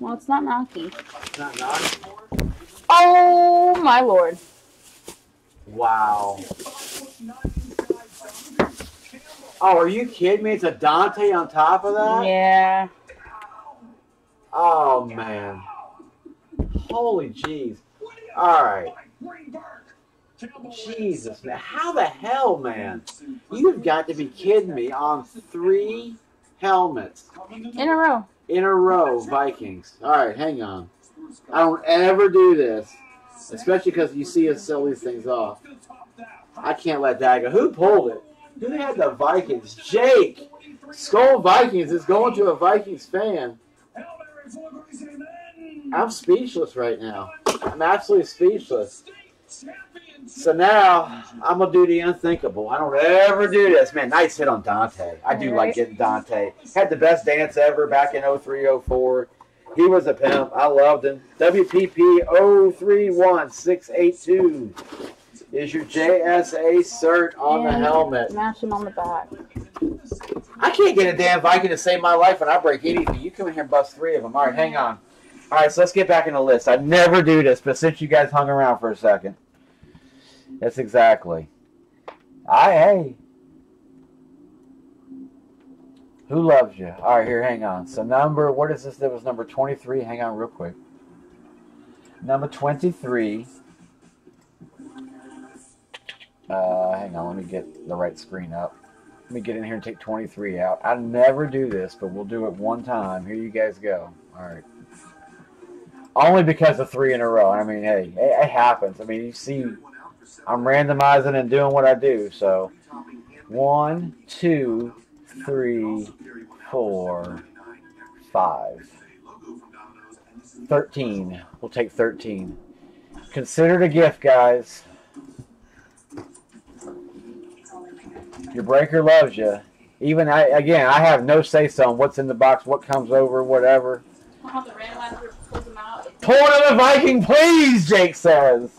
Well, it's not Naki. it's not not. Oh my lord. Wow. Oh, are you kidding me? It's a Daunte on top of that? Yeah. Oh man. Holy jeez. All right. Jesus, man. How the hell, man? You've got to be kidding me on three helmets In a row. In a row, Vikings. All right, hang on. I don't ever do this, especially because you see us sell these things off. I can't let that go. Who pulled it? Who had the Vikings? Jake. Skull Vikings is going to a Vikings fan. I'm speechless right now. I'm absolutely speechless. So now I'm gonna do the unthinkable. I don't ever do this. Man, nice hit on Daunte. I do like getting Daunte. Had the best dance ever back in 03, 04. He was a pimp. I loved him. WPP 031682 is your JSA cert on the helmet. Smash him on the back. I can't get a damn Viking to save my life when I break anything. You come in here and bust three of them. All right, hang on. All right, so let's get back in the list. I never do this, but since you guys hung around for a second, that's exactly. I hey. Who loves you? All right, here, hang on. So number, what is this? That was number twenty-three. Hang on, real quick. Number twenty-three. Uh, hang on, let me get the right screen up. Let me get in here and take 23 out. I never do this, but we'll do it one time. Here you guys go. All right. Only because of three in a row. I mean, hey, it, it happens. I mean, you see, I'm randomizing and doing what I do. So, one, two, three, four, five, 13. We'll take 13. Consider it a gift, guys. Your breaker loves you. Even I, again, I have no say so on what's in the box, what comes over, whatever. I'll the randomizer pulls them out. Pull another Viking, please, Jake says.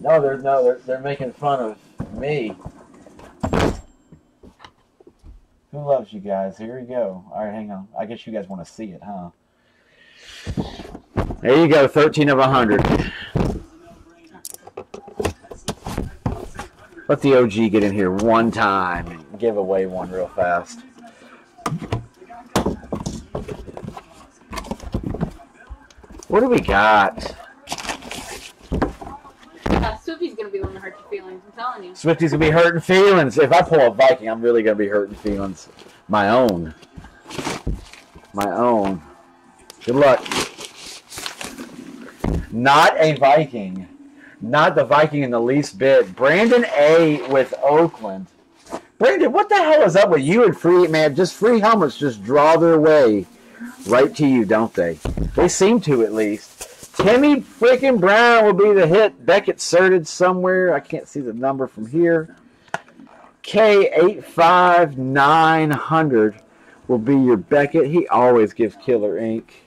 No, they're no, they're, they're making fun of me. Who loves you guys? Here we go. All right, hang on. I guess you guys want to see it, huh? There you go, 13 of 100. Let the OG get in here one time and give away one real fast. What do we got? Uh, Sophie's gonna be the one to hurt your I'm telling you. Swifty's gonna be hurting feelings. If I pull a Viking, I'm really gonna be hurting feelings. My own. My own. Good luck. Not a Viking. Not the Viking in the least bit. Brandon A with Oakland. Brandon, what the hell is up with you and free man? Just free helmets just draw their way right to you, don't they? They seem to at least. Timmy freaking Brown will be the hit. Beckett certed somewhere. I can't see the number from here. K85900 will be your Beckett. He always gives Killer Ink.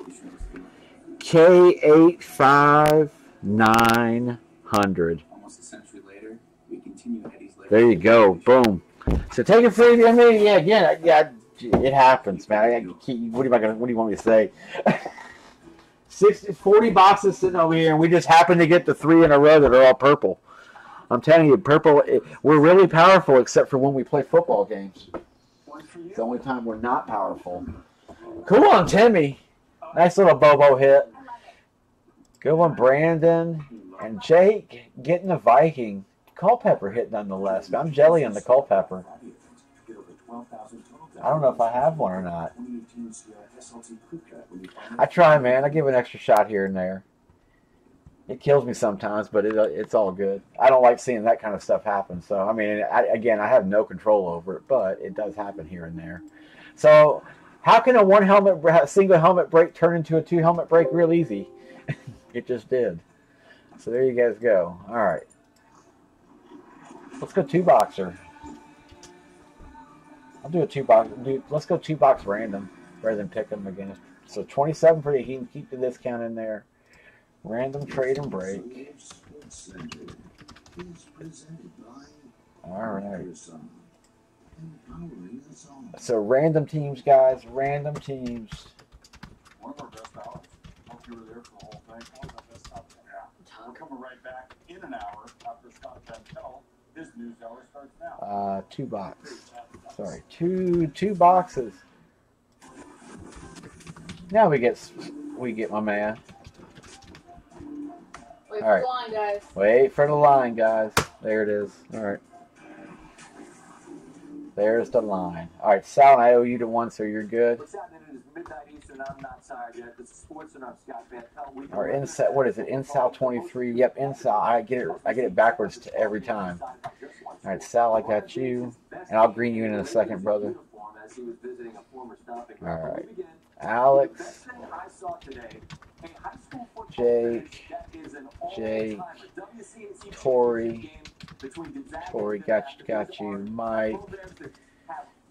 K85900. Almost a century later, we continue Eddie's legacy. There you go. Boom. So take it free. I mean, yeah, again, yeah, it happens, man. I, keep, what am I gonna? What do you want me to say? [LAUGHS] 60, 40 boxes sitting over here, and we just happen to get the three in a row that are all purple. I'm telling you, purple. It, we're really powerful, except for when we play football games. It's the only time we're not powerful. Cool on Timmy. Nice little Bobo hit. Good one, Brandon and Jake getting the Viking. Culpepper hit nonetheless. I'm jelly on the Culpepper. I don't know if I have one or not. I try, man. I give an extra shot here and there. It kills me sometimes, but it, it's all good. I don't like seeing that kind of stuff happen. So, I mean, I, again, I have no control over it, but it does happen here and there. So, how can a one helmet, single helmet break turn into a two helmet break real easy? [LAUGHS] it just did. So there you guys go. All right. Let's go two boxer. I'll do a two box. Do let's go two box random rather than pick them again. So 27 for you. He can keep the discount in there. Random trade and break. All right. So random teams, guys. Random teams. One of our best ballots. You were there for the whole thing. What was that best stop? Yeah. We're coming right back in an hour after Scott Van His news hour starts now. Uh, two box. Sorry, two two boxes. Now we get we get my man. Wait All for right. the line, guys. Wait for the line, guys. There it is. All right. There's the line. All right, Sal, I owe you to one, so you're good. What's happening? It is midnight Eastern. I'm not tired yet. This is Sports and I'm Scott Van Pelt. We Or Insal, what is it? In Insal 23. Yep, in Insal. I get it. I get it backwards to every time. All right, Sal, I got you, and I'll green you in in a second, brother. As he was visiting a former stomping All ground. right, We begin. Alex, Jake, Jake, Tori, Tori, got Gonzaga. got you, Mike,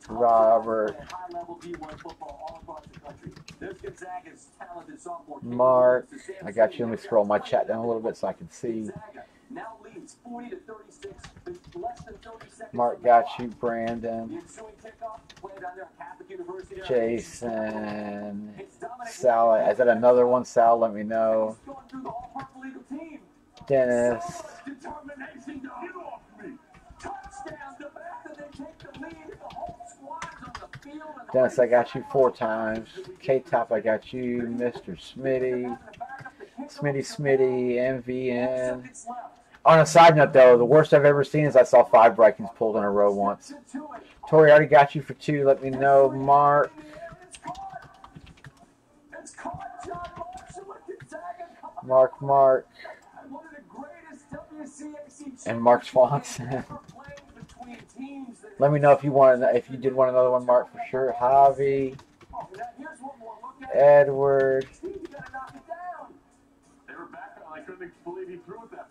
Robert, of high-level D1 football all across the country. There's Gonzaga's talented sophomore Caleb Mark. I got you. Let me scroll my chat down a little bit so I can see. Now leads 40 to 36 with less than 30 seconds Mark got you, Brandon, ensuing kickoff played down there at Catholic University. Jason, Sal. Is that another one, Sal? Let me know. Going through the all-purple Eagle team. Dennis, Determination, dog. Get off me. Touchdown to back, and they take the lead. The whole squad's on the field. and Dennis, I got you four times. K Top, I got you. Mr. Smitty, Smitty, Smitty, MVN. On a side note, though, the worst I've ever seen is I saw five Vikings pulled in a row once. Tori, I already got you for two. Let me know. Mark, Mark, Mark, and Mark Swanson. [LAUGHS] Let me know if you want if you did want another one, Mark, for sure. Javi. Edward. They were back. I couldn't believe he threw it that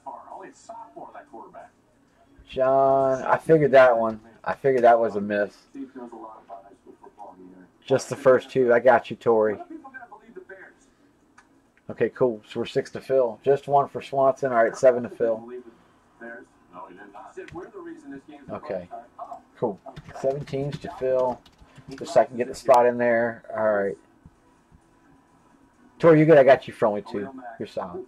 John. I figured that one. I figured that was a miss. Steve knows a lot about high school football in the. Just the first two. I got you, Tori. What are people gonna believe the Bears? Okay, cool. So we're six to fill. Just one for Swanson. All right, seven to fill. Believe the Bears? No, he didn't. I said we're the reason this game's a Okay. prime time. Oh, Cool. Seven teams to fill. Just so I can get the spot in there. All right. Tori, you good? I got you for only two. You're solid.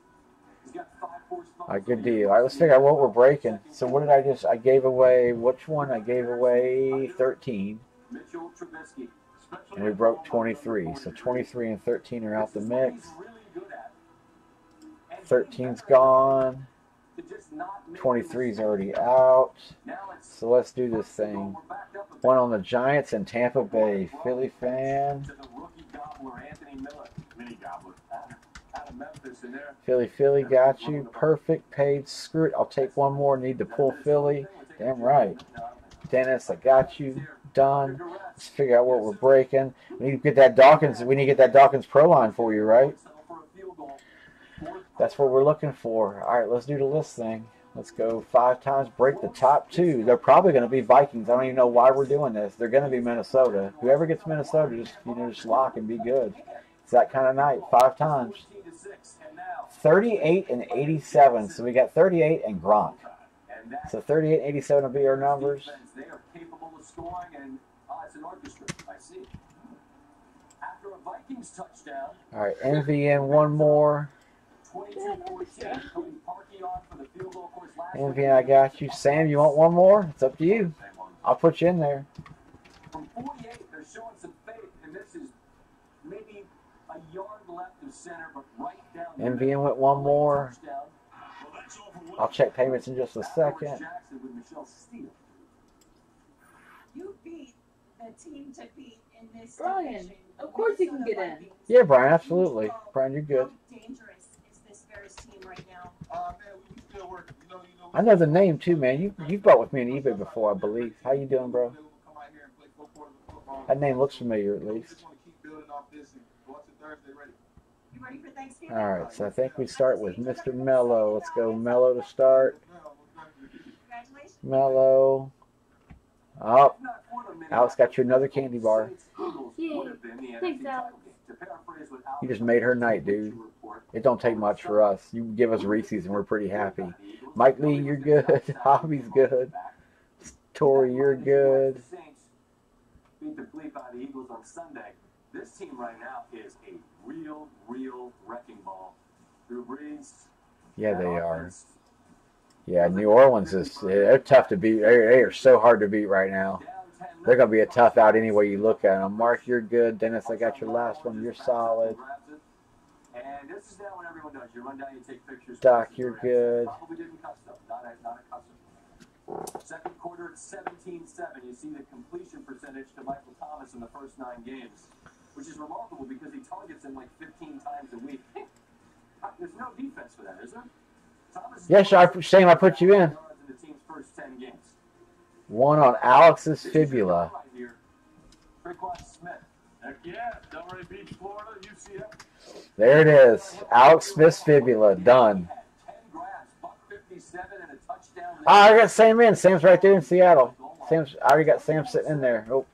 Right, good deal. All right, let's figure out what we're breaking. So what did I just? I gave away which one? I gave away 13, Mitchell Trubisky. and we broke 23. So 23 and 13 are out the mix. He's really good at. And 13's gone. to just not make 23's already out. So let's do this thing. a One on the Giants and Tampa Bay. Philly fan. to the rookie gobbler Anthony Miller, Mini gobbler. out of, out of Memphis, and there. Philly, Philly got you. Perfect. Paid. Screw it. I'll take one more. Need to pull Philly. Damn right. Dennis, I got you. Done. Let's figure out what we're breaking. We need to get that Dawkins. We need to get that Dawkins Pro line for you, right? That's what we're looking for. All right, let's do the list thing. Let's go five times, break the top two. They're probably going to be Vikings. I don't even know why we're doing this. They're going to be Minnesota. Whoever gets Minnesota, just you know, just lock and be good. It's that kind of night. Five times. 14 to 6, and now. 38 and 87. So we got 38 and Gronk. So 38 and 87 will be our numbers. They are capable of scoring, and it's an orchestra. I see. After a Vikings touchdown, All right, MVN one more. 22-14, Cody Parkey on for the field goal. Of course, last MVN, I got you. Sam, you want one more? It's up to you. I'll put you in there. From 48, they're showing some faith, and this is maybe a yard left of center, but right MVN middle. went one more. I'll check payments in just a second. Jackson with Michele Steele. You beat the team to beat in this Brian, of course you can get in. Yeah, Brian, absolutely. Brian, you're good. How dangerous is this Bears team right now? Uh, man, we still working. You know, you know. I know the name too, man. You you've bought with me on eBay before, I believe. How you doing, bro? Come out here and play four quarters of football. That name looks familiar at least. Ready. For Thanksgiving? All right, so I think we start with Mr. Mello. Let's go Mello to start. Congratulations. Mello. Up. If not for the minute, Alex got you another candy bar. Saints Eagles Yay. would have been the Thanks, Alex. title game. To paraphrase what You just made her night, dude. It don't take much for us. You give us Reese's and we're pretty happy. Mike Lee, you're good. [LAUGHS] Hobby's good. Tori, you're good. Beat the bleep out of the Eagles on Sunday. This team right now is a real, real wrecking ball. Drew Brees. Yeah, they are. Yeah, New Orleans is they're tough to beat. They, are so hard to beat right now. They're gonna be a tough out any way you look at them. Mark, you're good. Dennis, I got your last one. You're solid. And this is now what everyone does. You run down, you take pictures. Doc, you're good. Probably didn't cut stuff. Not a, not a custom. Second quarter at 17-7. You see the completion percentage to Michael Thomas in the first nine games, which is remarkable because he targets him like 15 times a week. There's no defense for that, is there? Thomas Yes, I, Shane, I put you in. in the team's first 10 games. One on Alex's fibula. Right here. Frequat Smith. Heck yeah, Delray Beach, Florida, UCF. There it is. Alex Smith's fibula done. 10 grabs, 57 and a touchdown. Ah, I got Sam in. Sam's right there in Seattle. Sam's. I already got Sam sitting in there. Oh,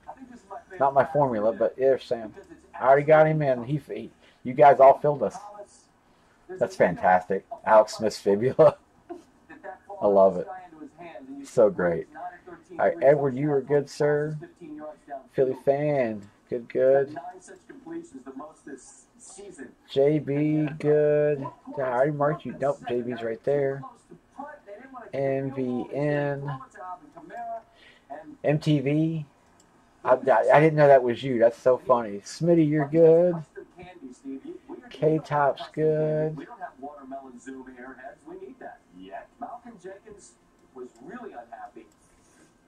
not my formula, but there's Sam. I already got him in. He, he you guys all filled us. That's fantastic. Alex Smith's fibula. [LAUGHS] I love it. So great. All right, Edward, you were good, sir. Philly fan, good, good. JB, good. I already marked you. Nope, JB's right there. NVN. MTV. I, I, didn't know that was you. That's so funny. Smitty, you're good. K Top's good. We don't have watermelon zoom airheads. We need that yet. Malcolm Jenkins was really unhappy.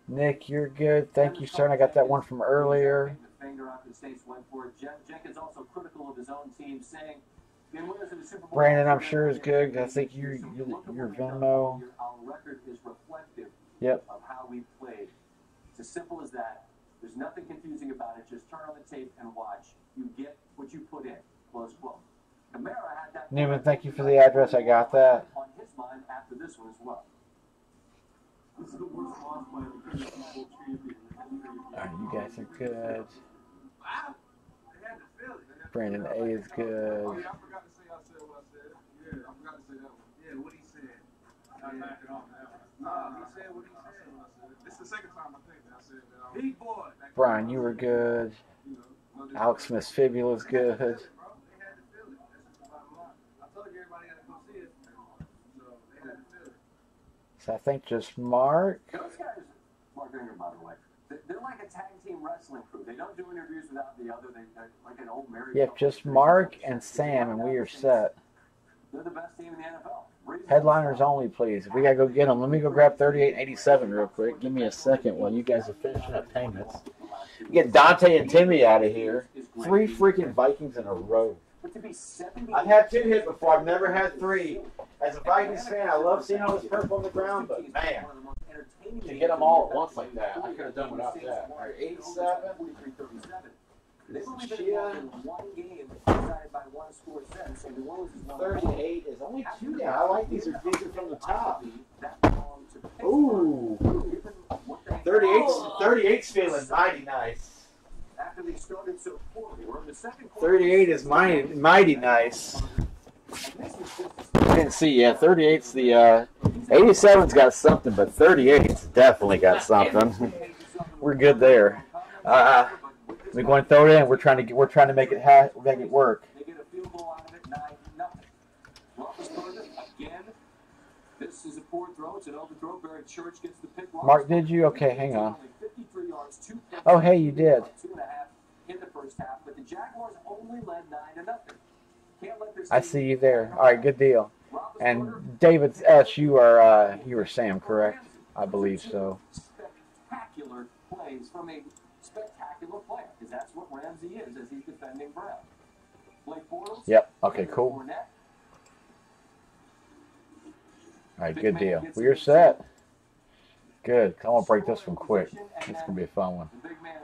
Nick, you're good. Thank you, sir. And I got that one from earlier. The finger after the Saints went for it. Jen- Jenkins also critical of his own team, saying, "Being winners of the Super Bowl." Brandon, I'm sure is good. I think you, you your Venmo. Our record is reflective Yep. of how we played. It's as simple as that. There's nothing confusing about it. Just turn on the tape and watch. You get what you put in. Close quote. Kamara had that. Newman, thank you for the address. I got that. On his mind after this one as well. This is the worst loss by the Super champion. All right, you guys are good. Wow. They had to feel it. Brandon A is good. Oh, yeah, I forgot to say I said what I said. Yeah, I forgot to say that one. Yeah, what he said. I knocked it off that one. Nah, he said what he said. This is the second time I Brian, you were good. Alex Smith's fibula's good. Bro, they had to feel it. That's just the bottom line. I told you everybody had to go see it. So they had to feel it. So I think just Mark. Those guys, Mark Ingram, by the way, they- they're like a tag team wrestling crew. They don't do interviews without the other. They, they're like an old married. Yep, just Mark and Sam, and we are set. They're the best team in the NFL. Headliners only, please. We gotta go get them. Let me go grab 38 and 87 real quick. Give me a second while you guys are finishing up payments. Get Daunte and Timmy out of here. Three freaking Vikings in a row. But to be 70 I've had two hit before. I've never had three. As a Vikings fan, I love seeing all this purple on the ground, but man, to get them all at once like that, I could have done without that. All right, 87. They've only been Chia. involved in one game decided by one score since, and New Orleans is one 38 is only two down. I like these are these are from the top. that belong to Pittsburgh. Ooh. Given what they 38 38's feeling mighty nice. after they started so poorly. We're in the second quarter. 38 is mighty mighty nice. I didn't see yeah. 38's the uh 87's got something, but 38's definitely got [LAUGHS] something. We're good there. Uh, we're going to throw it in. We're trying to get, we're trying to make it ha- make it work. They get a field goal out of it, nine nothing. Again. This is a poor throw. It's an overthrow. Barry Church gets the pick. Mark, did you? Okay, hang on. Oh, hey, you did. Two and a half in the first half, but the Jaguars only led nine to nothing. Can't let this I see you there. All right, good deal. And David S, you are uh, you are Sam, correct? I believe so. Spectacular plays from a spectacular player, that's what Ramsey is as he's defending Brown. Blake Bortles. Yep. Okay, cool. Fournette. All right, good deal. We are set. Good. I want to break this one quick. It's gonna be a fun one. The big man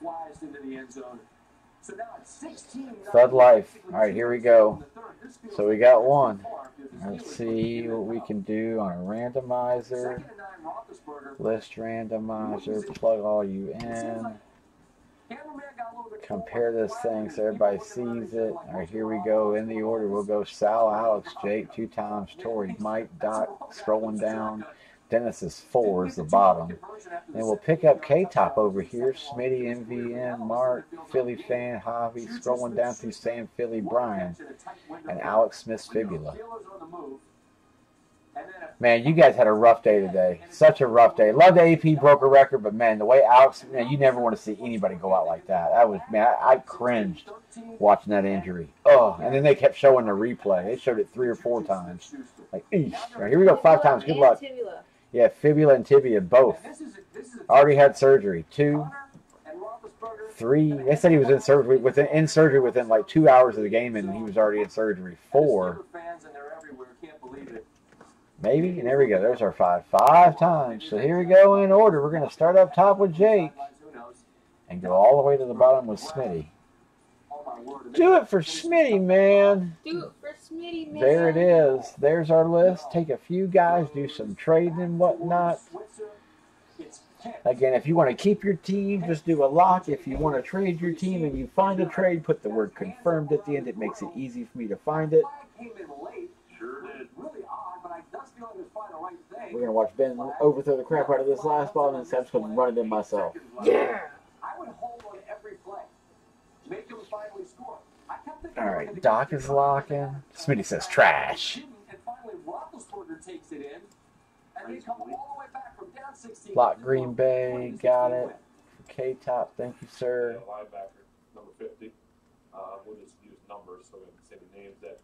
flies into the end zone. So now it's 16 Thud life. All right, here we go. So we got one. Let's see what we can do on a randomizer. List randomizer. Plug all you in. Compare this thing so everybody sees it. All right, here we go. In the order, we'll go Sal, Alex, Jake, two times, Tori, Mike, Doc, scrolling down, Dennis's four is the bottom. And we'll pick up K-Top over here. Smitty, MVN, Mark, Philly fan, Javi, scrolling down through Sam, Philly, Brian, and Alex Smith's fibula. Man, you guys had a rough day today. Such a rough day. Love the AP broke a record, but man, the way Alex, man, you never want to see anybody go out like that. That was, man, I, I cringed watching that injury. Oh, and then they kept showing the replay. They showed it three or four times. Like, eesh. Right, here we go, five times. Good luck. Yeah, fibula and tibia both. Already had surgery. Two, three. They said he was in surgery within in surgery within like two hours of the game, and he was already in surgery. Four, Fans and they're everywhere. Can't believe it. Maybe. And there we go. There's our five. Five times. So here we go in order. We're gonna start up top with Jake and go all the way to the bottom with Smitty. Do it for Smitty, man. Do it for Smitty, man. There it is. There's our list. Take a few guys, do some trading and whatnot. Again, if you want to keep your team, just do a lock. If you want to trade your team and you find a trade, put the word confirmed at the end. It makes it easy for me to find it. Came in late. Sure did. Really odd, but I just feel like it was probably the right thing. We're going to watch Ben overthrow the crap out of this last ball, and then Sam's going to run it in myself. Yeah. I would hold on every play. Make him finally score. I kept thinking All right, Doc is locking. Smitty says trash. And finally, Roethlisberger takes it in, and they come all the way back from down 16. Lock Green Bay, got it. K Top, thank you, sir. linebacker, number 50. Uh, we'll just use numbers so we can say the names that.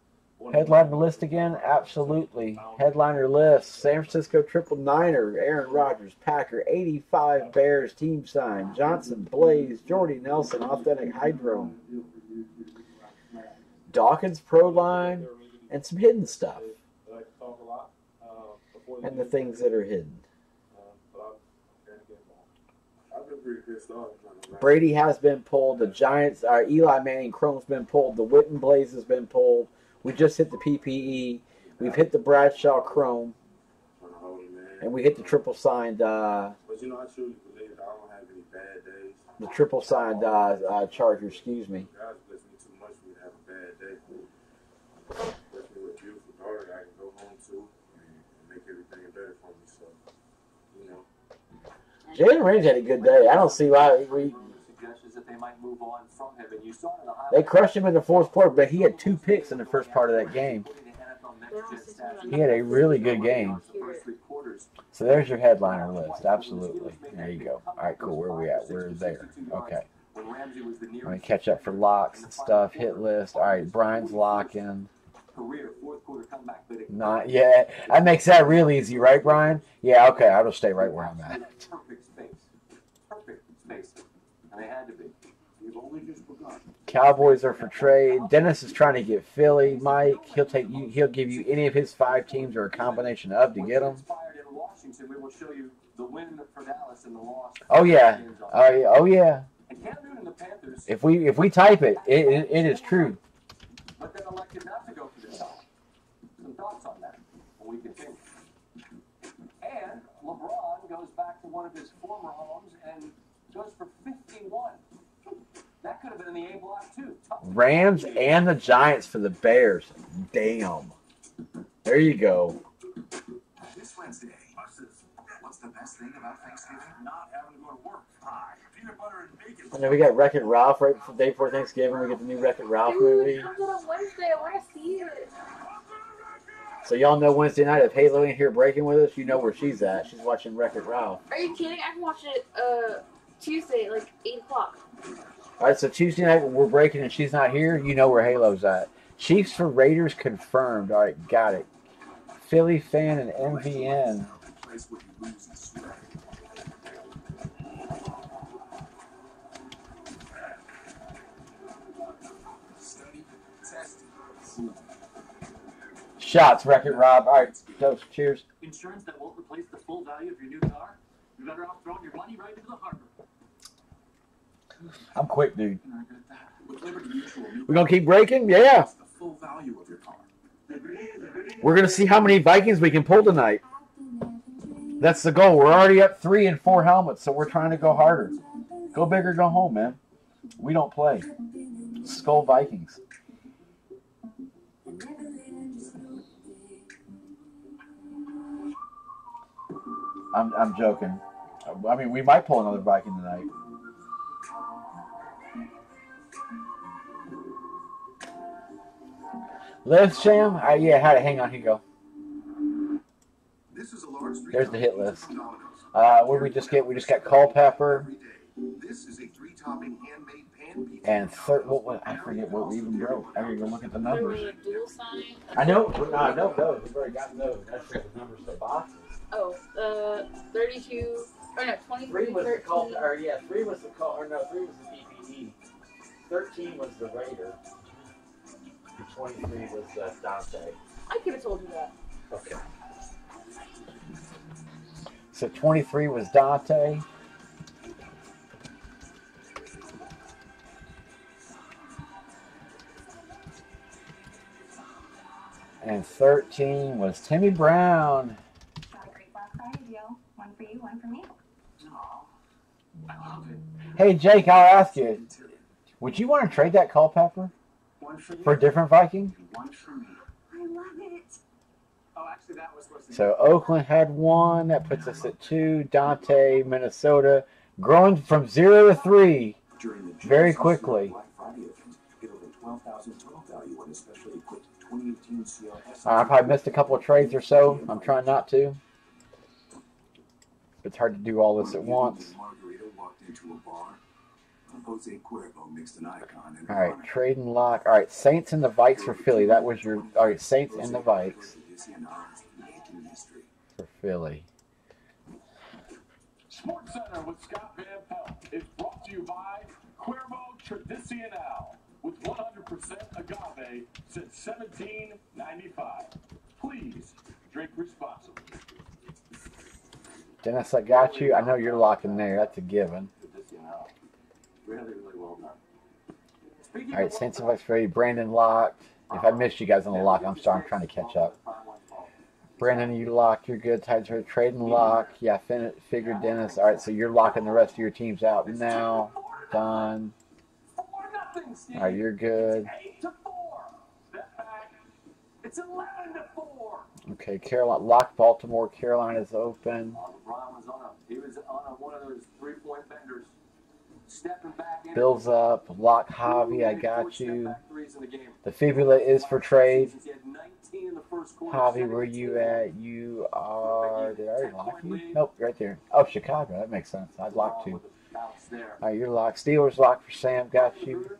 Headliner list again? Absolutely. Headliner list. San Francisco Triple Niner, Aaron Rodgers, Packer, 85 Bears, team sign, Johnson, Blaze, Jordy Nelson, Authentic Hydro, Dawkins Pro Line, and some hidden stuff. And the things that are hidden. Brady has been pulled. The Giants, uh, Eli Manning Chrome's been pulled. The Witten Blaze has been pulled. We just hit the PPE. We've hit the Bradshaw Chrome. And we hit the triple signed, uh, But you know, I truly believe I don't have any bad days. the triple signed uh, uh, Charger, excuse me. To and Range had a good day. I don't see why we. They might move on from him, and you saw in the They crushed him in the fourth quarter, but he had two picks in the first part of that game. He had a really good game. So there's your headliner list. Absolutely. There you go. All right, cool. Where are we at? We're there. Okay. When Ramsey I'm going to catch up for locks and stuff. Hit list. All right, Brian's locking. career fourth quarter comeback, Not yet. That makes that real easy, right, Brian? Yeah, okay. I'll just stay right where I'm at. perfect space. Perfect space. And they had to be. We've only just begun. Cowboys are for trade. Dennis is trying to get Philly. Mike, he'll take you. He'll give you any of his five teams or a combination of to get them. Oh yeah. Oh yeah. Oh yeah. If we if we type it, it, it, it is true. but then elected not to go. Some thoughts on that. And LeBron goes back to one of his former homes and goes for 51. That could have been in the A block too. Tough Rams and the Giants for the Bears. Damn. There you go. This Wednesday, what's the best thing about Thanksgiving? Not having to go to work. Pie, peanut butter and bacon. And then we got Wreck It Ralph right before day before Thanksgiving. We get the new Wreck It Ralph Dude, movie. it comes out on Wednesday. I want to see it. So y'all know Wednesday night if Halo ain't here breaking with us, you know where she's at. She's watching Wreck It Ralph. Are you kidding? I can watch it uh Tuesday, like eight o'clock. All right, so Tuesday night we're breaking and she's not here, you know where Halo's at. Chiefs for Raiders confirmed. All right, got it. Philly fan and MVN. You. Shots, Wreck It Rob. All right, toast. Cheers. Insurance that won't replace the full value of your new car? You're better off throwing your money right into the harbor. I'm quick, dude. We're gonna keep breaking? Yeah. We're gonna see how many Vikings we can pull tonight. That's the goal. We're already up three and four helmets, so we're trying to go harder. Go big or go home, man. We don't play. Skull Vikings. I'm I'm joking. I mean, we might pull another Viking tonight. Liz Sham? Uh, yeah, had it. Hang on, here you go. This is a large three There's the hit list. Domino's. Uh, what did we just get? We just got Culpepper This is a three topping handmade pan pizza. and third. What was? I forget what we even broke. I gotta go look at the numbers. was a dual sign. I know. No, I know those. We've already got those. That's just the numbers of the boxes. Oh, uh, 32, or no, 23, Three was the 13. call, or yeah, three was the call, or no, three was the PPE. Thirteen was the Raider. And twenty-three was uh, Daunte. I could have told you that. Okay. So twenty-three was Daunte. And thirteen was Timmy Brown. Got a great Black Friday deal. One for you, one for me. I love it. Hey Jake, I'll ask you, would you want to trade that Culpepper One for you. for a different Viking? One for me. I love it. Oh, actually, that was supposed to be. So Oakland had one. That puts us at two. Dante, Minnesota, growing from zero to three very quickly. Black Friday event, get over 12000 total value on especially equipped 2018 CRS. Uh, I probably missed a couple of trades or so. I'm trying not to. It's hard to do all this at once. Jose Cuervo mixed an icon in All right, trade and lock. All right, Saints and the Vikes for Philly. That was your. All right, Saints and the Vikes for Philly. SportsCenter with Scott Van Pelt is brought to you by Cuervo Tradicional with 100% agave since 1795. Please drink responsibly. Dennis, I got you. I know you're locking there. That's a given. Really, really well done. All right, Saints and Vikes for Philly. Brandon locked. If I missed you guys on the lock, I'm sorry. I'm trying to catch up. Brandon, you locked. You're good. Tides for trade and lock. Yeah, fin- figured Dennis. All right, so you're locking the rest of your teams out now. Done. All right, you're good. Eight to four. Step back. It's 11 to four. Okay, Carolina locked Baltimore. Carolina's open. Uh, LeBron was on a, he was on one of those three point benders. Stepping back in. Bills up. Lock Javi. I got you. Step-back threes in the fibula is for trade. He had 19 in the first quarter. Javi, where you at? You are. Did I already lock you? Nope, right there. Oh, Chicago. That makes sense. I'd lock there. All right, you're locked. Steelers locked for Sam. Got you.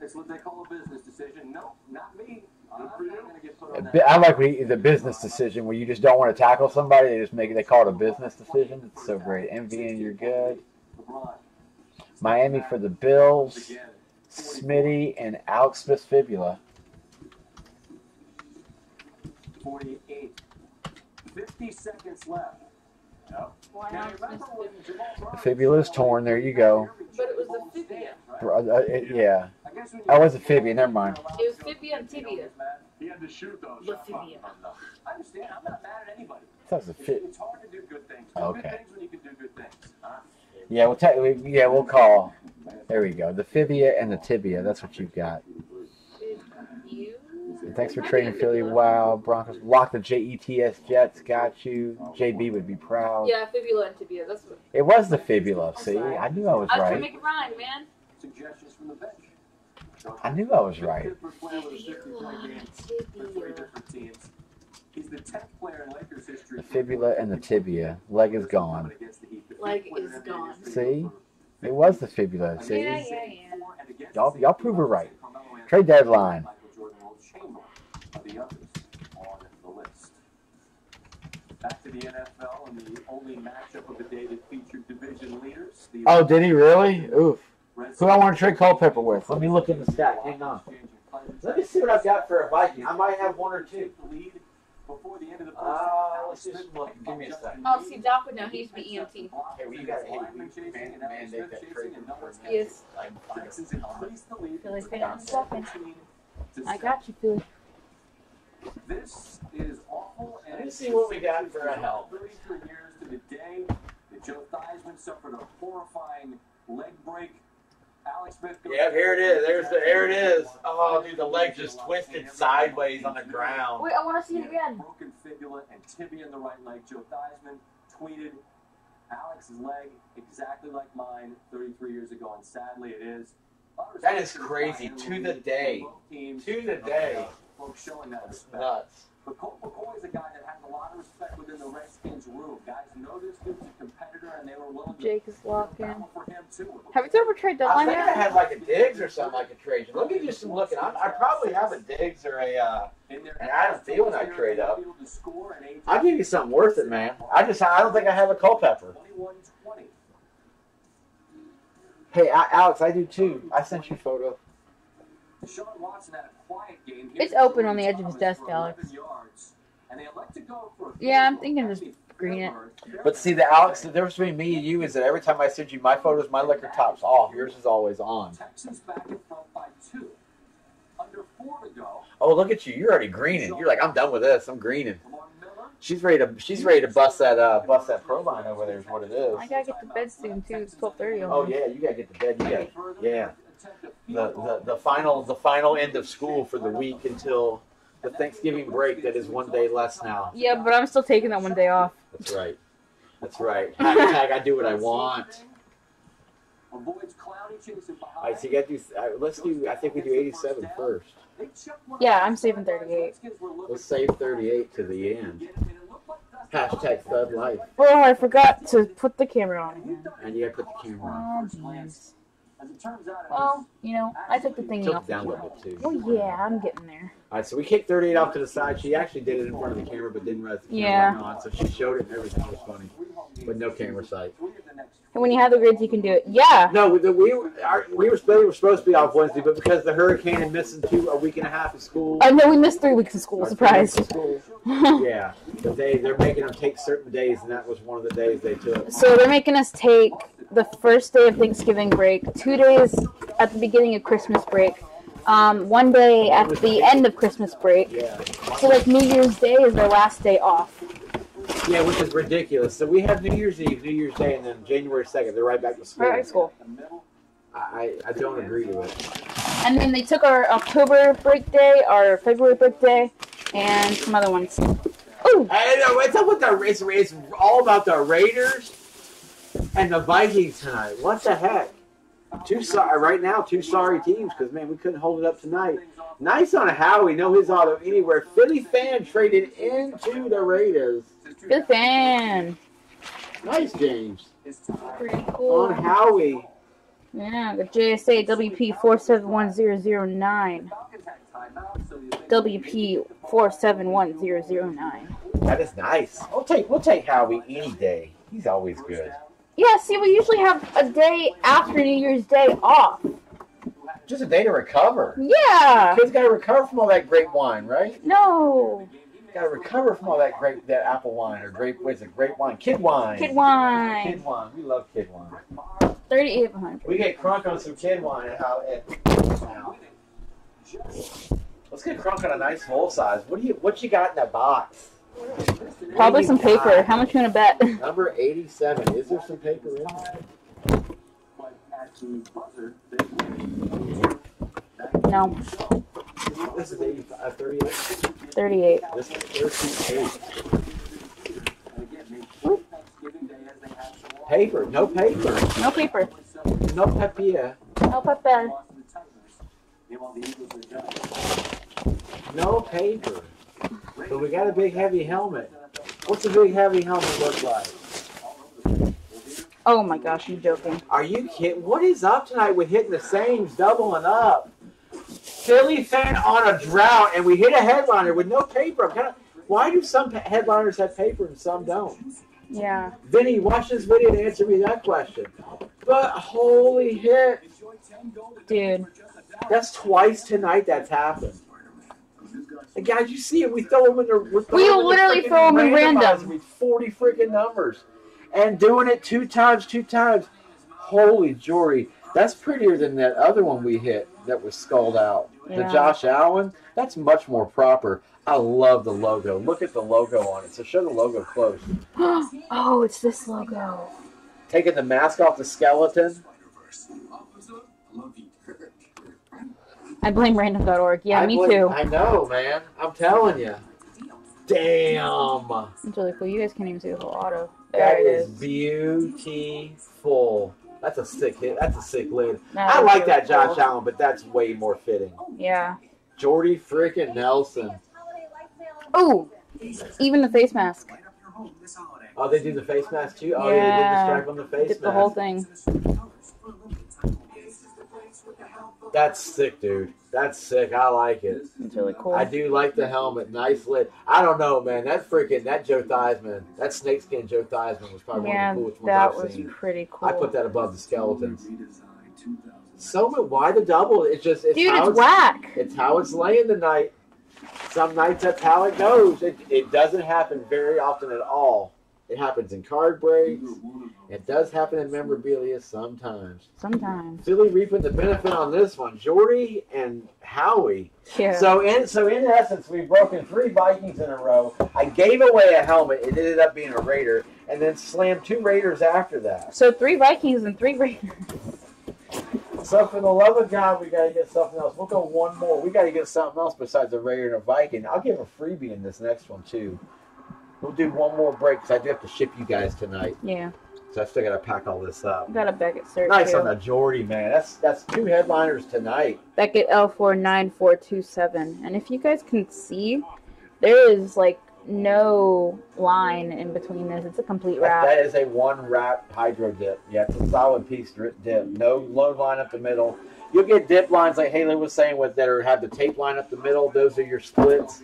It's what they call a business decision. No, not me. I'm not going to get put A on bi- that. I like you- the business decision where you just don't want to tackle somebody. They just make it. They call it a business decision. It's so great. MVN, you're good. LeBron. Miami for the Bills. Smitty and Alex Smith fibula. 48. 50 seconds left. No. Why Now, not? remember when Jamal The fibula is torn. There you go. But it was the fibia. Bro- uh, it- yeah. I was a fibia. Never mind. It was fibia and tibia. He had to shoot those. The fibia. I understand. I'm not mad at anybody. That was a It's, fit. it's hard to do good things. Do Okay. good things when you can do good things. Huh? Yeah, we'll ta- we, yeah, we'll call. There we go. The fibia and the tibia. That's what you've got. And thanks for trading Philly. Wow, Broncos lock the JETS Jets. Got you. JB would be proud. Yeah, fibula and tibia. That's what. It was the fibula. See, I knew I was I was trying to right. make it rhyme, man. Suggestions from the bench. I knew I was right. Pittsburgh playing He's the 10th player in Lakers history. The fibula and the tibia. Leg is gone. Leg is gone. See, it was the fibula. See, Yeah, yeah, yeah. y'all y'all prove her right. Trade deadline. Michael Jordan will chamber of the others on the list. Back to the NFL and the only matchup of the day that featured division leaders. Oh, did he really? Oof. Who I want to trade Culpepper with? Let me look in the stack. Hang on. Let me see what I've got for a Viking. I might have one or two. Lead before the end of the first Uh, half. let's just look. Give me a second. Oh, see, Doc would know. He used to be E EMT. Okay, well, you got to man, mandate that trade. Yes. I Texans increased the lead. Philly's been on second. I got you, Philly. This is awful. And Let me see what we got for a help. 33 years to the day that Joe Theismann suffered a horrifying leg break. Alex Smith. goes- Yeah, here it is. There's the. There it is. Oh, dude, the leg just twisted sideways on the ground. Wait, I want to see it again. Broken fibula and tibia in the right leg. Joe Theismann, tweeted, Alex's leg exactly like mine 33 years ago, and sadly it is. A lot of That respect is to this crazy. To the day. To the day. Folks showing that respect. Nuts. But Colt McCoy is a guy that has a lot of respect within the Redskins room. Guys know this dude's a competitor, and they were willing to Jake is locking. battle for him too. Have you ever tried I deadline think I yet? had like a Diggs or something like a trade. Let me do some looking. I, I probably have a Diggs or a uh, In their an Adam Thielen I trade up. able to score and AJ I'll give you something worth it, man. I just I don't think I have a Culpepper. Hey, I, Alex, I do too. I sent you a photo. Sean Watson had a quiet game. It's open on the edge of his desk, Alex. Yards, and they elect to go for a Yeah, I'm thinking just green it. But see, the Alex, the difference between me and you is that every time I send you my photos, my liquor top's off. Yours is always on. Texans back in front by two. Under four to go. Oh, look at you! You're already greening. You're like, I'm done with this. I'm greening. She's ready to. She's ready to bust that. Uh, bust that pro line over there. Is what it is. I gotta get to bed soon too. It's twelve thirty. Oh yeah, you gotta get to bed. You got yeah. The, the the final the final end of school for the week until the Thanksgiving break. That is one day less now. Yeah, but I'm still taking that one day off. That's right. That's right. Hashtag I do what I want. Avoids Clowney chasing. All right, so you got to do. Uh, let's do. I think we do 87 first. They chuck one Yeah. I'm saving 38. Redskins were looking Let's save 38 to the end. Hashtag Thud Life, Oh, I forgot to put the camera on again. and you got to put the camera on. Oh, jeez. As it turns out, it Well, you know, I took the thing off. down a little bit too. Well, yeah, I'm getting there. All right, so we kicked 38 off to the side. She actually did it in front of the camera, but didn't realize the camera Yeah. on. So she showed it, and everything was funny, but no camera sight. And when you have the grids, you can do it. Yeah. No, the, we were our, we were supposed, we were supposed to be off Wednesday, but because the hurricane and missing two a week and a half of school. Uh, I know we missed three weeks of school. Surprise. of school, [LAUGHS] yeah, but they they're making them take certain days, and that was one of the days they took. So they're making us take the first day of Thanksgiving break, two days at the beginning of Christmas break, um, one day at the end of Christmas break. Yeah, So like New Year's Day is their last day off. yeah, which is ridiculous. So we have New Year's Eve, New Year's Day, and then January second, they're right back to school. Right, school. I I don't agree to it. And then they took our October break day, our February break day, and some other ones. Ooh, I know what's up with the it's, it's all about the Raiders and the Vikings tonight. What the heck? Two sorry right now, two sorry teams because man, we couldn't hold it up tonight. Nice on Howie, know his auto anywhere. Philly fan traded into the Raiders. good fan. Nice, James. Pretty cool. On Howie. Yeah, the JSA WP four seven one zero zero nine. WP four seven one zero zero nine. That is nice. We'll take we'll take Howie any day. He's always good. Yeah, see, we usually have a day after New Year's Day off. Just a day to recover. Yeah. Kids gotta recover from all that grape wine, right? No. Gotta recover from all that grape, that apple wine or grape. What's it? Grape wine, kid wine. Kid wine. Kid wine. We love kid wine. Thirty eight hundred. We get crunk on some kid wine at how at now. Let's get crunk on a nice full size. What do you what you got in that box? Probably some paper. How much you wanna bet? [LAUGHS] Number eighty-seven. Is there some paper in there? But at the buzzer, they No. This is 85, uh, 38. Thirty eight. This is 38. Thanksgiving Day as they have so long. Paper. No paper. No paper. No papier. No paper. Lost to the Titans. Meanwhile, the Eagles are done. No paper. But we got a big heavy helmet. What's a big heavy helmet look like? Oh my gosh, you're joking. Are you kidding? What is up tonight with hitting the sames, doubling up? Philly fan on a drought, and we hit a headliner with no paper. I'm kind of. Why do some headliners have paper and some don't? Yeah. Vinny, watch this video and answer me that question. But holy hit, Dude. that's twice tonight that's happened. And guys, you see it? We throw them in the. We them in the literally freaking in random. with Forty freaking numbers, and doing it two times, two times. Holy Jory, that's prettier than that other one we hit that was skulled out. The Josh Allen, that's much more proper. I love the logo. Look at the logo on it. So show the logo close. [GASPS] oh, it's this logo. Taking the mask off the skeleton. I blame random.org. Yeah, I me believe- too. I know, man. I'm telling you. Damn. It's really cool. You guys can't even see the whole auto. There That it is is. beautiful. That's a sick hit. That's a sick lid. That I is like that beautiful. Josh Allen, but that's way more fitting. Yeah. Jordy freaking Nelson. Ooh, even the face mask. Oh, they do the face mask too. Oh, yeah, Yeah. they did the stripe on the face Did mask. the whole thing. That's sick, dude. That's sick. I like it. It's really cool. I do like the helmet. Nice lid. I don't know, man. That freaking that Joe Theismann, that snakeskin Joe Theismann was probably Yeah, one of the coolest ones that I've was pretty cool. I put that above the skeletons. So why the double? It's just it's Dude, how it's whack. It's how it's laying tonight. Some nights that's how it goes. It, it doesn't happen very often at all. It happens in card breaks. It does happen in memorabilia sometimes. Sometimes. Philly reaping the benefit on this one. Jordy and Howie. Yeah. So in so in essence, we've broken three Vikings in a row. I gave away a helmet. It ended up being a Raider, and then slammed two Raiders after that. So three Vikings and three Raiders. So for the love of God, we got to get something else. We'll go one more. We got to get something else besides a Raider and a Viking. I'll give a freebie in this next one too. We'll do one more break because I do have to ship you guys tonight. Yeah. So I still got to pack all this up. Got a Beckett search Nice too. on the Jordy, man. That's that's two headliners tonight. Beckett L four nine four two seven. And if you guys can see, there is like no line in between this. It's a complete That, wrap. that is a one wrap hydro dip. Yeah, it's a solid piece dip. No load line up the middle. You'll get dip lines like Haley was saying with that are have the tape line up the middle. Those are your splits.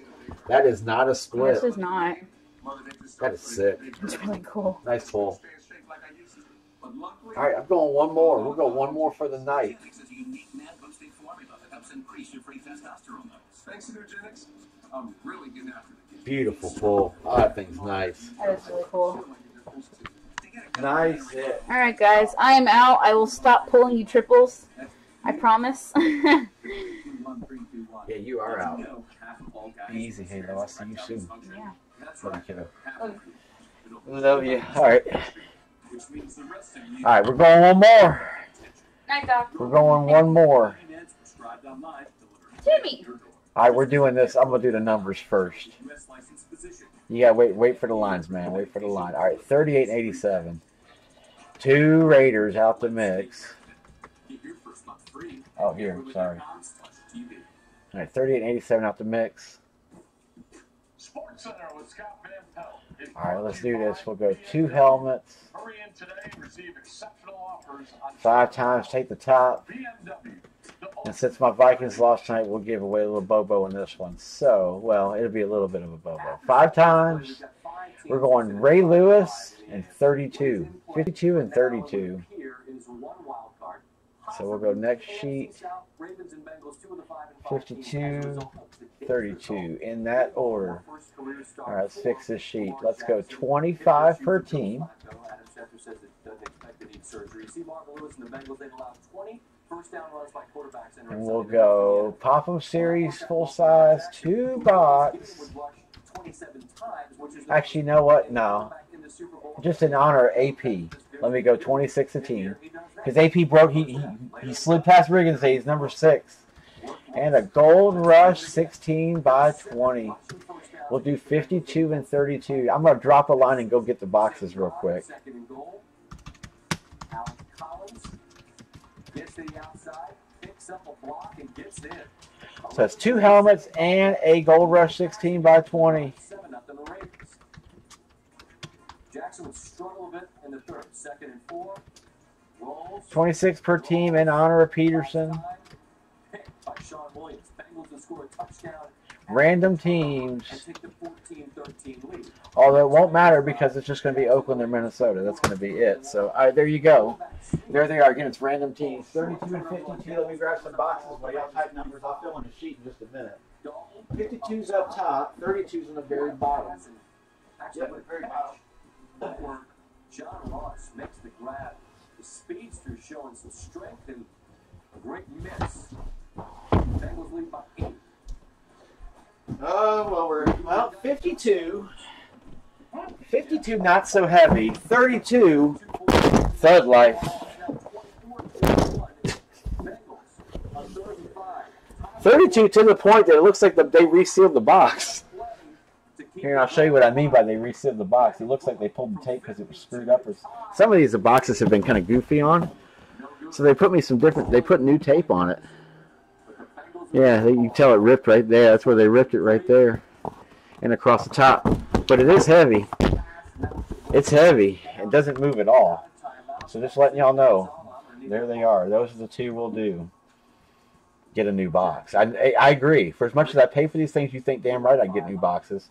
That is not a split. This is not. That is sick. It's really cool. Nice pull. All right, I'm going one more. We'll go one more for the night. Thanks to Nugenix, I'm really getting after it. Beautiful pull. Oh, that thing's nice. That is really cool. Nice hit. All right, guys, I am out. I will stop pulling you triples. I promise. [LAUGHS] Yeah, you are out. Easy, Halo. I'll see you soon. Yeah. Love you, kiddo. Love Love you. All right. All right, we're going one more. Night, Doc. We're going one more. Jimmy. All right, we're doing this. I'm gonna do the numbers first. You gotta wait. Wait for the lines, man. Wait for the line. All right, 38 and 87. Two Raiders out the mix. Oh, here. Sorry. All right, 38 and 87 out the mix. Sports Center with Scott Van Pelt. All right, let's do this. We'll go two helmets, five times. Take the top. And since my Vikings lost tonight, we'll give away a little Bobo in this one. So, well, it'll be a little bit of a Bobo. Five times. We're going Ray Lewis and 32. 52 and 32. Here is one wild card. So we'll go next sheet. Ravens and Bengals, two of the five and five teams. 52, 32 in that order. All right, let's fix this sheet. Let's go 25 per team. And the Bengals, they've allowed 20 first down runs by quarterbacks and And we'll go Pop 'em Series full size, two box. 27 times, which is Actually, you know what? No. Just in honor of AP. Let me go 26 a team. Because AP broke, he, he, he slid past Riggins, he's number six. And a Gold Rush 16 by 20. We'll do 52 and 32. I'm going to drop a line and go get the boxes real quick. So it's two helmets and a Gold Rush 16 by 20. Seven nothing the Raiders. Jackson would struggle a bit in the third. Second and four. Rolls. 26 per team in honor of Peterson. Picked by Sean Williams. Bengals to score a touchdown Random teams. and take the 14-13 lead. Although it won't matter because it's just going to be Oakland or Minnesota. That's going to be it. So all right, there you go. There they are. Again, it's random teams. 32 and 52. Let me grab some boxes while y'all type numbers. I'll fill in the sheet in just a minute. 52's up top. 32's on the very bottom. Actually, Yep, very bottom. Work. John Ross makes the grab. Speedster showing some strength and a great miss. Bengals lead by eight. Oh, well, we're, well, 52. 52, not so heavy. 32, thud life. 32 to the point that it looks like the, they resealed the box. Here, I'll show you what I mean by they resealed the box. It looks like they pulled the tape because it was screwed up. Or some of these the boxes have been kind of goofy on, so they put me some different. They put new tape on it. Yeah, you can tell it ripped right there. That's where they ripped it right there, and across the top. But it is heavy. It's heavy. It doesn't move at all. So just letting y'all know. There they are. Those are the two we'll do. Get a new box. I, I, I agree. For as much as I pay for these things, you think damn right I'd get new boxes.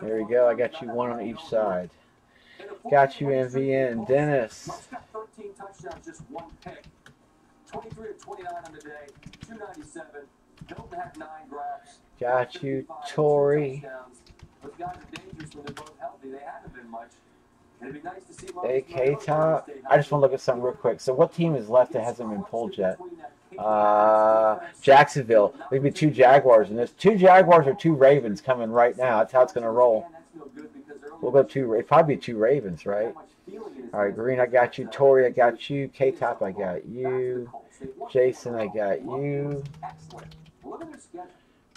There we go. I got you one on each side. Got you, MVN. Dennis. 23 to 29 on the day, 297. Hilton had nine grabs. Got you, Tori. Those guys are dangerous when they're both healthy. They haven't been much. It'd be nice to see AK top. I just want to look at something real quick. So, what team is left that hasn't been pulled yet? Uh, Jacksonville. There'd be two Jaguars in this. Two Jaguars or two Ravens coming right now. That's how it's going to roll. We'll go two. It'd probably be two Ravens, right? All right, Green, I got you. Tori, I got you. K Top, I got you. Jason, I got you.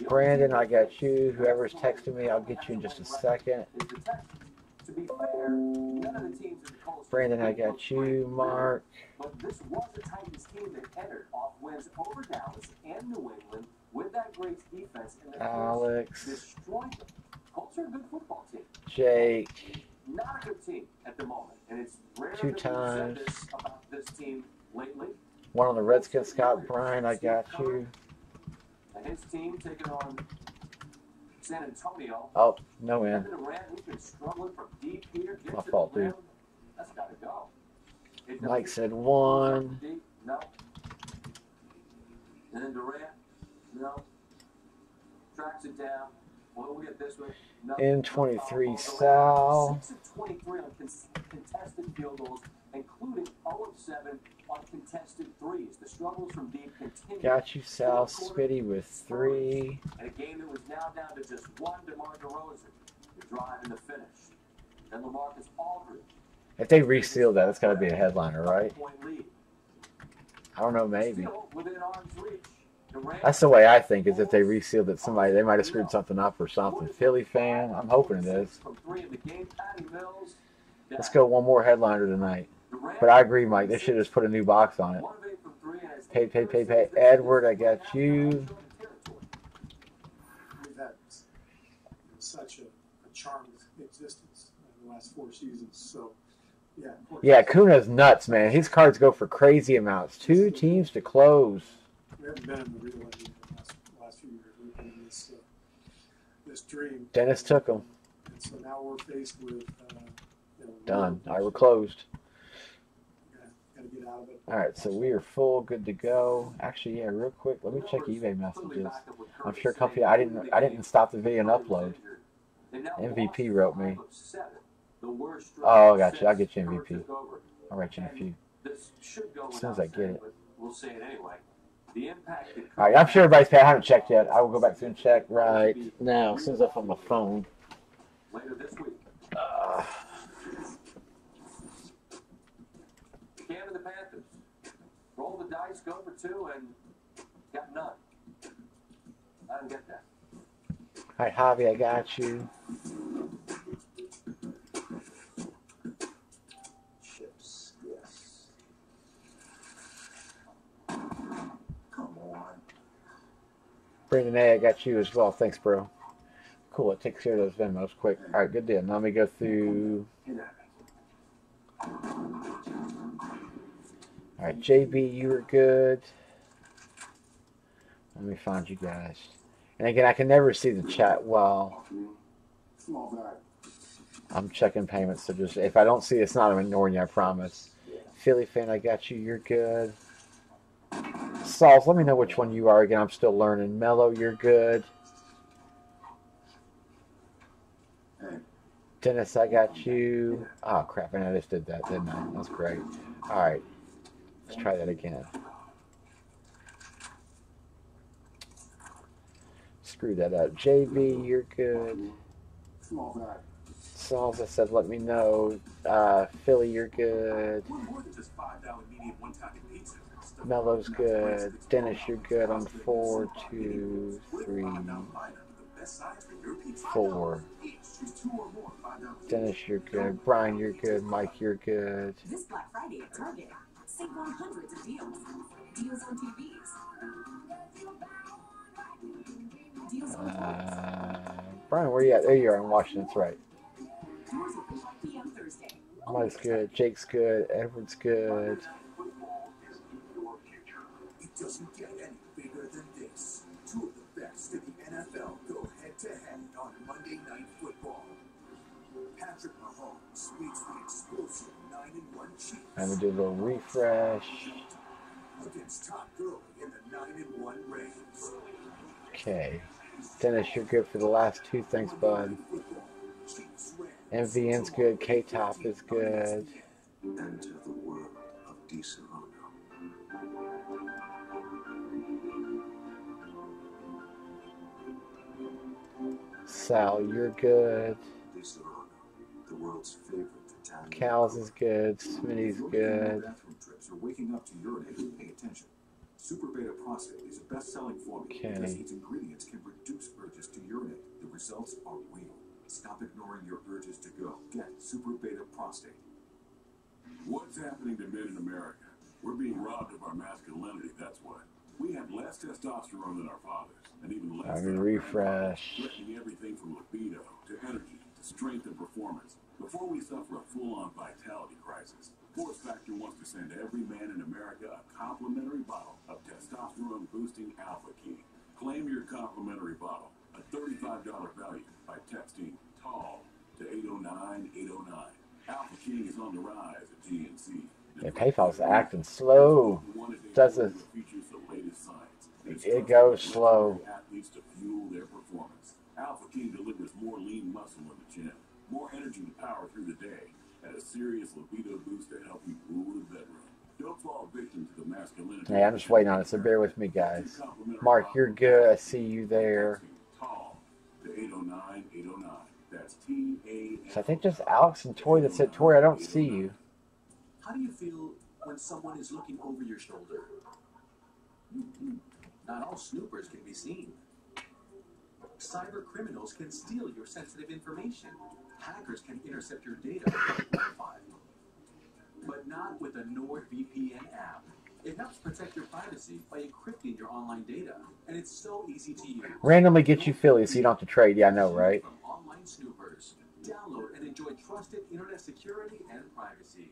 Brandon, I got you. Whoever's texting me, I'll get you in just a second. Brandon, I got you. Mark. But this was the Titans team that entered off wins over Dallas and New England with that great defense. And the Alex. destroyed them. Colts are a good football team. Jake. Not a good team at the moment. And it's rare Two that we've said times. this about this team lately. One on the Redskins, Scott Bryan, I got you. And his team taking on San Antonio. Oh, no in. Kevin Durant, who's been struggling from deep here. Get My fault, dude. That's got to go. It Mike said one. Deep, no. And then Durant, no. Tracks it down. Well, we get this way. No. N23 Sal. 6 of 23 on contested field goals, including 0 of 7 on contested threes. The struggles from deep continue. Got you, Sal Spitty with three. And a game that was now down to just one DeMar DeRozan. The drive and the finish. Then LaMarcus Aldridge. If they reseal that, it's got to be a headliner, right? I don't know, maybe. Still within arm's reach. Durant That's the way I think, is if they resealed it, somebody, they might have screwed something up or something. Philly fan, I'm hoping it is. from three in the game. Patty Mills. Let's go one more headliner tonight. But I agree, Mike. They should have just put a new box on it. Pay, pay, pay, pay. Edward, I got you. Such a, a charmed existence in the last four seasons. So, yeah. Yeah, Kuna's nuts, man. His cards go for crazy amounts. Two teams to close. We haven't been in the real NBA the last, last few years. We've been in this, uh, this dream. Dennis took them. And so now we're faced with, uh, you know, Done. I we're closed. Got to get out of it. All right, so we are full, good to go. Actually, yeah, real quick, let me check eBay messages. I'm sure a couple. I didn't. I didn't stop the video and upload. MVP wrote me. Oh, I got you. I'll get you MVP. I'll write you in a few. This should go As soon as I get it. we'll say it anyway. The impact All right, I'm sure everybody's paid. I haven't checked yet. I will go back through and check right now. As soon as I'm on my phone. later this week. Uh, Cam and the Panthers. Roll the dice, go for two, and got none. I didn't get that. all right, Javi, I got you. Chips, yes. Come on. Brandon A, I got you as well. Thanks, bro. Cool. It takes care of those Venmos quick. All right, good deal. Now let me go through. All right, JB, you were good. Let me find you guys. And again, I can never see the chat well. I'm checking payments, so just if I don't see it's not I'm ignoring you. I promise. Philly fan, I got you. You're good. Sauls, let me know which one you are again. I'm still learning. Mellow, you're good. Dennis, I got you. Oh crap! I just did that, didn't I? That's great. All right, let's try that again. Screw that up. JV, you're good. I said, let me know. Uh, Philly, you're good. Mello's good. Dennis, you're good on four, two, three, four. Dennis, you're good. Brian, you're good. Mike, you're good. This Black Friday at Target, save on hundreds of deals. Deals on TVs. Deals on Uh, Brian, where are you at? There you are in Washington. That's right. Doors open 5 p.m. Thursday. Mike's good. Jake's good. Edward's good. It doesn't get any bigger than this. Two of the best in the NFL go head to head on Monday Night Football. Patrick Mahomes leads the explosive 9 and 1 Chiefs I'm gonna do a little refresh. against Todd Gurley in the 9 and 1 Rams. Okay. Dennis, you're good for the last two. Thanks, bud. MVN's good. K Top is good. Enter the world of. Sal, you're good. The world's favorite Italian. Cal's is good. Smitty's good. Bathroom trips or waking up to urinate, pay attention. Super Beta Prostate is a best-selling formula Okay. because its ingredients can reduce urges to urinate. The results are real. Stop ignoring your urges to go. Get Super Beta Prostate. What's happening to men in America? We're being robbed of our masculinity, that's what. We have less testosterone than our fathers, and even less Let than refresh. threatening everything from libido to energy to strength and performance. Before we suffer a full-on vitality crisis, Force Factor wants to send every man in America a complimentary bottle of testosterone-boosting Alpha King. Claim your complimentary bottle, a $35 value, by texting TALL to 809-809. Alpha King is on the rise at GNC. Yeah, PayPal's acting slow. Does this? Features the latest science. It goes slow. Athletes to fuel their performance. Alpha King delivers more lean muscle in the gym, more energy to power through the day, and a serious libido boost to help you rule the bedroom. Don't fall victim to the masculinity. Hey, I'm just waiting on it, so bear with me, guys. Mark, you're good. I see you there. Tall to 809-809. That's T-A. So I think just Alex and Tori that said, Tori, I don't see you. How do you feel when someone is looking over your shoulder? Not all snoopers can be seen. Cyber criminals can steal your sensitive information. Hackers can intercept your data with Wi-Fi. But not with the NordVPN app. It helps protect your privacy by encrypting your online data, and it's so easy to use. Randomly get you Philly so you don't have to trade. Yeah, I know, right? Online snoopers. Download and enjoy trusted internet security and privacy.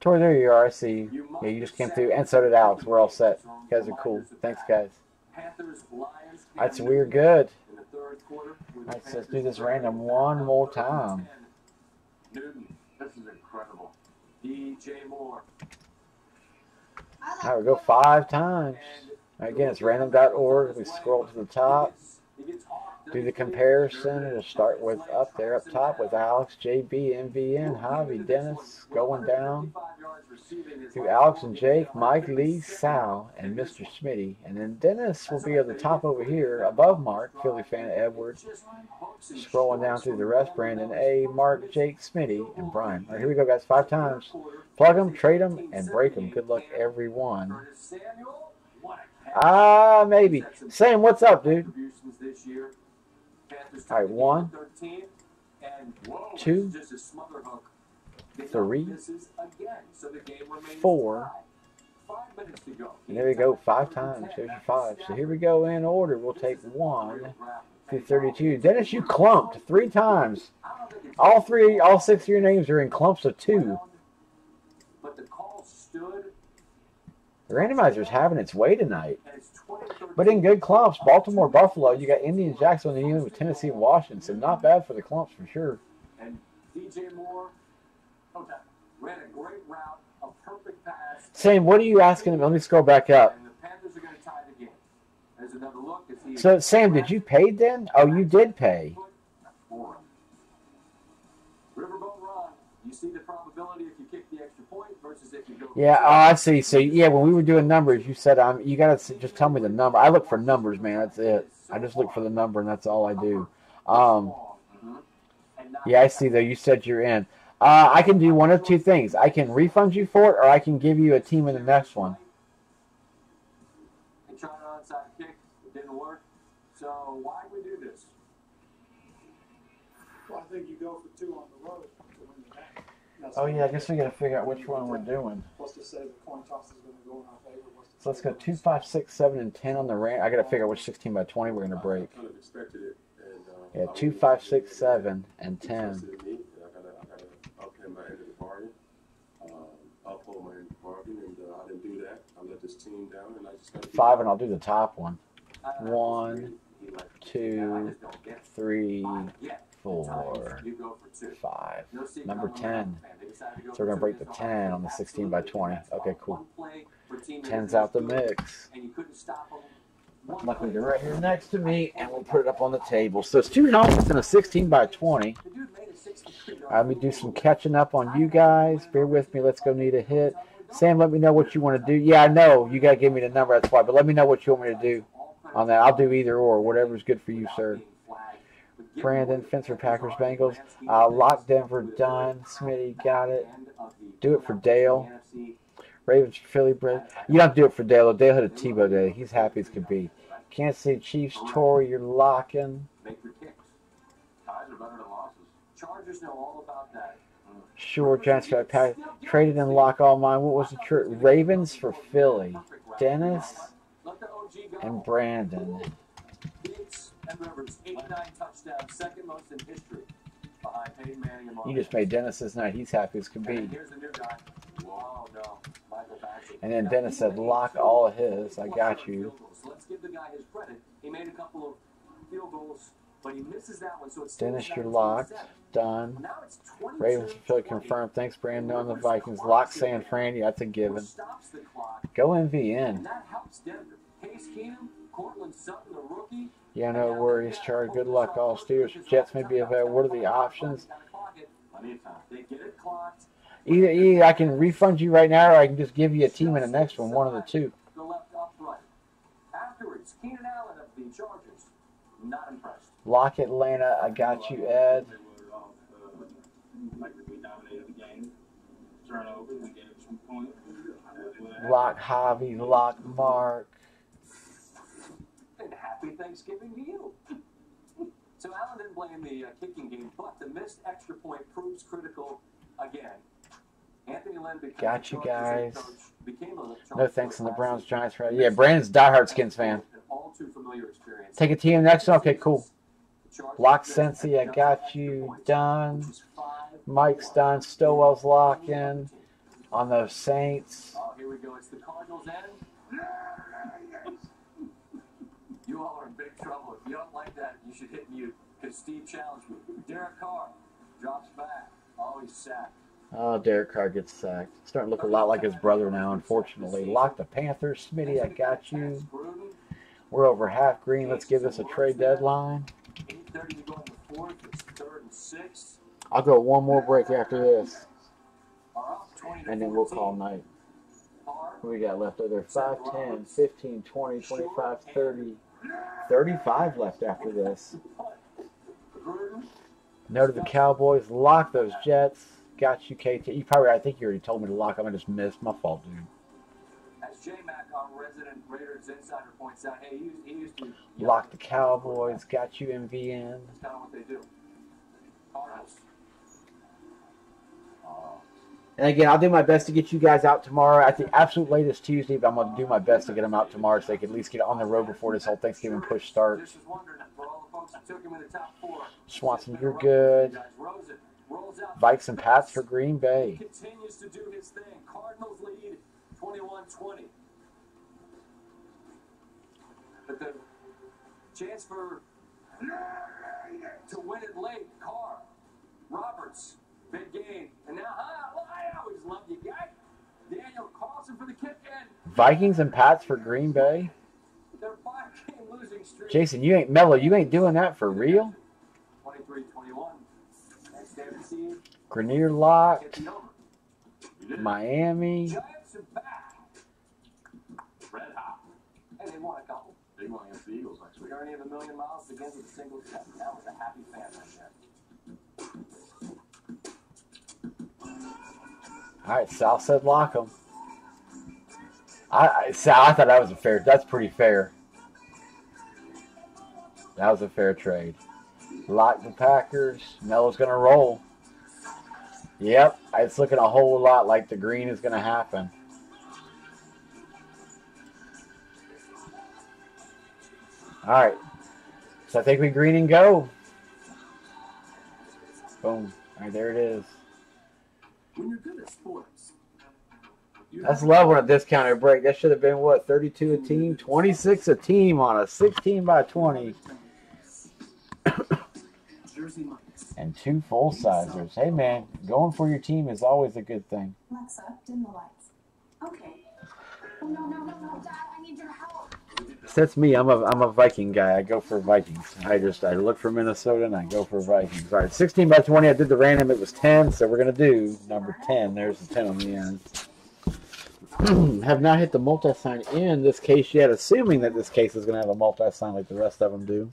Tori, there you are. I see you. Yeah, you just came through. And so did Alex. We're all set. You guys are cool. Thanks, guys. Panthers, Lions, Alright, so we're good. In quarter. Alright, so let's do this random one more time. Newton, this is incredible. DJ Moore. Alright, we go five times. Again, it's random.org. We scroll to the top. Do the comparison. It'll start with up there, up top with Alex, JB, MVN, Javi, Dennis, going down to Alex and Jake, Mike, Lee, Sal, and Mr. Smitty. And then Dennis will be at the top over here, above Mark, Philly fan Edward. Scrolling down through the rest, Brandon A, Mark, Jake, Smitty, and Brian. All right, here we go, guys. Five times. Plug them, trade them, and break them. Good luck, everyone. Ah, maybe. Sam, what's up, dude? Contributions this year. Panthers All right, one, 13, and two. Three, four, and there we go, five times. There's your five. So here we go in order. We'll take one through 32. Dennis, you clumped three times. All three, all six of your names are in clumps of two. But the call stood, The randomizer's having its way tonight. But in good clumps, Baltimore, Buffalo, you got Indians, Jacksonville, New England with Tennessee and Washington. So not bad for the clumps for sure. and DJ Moore okay, ran a great route, a perfect pass, Sam, what are you asking him? Let me scroll back up. and the Panthers are going to tie the game. There's another look. As So Sam, did you pay then? Oh, you did pay. for him. You see the probability Yeah, oh, I see. So yeah, when we were doing numbers, you said um, you gotta just tell me the number. I look for numbers, man. That's it. I just look for the number, and that's all I do. Um, yeah, I see. Though you said you're in. Uh, I can do one of two things. I can refund you for it, or I can give you a team in the next one. And tried an onside kick, it didn't work. So why do we do this? Well, I think you go for two on the road to win the game. That's Oh yeah, I guess we gotta figure out which one we're doing. What's to say the coin toss is going to go in our favor? What's So let's say go two, five, six, seven, and ten on the ran. I gotta figure out which sixteen by twenty we're gonna break. kind of expected it. And, uh, Yeah, I two, was- five, six, seven, and he ten. trusted I gotta, I gotta uphold my end of the bargain. Um, uphold my end of the bargain, and uh, I didn't do that. I let this team down, and I just gotta. Five, and I'll do the top one. One, two, three, four, five. Number ten. So we're gonna break the ten on the sixteen by twenty. Okay, cool. Ten's out the mix. Luckily, they're right here next to me, and we'll put it up on the table. So it's two helmets and a 16 by 20. Let me do some catching up on you guys. Bear with me. Let's go need a hit. Sam, let me know what you want to do. Yeah, I know you got to give me the number. That's why. But let me know what you want me to do on that. I'll do either or, whatever's good for you, sir. Brandon, Fencer, Packers, Bengals. Uh, Lock Denver, done. Smitty, got it. Do it for Dale. Ravens, Philly, Brit. You don't do it for Dale. Dale had a Tebow day. He's happy as could be. Kansas City Chiefs, Tory, you're locking. Sure, Giants got. Traded and lock all mine. What was the tr- Ravens for Philly? Dennis and Brandon. Rivers, 89 touchdowns, second most in history. Behind Peyton Manning and. You just made Dennis's night. He's happy as And be. here's the new guy. Oh no, Michael. And then Dennis said, lock all of his. I got you. So let's give the guy his credit. He made a couple of field goals, but he misses that one. So it's Dennis, you're 17-7. locked. Done. Now it's Ravens for confirmed. Thanks, Brandon, on the Vikings. Lock San Fran. Yeah, that's a given. stops the clock, Go MVN. and that helps Denver. Case Keenum, Courtland Sutton, the rookie. Yeah, no worries, Char. Good luck, all Steelers. Jets may be available. What are the options? Plenty of time. They get it clocked. Either, either I can refund you right now, or I can just give you a team in the next one. One of the two. The left upright. Afterwards, Keenan Allen of the Chargers. Not impressed. Lock Atlanta. I got you, Ed. Like we dominated the game. Turnover, we gave some points. Lock Javi. Lock Mark. Happy Thanksgiving to you. [LAUGHS] so Allen didn't blame the uh, kicking game, but the missed extra point proves critical again. Anthony Lynn becomes Got you guys. coach, became a No thanks on the Browns. Giants. Right? Yeah, Brandon's diehard Skins fan. An all too familiar experience. Take a team next. Okay, cool. Lock Sensi. I got you. Done. which is five. Mike's done. Stowell's locking on the Saints. Oh, here we go. It's the Cardinals and you all are in big trouble. If you don't like that, you should hit mute because Steve challenged me. Derek Carr drops back. Oh, he's sacked. Oh, Derek Carr gets sacked. Starting to look a lot like his brother now, unfortunately. Lock the Panthers. Smitty, I got you. We're over half green. Let's give this a trade deadline. 8.30 to go in the fourth. It's third and six. I'll go one more break after this, Are up 20 to and then we'll call night. What we got left over there? 5, 10, 15, 20, 25, 30, 35 left after this. No to the Cowboys. Lock those Jets. Got you, KT. You probably, I think you already told me to lock them. I just missed. My fault, dude. as J Mac, our resident Raiders insider, points out, hey, he used, he used to. Lock the Cowboys. Got you, MVN. That's kind of what they do. Cardinals. And again, I'll do my best to get you guys out tomorrow at the absolute latest Tuesday, but I'm going to do my best to get them out tomorrow so they can at least get on the road before this whole Thanksgiving push starts. Just was wondering for all the folks that took him in the top four. Swanson, you're good. Vikes and Pats for Green Bay. Continues to do his thing. Cardinals lead 21-20. But the chance for to win it late. Carr, Roberts, big game, and now ah, well, I always loved you, guy. Daniel Carlson for the kick in. Vikings and Pats for Green Bay. Their five-game losing streak. Jason, you ain't mellow. You ain't doing that for real. 23-21. Next day of the seed, Grenier locked. Miami. Giants are back. Red hot. Hey, they won a couple. Big one against the Eagles next We week. already have a million miles to get with a single step. That was a happy fan right All right, Sal said lock 'em. I, I Sal, I thought that was a fair. That's pretty fair. That was a fair trade. Lock the Packers. Melo's gonna roll. Yep, it's looking a whole lot like the green is gonna happen. All right, so I think we green and go. Boom. All right, there it is. When you're good at sports, you That's level at discounted break. That should have been what, 32 a team, 26 a team on a 16 by 20, Jersey [COUGHS] and two full sizers. Hey man, going for your team is always a good thing. Alexa, dim the lights. Okay. Oh, no, no, no, no, Dad, I need your help. That's me. I'm a I'm a Viking guy. I go for Vikings. I just I look for Minnesota and I go for Vikings. All right, 16 by 20. I did the random. It was 10, so we're gonna do number 10. There's the 10 on the end. [CLEARS THROAT] have not hit the multi-sign in this case yet, assuming that this case is gonna have a multi-sign like the rest of them do.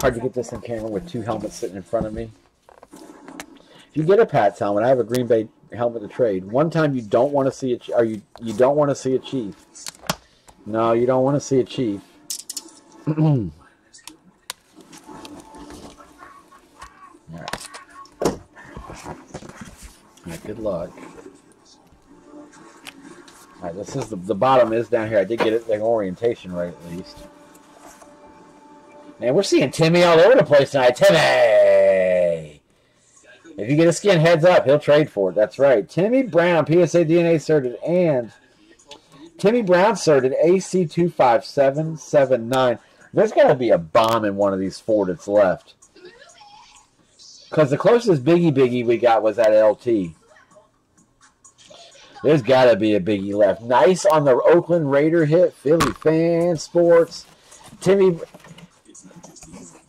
Hard to get this in camera with two helmets sitting in front of me. If you get a Pats helmet, I have a Green Bay helmet to trade. One time you don't want to see a, or you you don't want to see a Chief. No, you don't want to see a Chief. [CLEARS THROAT] All right. All right, good luck. All right, this is the, the bottom is down here. I did get it the orientation right at least. Man, we're seeing Timmy all over the place tonight. Timmy! If you get a skin, heads up. He'll trade for it. That's right. Timmy Brown, PSA DNA certed, and Timmy Brown certed AC25779. There's got to be a bomb in one of these four that's left. Because the closest Biggie Biggie we got was that LT. There's got to be a Biggie left. Nice on the Oakland Raider hit. Philly fan sports. Timmy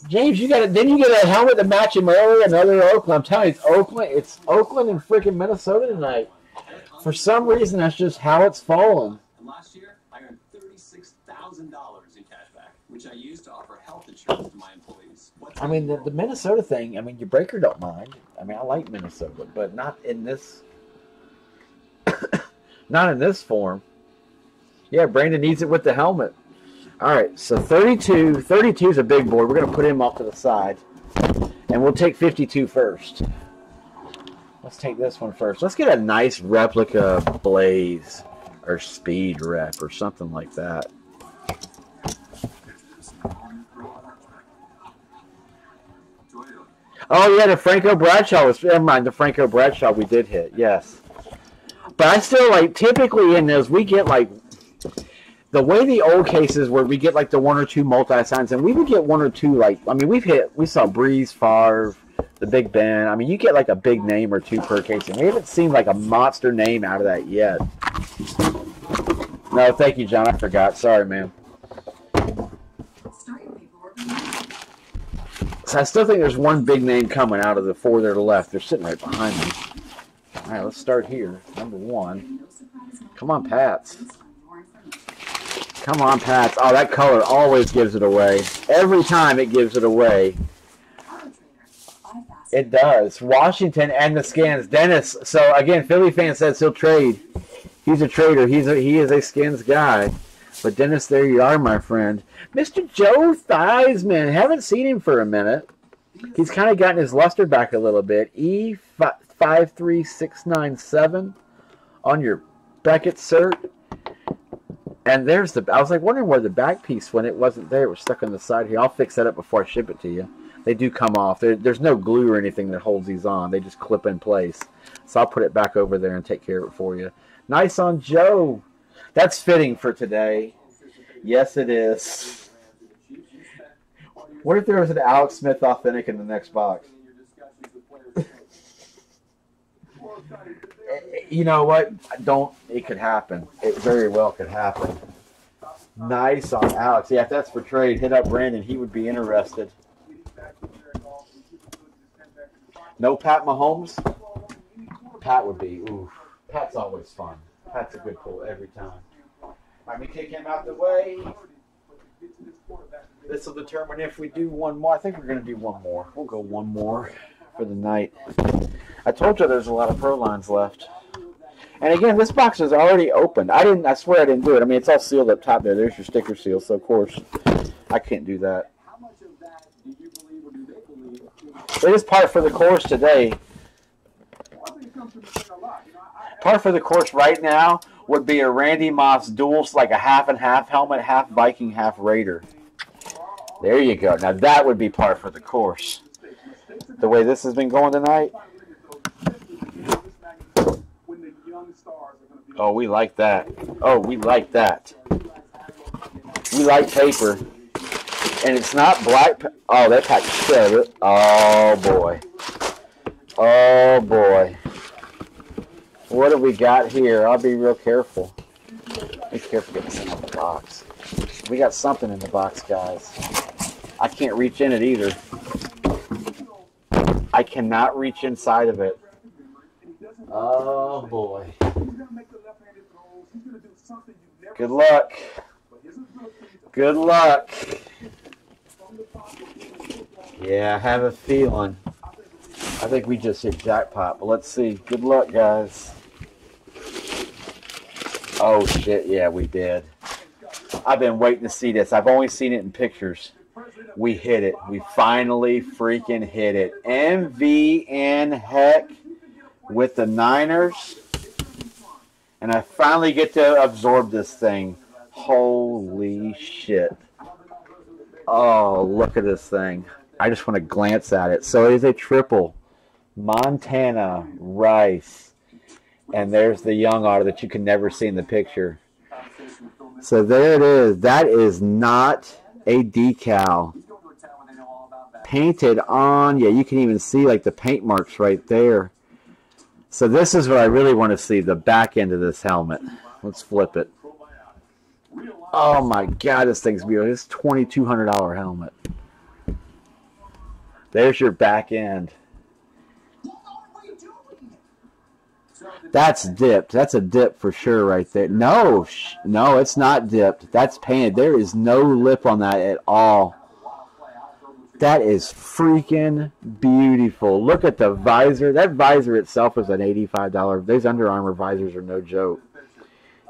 James, you got it. Then you get a helmet to match him earlier. Another Oakland. I'm telling you, it's Oakland. It's Oakland and freaking Minnesota tonight. For some reason, that's just how it's fallen. And last year, I earned $36,000 in cash back, which I used to offer health insurance to my employees. What's I mean, the, the Minnesota thing. I mean, your breaker don't mind. I mean, I like Minnesota, but not in this. [COUGHS] not in this form. Yeah, Brandon needs it with the helmet. All right, so 32. 32 is a big board. We're going to put him off to the side. And we'll take 52 first. Let's take this one first. Let's get a nice replica Blaze or Speed rep or something like that. Oh yeah, the Franco Bradshaw was. Never mind, the Franco Bradshaw we did hit. Yes, but I still like typically in those we get like the way the old cases where we get like the one or two multi signs, and we would get one or two like I mean we've hit we saw Brees, Favre, the Big Ben. I mean you get like a big name or two per case, and we haven't seen like a monster name out of that yet. No, thank you, John. I forgot. Sorry, man. So I still think there's one big name coming out of the four that are left. They're sitting right behind me. All right, let's start here. Number one. Come on, Pats. Come on, Pats. Oh, that color always gives it away. Every time it gives it away. It does. Washington and the skins. Dennis. So again, Philly fan says he'll trade. He's a trader. He's a he is a skins guy. But Dennis, there you are, my friend. Mr. Joe Theismann. Haven't seen him for a minute. He's kind of gotten his luster back a little bit. E five three six nine seven on your Beckett cert. And there's the. I was like wondering where the back piece when it wasn't there. It was stuck on the side here. I'll fix that up before I ship it to you. They do come off. There, there's no glue or anything that holds these on. They just clip in place. So I'll put it back over there and take care of it for you. Nice on Joe. That's fitting for today. Yes, it is. What if there was an Alex Smith authentic in the next box? [LAUGHS] you know what? Don't. It could happen. It very well could happen. Nice on Alex. Yeah, if that's for trade, hit up Brandon. He would be interested. No Pat Mahomes. Pat would be. Ooh, Pat's always fun. Pat's a good pull every time. Let me kick him out the way. This will determine if we do one more. I think we're going to do one more. We'll go one more for the night. I told you there's a lot of pro lines left. And again, this box is already opened. I didn't. I swear I didn't do it. I mean, it's all sealed up top there. There's your sticker seal. So of course, I can't do that. It is part for the course today. Part for the course right now would be a Randy Moss dual, like a half and half helmet, half Viking, half Raider. There you go. Now that would be par for the course. The way this has been going tonight. Oh, we like that. Oh, we like that. We like paper. And it's not black. Oh, that pack said it. Oh, boy. Oh, boy. What have we got here? I'll be real careful. Be careful getting this in the box. We got something in the box, guys. I can't reach in it either. I cannot reach inside of it. Oh boy. Good luck. Good luck. Yeah, I have a feeling. I think we just hit jackpot, but let's see. Good luck, guys. Oh shit, yeah, we did. I've been waiting to see this. I've only seen it in pictures. We hit it. We finally freaking hit it. MVN heck with the Niners. And I finally get to absorb this thing. Holy shit. Oh, look at this thing. I just want to glance at it. So it is a triple. Montana, Rice. And there's the young otter that you can never see in the picture. So there it is. That is not a decal. Painted on, yeah, you can even see like the paint marks right there. So this is what I really want to see, the back end of this helmet. Let's flip it. Oh my god, this thing's beautiful. It's $2,200 helmet. There's your back end. That's dipped. That's a dip for sure right there. No, no, it's not dipped. That's painted. There is no lip on that at all. That is freaking beautiful. Look at the visor. That visor itself is an $85. These Under Armour visors are no joke.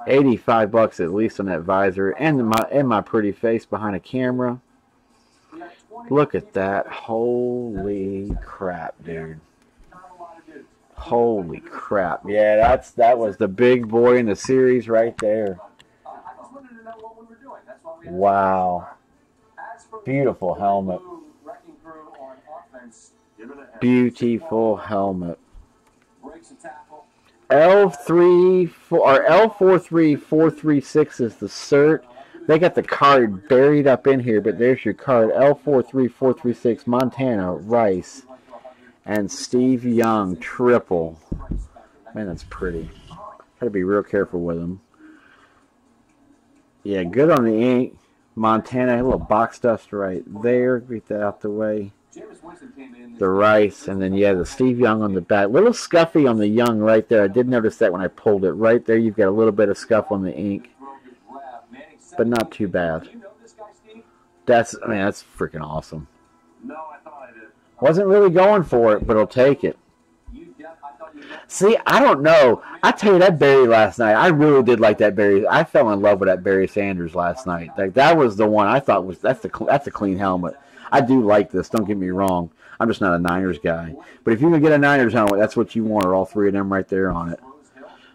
85 bucks at least on that visor and my and my pretty face behind a camera. Look at that. Holy crap, dude. Holy crap. Yeah, that's that was the big boy in the series right there. Wow. Beautiful helmet. Beautiful helmet. L three four or L four three four three six is the cert. They got the card buried up in here, but there's your card. L four three four three six Montana Rice and Steve Young triple. Man, that's pretty. Got to be real careful with them. Yeah, good on the ink. Montana, a little box dust right there. Get that out the way. The rice, and then yeah, the Steve Young on the back. Little scuffy on the Young right there. I did notice that when I pulled it. Right there, you've got a little bit of scuff on the ink, but not too bad. That's, I mean, that's freaking awesome. Wasn't really going for it, but I'll take it. See, I don't know. I tell you that Barry last night. I really did like that Barry. I fell in love with that Barry Sanders last night. Like that was the one I thought was that's the that's a clean helmet. I do like this. Don't get me wrong. I'm just not a Niners guy. But if you can get a Niners helmet, that's what you want. Are all three of them right there on it?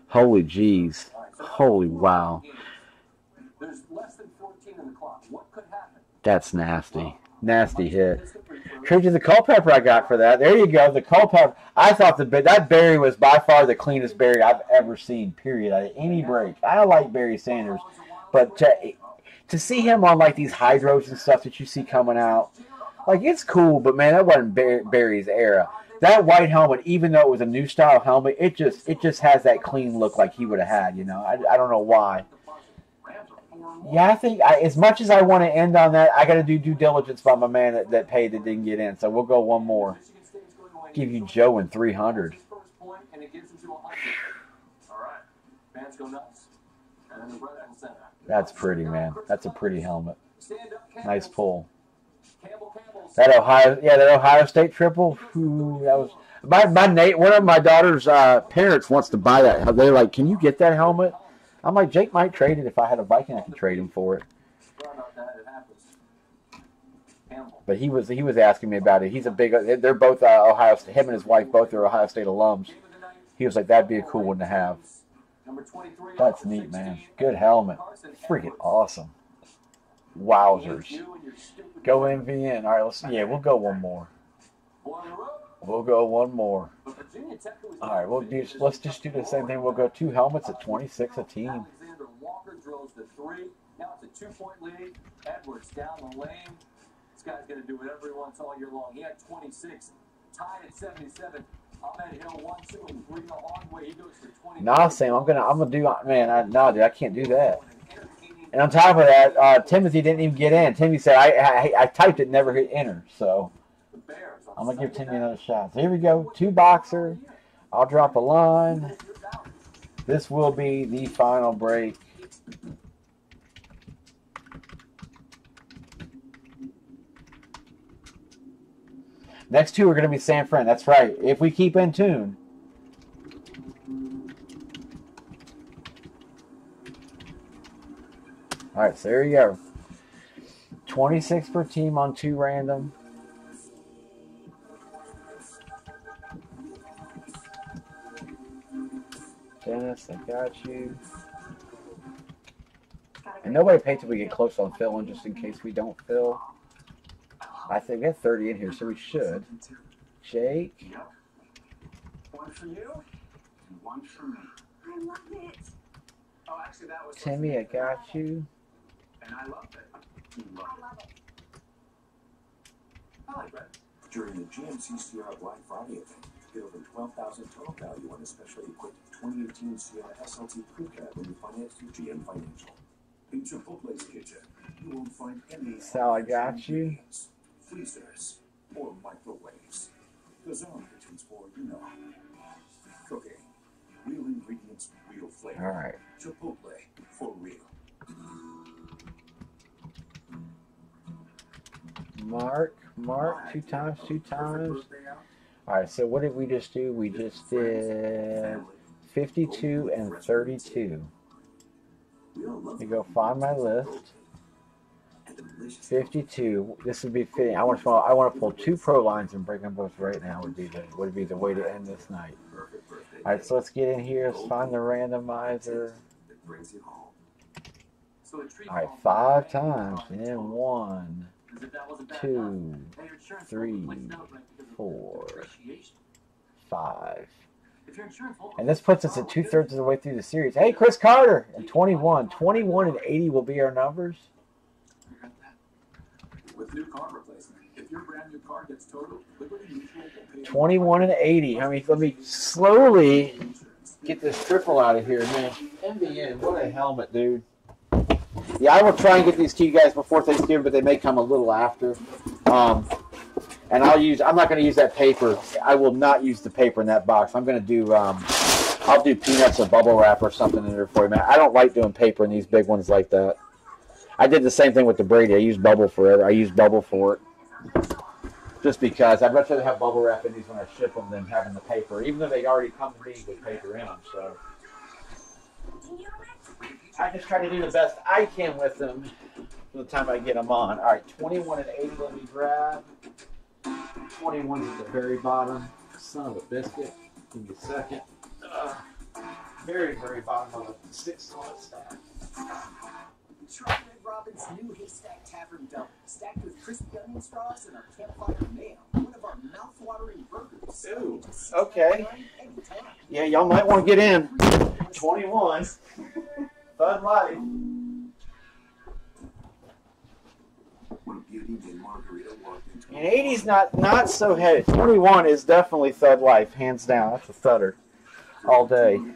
Holy jeez. Holy wow. That's nasty. Nasty hit. To the Culpepper I got for that. There you go. The Culpepper. I thought the that Barry was by far the cleanest Barry I've ever seen. Period. At any break. I like Barry Sanders, but to, to see him on like these hydros and stuff that you see coming out, like it's cool. But man, that wasn't Barry's era. That white helmet, even though it was a new style helmet, it just it just has that clean look like he would have had. You know, I, I don't know why. Yeah, I think I, as much as I want to end on that, I got to do due diligence by my man that, that paid that didn't get in. So we'll go one more. Give you Joe in 300. First point, and it gets him to 100. All right. Fans go nuts. And then the right and center. That's pretty, man. That's a pretty helmet. Nice pull. That Ohio, yeah, that Ohio State triple. That was my my Nate. One of my daughter's uh, parents wants to buy that. They're like, "Can you get that helmet?" I'm like, Jake might trade it if I had a Viking. I could trade him for it. But he was he was asking me about it. He's a big. They're both uh, Ohio. State. Him and his wife both are Ohio State alums. He was like, "That'd be a cool one to have." That's neat, man. Good helmet. Freaking awesome. Wowzers. Go MVN. All right, let's. Yeah, we'll go one more. Boy in a row. We'll go one more. But Virginia Tech was All right, we'll do. Let's just do the same thing. We'll go two helmets at 26 a team. Alexander Walker drills the three. Now it's a two-point lead. Edwards down the lane. This guy's going to do whatever he wants all year long. He had 26. Tied at 77. Ahmed Hill one, two, and three way. He goes for 20. Nah, Sam, I'm gonna, I'm gonna do. Man, I, no, dude, I can't do that. And on top of that, uh, Timothy didn't even get in. Timothy said, I, I, I typed it, never hit enter. So I'm gonna give Timothy another shot. So here we go. Two boxer. I'll drop a line. This will be the final break. Next two are going to be San Fran. That's right. If we keep in tune. All right, so there you go. 26 per team on two random. Dennis, I got you. And nobody paid till we get close on filling, just in case we don't fill. I think we have 30 in here, so we should. Jake, One for you, and one for me. I love it. Oh, actually, that was. Timmy, I got you. And I loved it. You I love it. it. I like that. During the GMC Sierra Black Friday event, get over 12000 total value on a specially equipped 2018 Sierra SLT Crew Cab when you finance through GM Financial. In Chipotle's kitchen, you won't find any Sal, I got you. freezers, or microwaves. The zone kitchen's for, you know, cooking. Real ingredients, real flavor. All right. Chipotle, for real. Mark, Mark, two times, two times. All right, so what did we just do? We just did 52 and 32. Let me go find my list. 52. This would be fitting. I want to. I want to pull two pro lines and break them both right now. Would be the would be the way to end this night. All right, so let's get in here. Let's find the randomizer. That brings you home. So the treat All right, five times. And one, Two, three, four. five. And this puts us at two thirds of the way through the series. Hey, Cris Carter and 21. 21 and 80 will be our numbers. With new car replacement, if your brand new car gets totaled, Liberty Mutual will pay 21 and 80. I mean, let me slowly get this triple out of here, man. MBN, what a helmet, dude. Yeah, I will try and get these to you guys before Thanksgiving, but they may come a little after. Um, and I'll use. I'm not going to use that paper. I will not use the paper in that box. I'm going to do. Um, I'll do peanuts or bubble wrap or something in there for you, man. I don't like doing paper in these big ones like that. I did the same thing with the Brady. I used bubble forever. I used bubble for it. Just because I'd rather have bubble wrap in these when I ship them than having the paper, even though they already come to me with paper in them. So I just try to do the best I can with them for the time I get them on. All right, 21 and 80, let me grab. 21's at the very bottom. Son of a biscuit. Give me a second. Ugh. very, very bottom of the six solid stack. Try Red Robin's new Haystack Tavern Double, stacked with crispy onion straws and our campfire mayo. One of our mouth-watering burgers. Ooh, okay. Yeah, y'all might want to get in. 21. Bud Light. And Margarita walked into And 80's not not so heavy. 21 is definitely Thud Life, hands down. That's a thudder all day. 20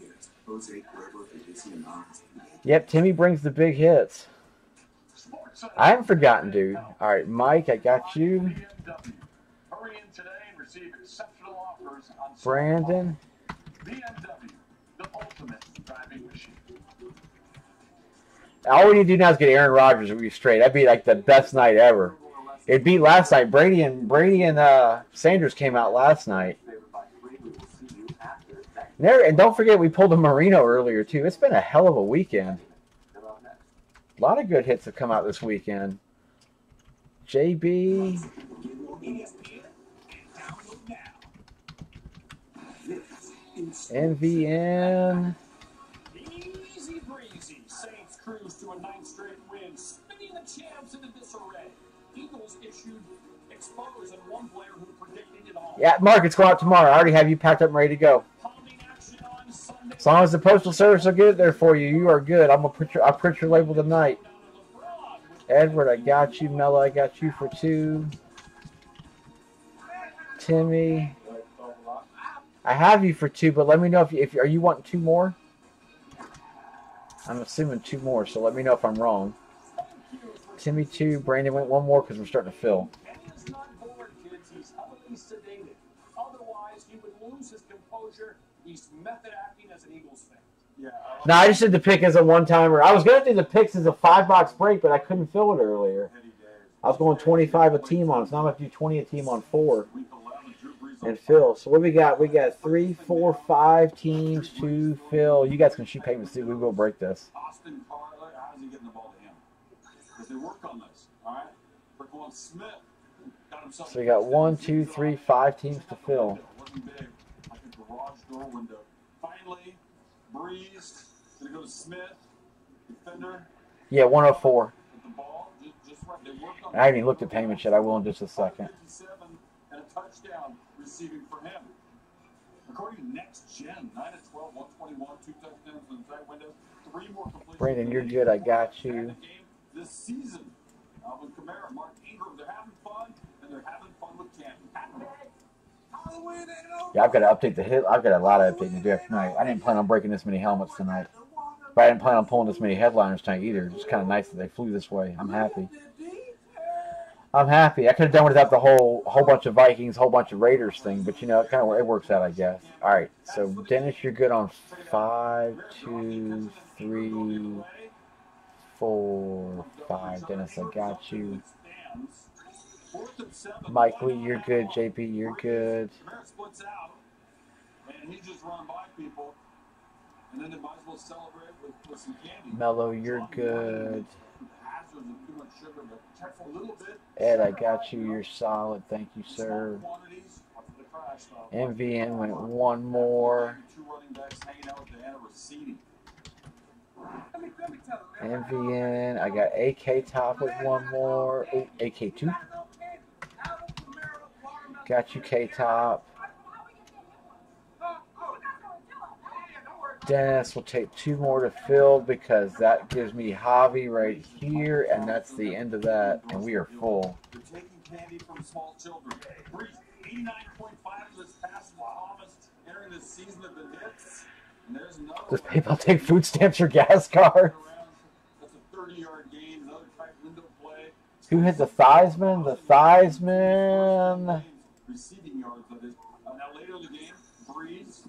years, Jose Cuervo, Felicia, and Hans. Yep, Timmy brings the big hits. I haven't forgotten, dude. All right, Mike, I got you. Hurry in today and receive Brandon. BMW, the ultimate driving machine. All we need to do now is get Aaron Rodgers to be straight. That'd be like the best night ever. It beat last night. Brady and Brady and uh, Sanders came out last night. And, there, and don't forget we pulled a Marino earlier too. It's been a hell of a weekend. A lot of good hits have come out this weekend. JB. NVN. Cruise to a ninth straight win, spinning the champs into disarray. Eagles issued expose and one player who predicted it all. Yeah, Mark, it's going out tomorrow. I already have you packed up and ready to go. As long as the postal service will get it there for you, you are good. I'm gonna put your I'll print your label tonight. Edward, I got you. Mello, I got you for two. Timmy, I have you for two, but let me know if you, if are you wanting two more. I'm assuming two more, so let me know if I'm wrong. Timmy two, Brandon went one more because we're starting to fill. No, I just did the pick as a one timer. I was gonna do the picks as a five box break, but I couldn't fill it earlier. I was going 25 a team on, so now I'm have to do 20 a team on four. And Phil. So what we got? We got three, four, five teams to fill. You guys can shoot payments too. We will break this. Austin Carter, how's he getting the ball to him? Because they work on this, all right? Tre'Quan Smith got himself. So we got one, two, three, five teams to fill. Looking big, like a garage door window. Finally, Brees. Gonna go Smith, defender. Yeah, 104. With the ball, just, just right. They worked on I haven't even looked at payment yet. I will in just a second. and a touchdown receiving for him. According to Next Gen, 9 to 12, 121, two touchdowns in the tight window, three more completions. Brandon, you're good. I got you. This season, uh, Alvin Kamara, Mark Ingram, they're having fun, and they're having fun with Canton. Yeah, I've got to update the hit. I've got a lot of updating to do after tonight. I didn't plan on breaking this many helmets tonight. But I didn't plan on pulling this many headliners tonight either. It's kind of nice that they flew this way. I'm happy. I'm happy. I could have done without the whole whole bunch of Vikings, whole bunch of Raiders thing, but you know, it kind of it works out, I guess. All right, so Dennis, you're good on five, two, three, four, five. Dennis, I got you. Mike Lee, you're good. JP, you're good. Kamara splits out, and he just run by people, and then they might as well celebrate with, with some candy. Mello, you're good. Ed, I got you. You're solid. Thank you, sir. Quantities up to the crash stop. MVN went one more. Two running backs hanging out with Diana Russini. MVN. I got AK top with one more. Oh, AK2. Got you, K top. Dennis will take two more to fill because that gives me Javi right here, and that's the end of that, and we are full. They're taking candy from small children. 89.5 this past entering the season of the hits. And there's another Does PayPal take food stamps or gas cards? That's a 30 yard gain, another tight window play. Who hit the Theismann? The Theismann. Receiving yards. Uh, now later in the game, Brees,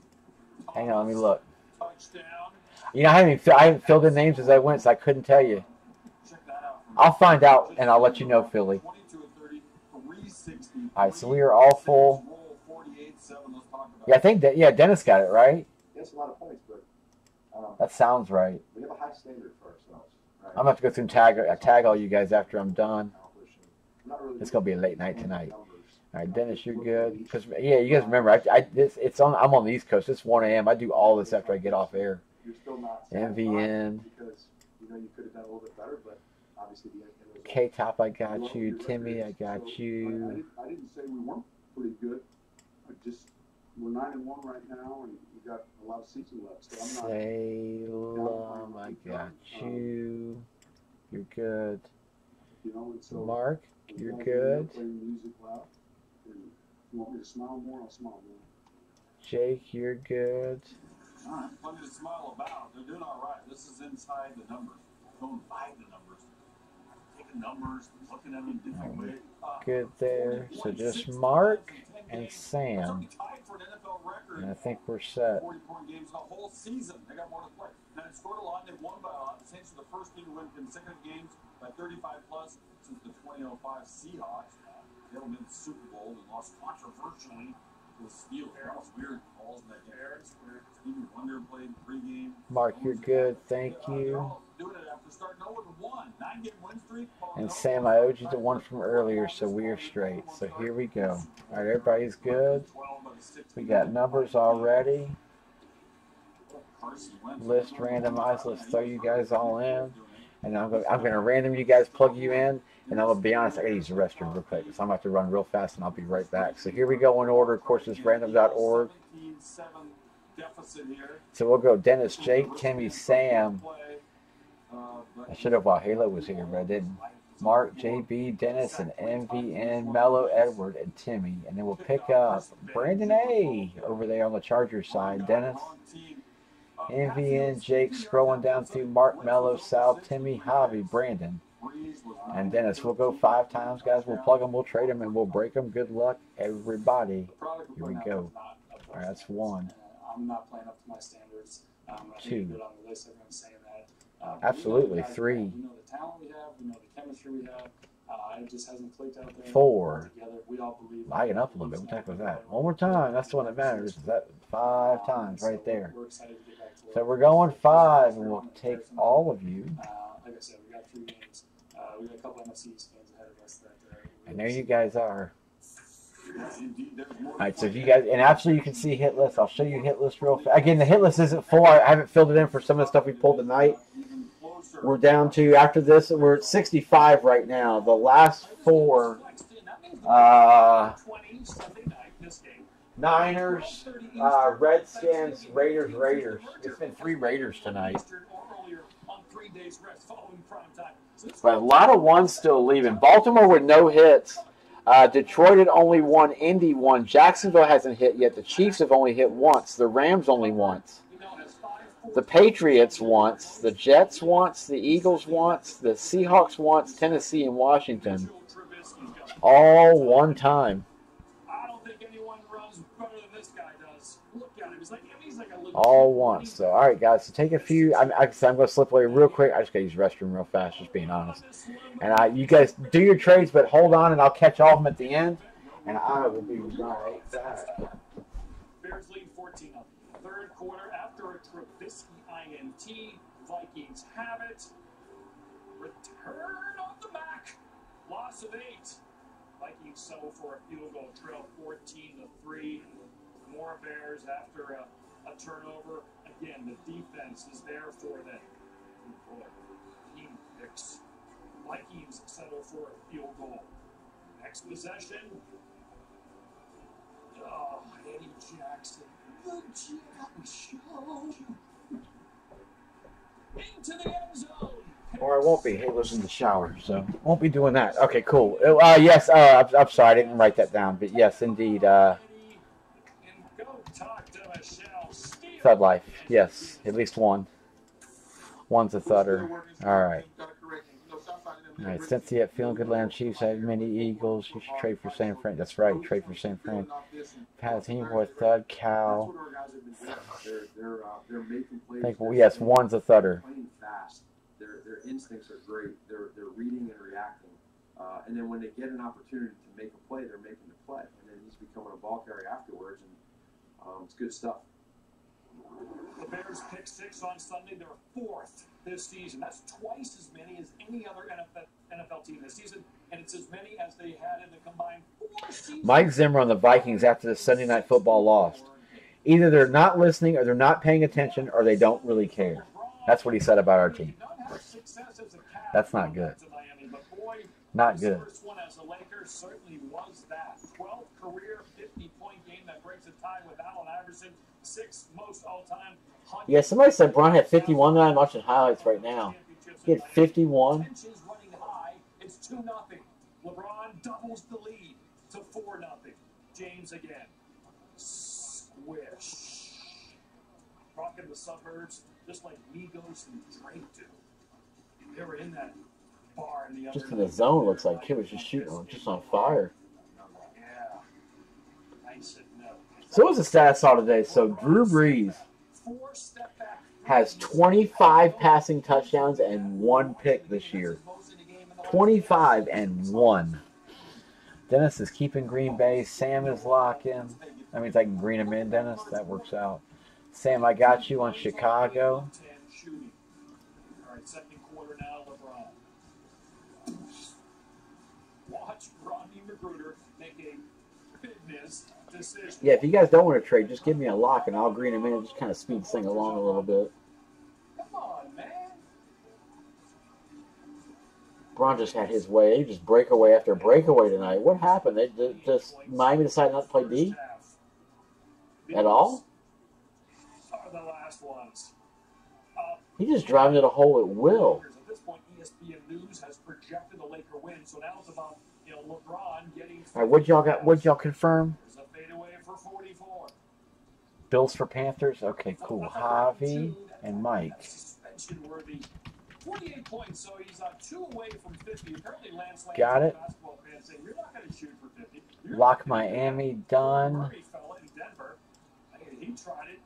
Hang on, let me look. You know, I haven't, I haven't filled in names as I went, so I couldn't tell you. I'll find out, and I'll let you know, Philly. 30, All right, so we are all full. Roll 48 7. Let's talk about Yeah, I think that. Yeah, Dennis got it right. A lot of points, but That sounds right. we have a high standard for ourselves. I'm gonna have to go through and tag uh, tag all you guys after I'm done. It's gonna be a late night tonight. All right, Dennis, you're good. Cause yeah, you guys remember I, I this it's on. I'm on the East Coast. It's 1 a.m. I do all this after I get off air. You're still not MVN. because you know you could have done a little bit better, but obviously the. K Top, I got you. Timmy, I got I, I, you. didn't, I didn't say we weren't pretty good. I just we're nine and one right now, and we got a lot of season left. So I'm not. Salem, I got um, you. You're good. You know, and so Mark, you you're good. Play music loud. And if you want me to smile more? I'll smile more. Jake, you're good. Right, plenty to smile about. They're doing all right. This is inside the numbers, going by the numbers. taking numbers, looking at them in different ways. Uh, Good there. So just Mark and Sam. tied for an NFL record. And I think we're set. 40 point games the whole season. They got more to play. Now, they scored a lot. They won by a lot. The Saints are the first team to win consecutive games by 35 plus since the 2005 Seahawks. They haven't been to the Super Bowl and lost controversially to the Steelers. Weird calls in that game. Stevie Wonder played pregame. Mark, you're good. Thank uh, you. Doing it after starting 0 1. Nine game win streak. And Sam, I owed you the one from earlier, so we are straight. So here we go. All right, everybody's good. We got numbers already. List randomized. Let's throw you guys all in. And I'm going, I'm going to random you guys, plug you in. And I'm to be honest, I got to use the restroom real quick. So I'm to have to run real fast and I'll be right back. So here we go in order. Of course, it's random.org. So we'll go Dennis, Jake, Timmy, Sam. I should have while Halo was here, but I didn't. Mark, JB, Dennis, and MVN, Mello, Edward, and Timmy. And then we'll pick up Brandon A over there on the Chargers side. Dennis, MVN, Jake, scrolling down through Mark, Mello, Sal, Timmy, Javi, Brandon, and Dennis. We'll go five times, guys. We'll plug them, we'll trade them, and we'll break them. Good luck, everybody. Here we go. All right, that's one. I'm not playing up to my standards. Um, I Two. think good on the list. Everyone's saying that. Uh, but we know Absolutely, the guys we three. We know the talent we have. We know the chemistry we have. Uh, it just hasn't clicked out there. Four. Together, we all believe. Lagging up a little bit. What the heck was that? One more time. That's the one that matters. Is that five times right there? We're excited to get back to work. So we're going five, and we'll take all of you. Uh, like I said, we got three games. Uh, we got a couple games ahead of us that. Uh, And there you guys are. All right, so if you guys, and actually you can see hit list. I'll show you hit list real fast. Again, the hit list isn't full. I haven't filled it in for some of the stuff we pulled tonight. We're down to, after this, we're at 65 right now. The last four, uh, Niners, uh, Redskins, Raiders, Raiders. It's been three Raiders tonight. But a lot of ones still leaving. Baltimore with no hits. Uh, Detroit had only one. Indy one. Jacksonville hasn't hit yet. The Chiefs have only hit once. The Rams only once. The Patriots once. The Jets once. The Eagles once. The Seahawks once. Tennessee and Washington. All one time. I don't think anyone runs better than this guy does. Look at him. He's like, he's like a little. All once. So, all right, guys. So take a few. I'm, I, I'm going to slip away real quick. I just got to use the restroom real fast, just being honest. And I, you guys do your trades, but hold on, and I'll catch all of them at the end. And I will be right back. Bears lead 14 up. Third quarter after a Trubisky INT. Vikings have it. Return on the back. Loss of eight. Vikings settle for a field goal trail 14 to 3. More Bears after a, a turnover. Again, the defense is there for them. Boy, team picks. Vikings settle for a field goal. Next possession. Oh, Eddie Jackson. The Jack Show. Into the end zone. Or I won't be. Halo's in the shower, so won't be doing that. Okay, cool. Uh, yes, uh, I'm, I'm sorry, I didn't write that down, but yes, indeed. Uh, Thud Life. Yes, at least one. One's a thudder. All right. All right, Cynthia, feeling good land Chiefs. I have many Eagles. You should trade for San Fran. That's right, trade for San Fran. Pat with Thud, Cow. Think, well, yes, one's a thudder. Their, their instincts are great. They're, they're reading and reacting. Uh, and then when they get an opportunity to make a play, they're making the play. And then he's becoming a ball carrier afterwards. And um, it's good stuff. The Bears pick six on Sunday. They're fourth this season. That's twice as many as any other NFL, NFL team this season, and it's as many as they had in the combined four seasons. Mike Zimmer on the Vikings after the Sunday Night Football lost. Either they're not listening, or they're not paying attention, or they don't really care. That's what he said about our team. That's not good. Not good. First one as a Laker certainly was that. 12th career 50-point game that breaks a tie with Allen Iverson. Sixth most all-time. Yeah, somebody said Bron had 51. I'm watching highlights right now. He had 51. Tensions running high. It's 2 nothing. LeBron doubles the lead to 4 nothing. James again. Squish. Rocking the suburbs just like Migos and Drake do. They were in that bar in the Just in the zone, looks like kid was just shooting, just on fire. So what's the stats saw today? So Drew Brees has 25 passing touchdowns and one pick this year. 25 and one. Dennis is keeping Green Bay. Sam is locking. That means I can green him in, Dennis. That works out. Sam, I got you on Chicago. All right, second quarter now, LeBron. Watch Rodney McGruder make a fitness. Yeah, if you guys don't want to trade, just give me a lock and I'll green him in and just kind of speed thing along a little bit. Come on, man. Bron just had his way. He just breakaway after breakaway tonight. What happened? They they just Miami decided not to play D at all. He just driving to the hole at will. At this point, ESPN News has projected the Laker win, so now it's about you know LeBron getting All right, what y'all got? What y'all confirm? There's a fadeaway for 44. Bills for Panthers. Okay, cool. Javi and Mike. 48 points, so he's uh, two away from 50. Apparently, Lance Lance, Got it. basketball fan, saying you're not going to shoot for 50. You're Lock Miami done. Murray fella in Denver. I mean, he tried it,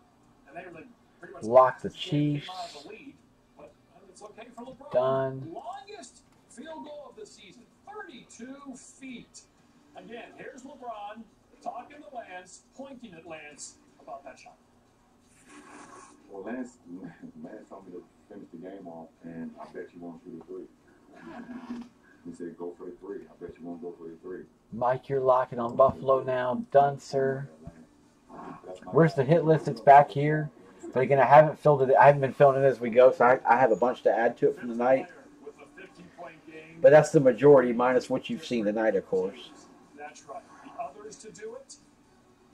and they were like pretty much Lock the Chiefs. out of the lead, but it's okay for LeBron. Done. Longest field goal of the season, 32 feet. Again, here's LeBron talking to Lance, pointing at Lance about that shot. Well, Lance, [LAUGHS] Lance told me to finish the game off, and I bet you won't shoot a three. He said, "Go for the three. I bet you won't go for the three. Mike, you're locking on Buffalo now. Done, sir. Where's the hit list? It's back here. But again, I haven't filled it. I haven't been filling it as we go, so I, I have a bunch to add to it from tonight. But that's the majority, minus what you've seen tonight, of course. That's right. The others to do it,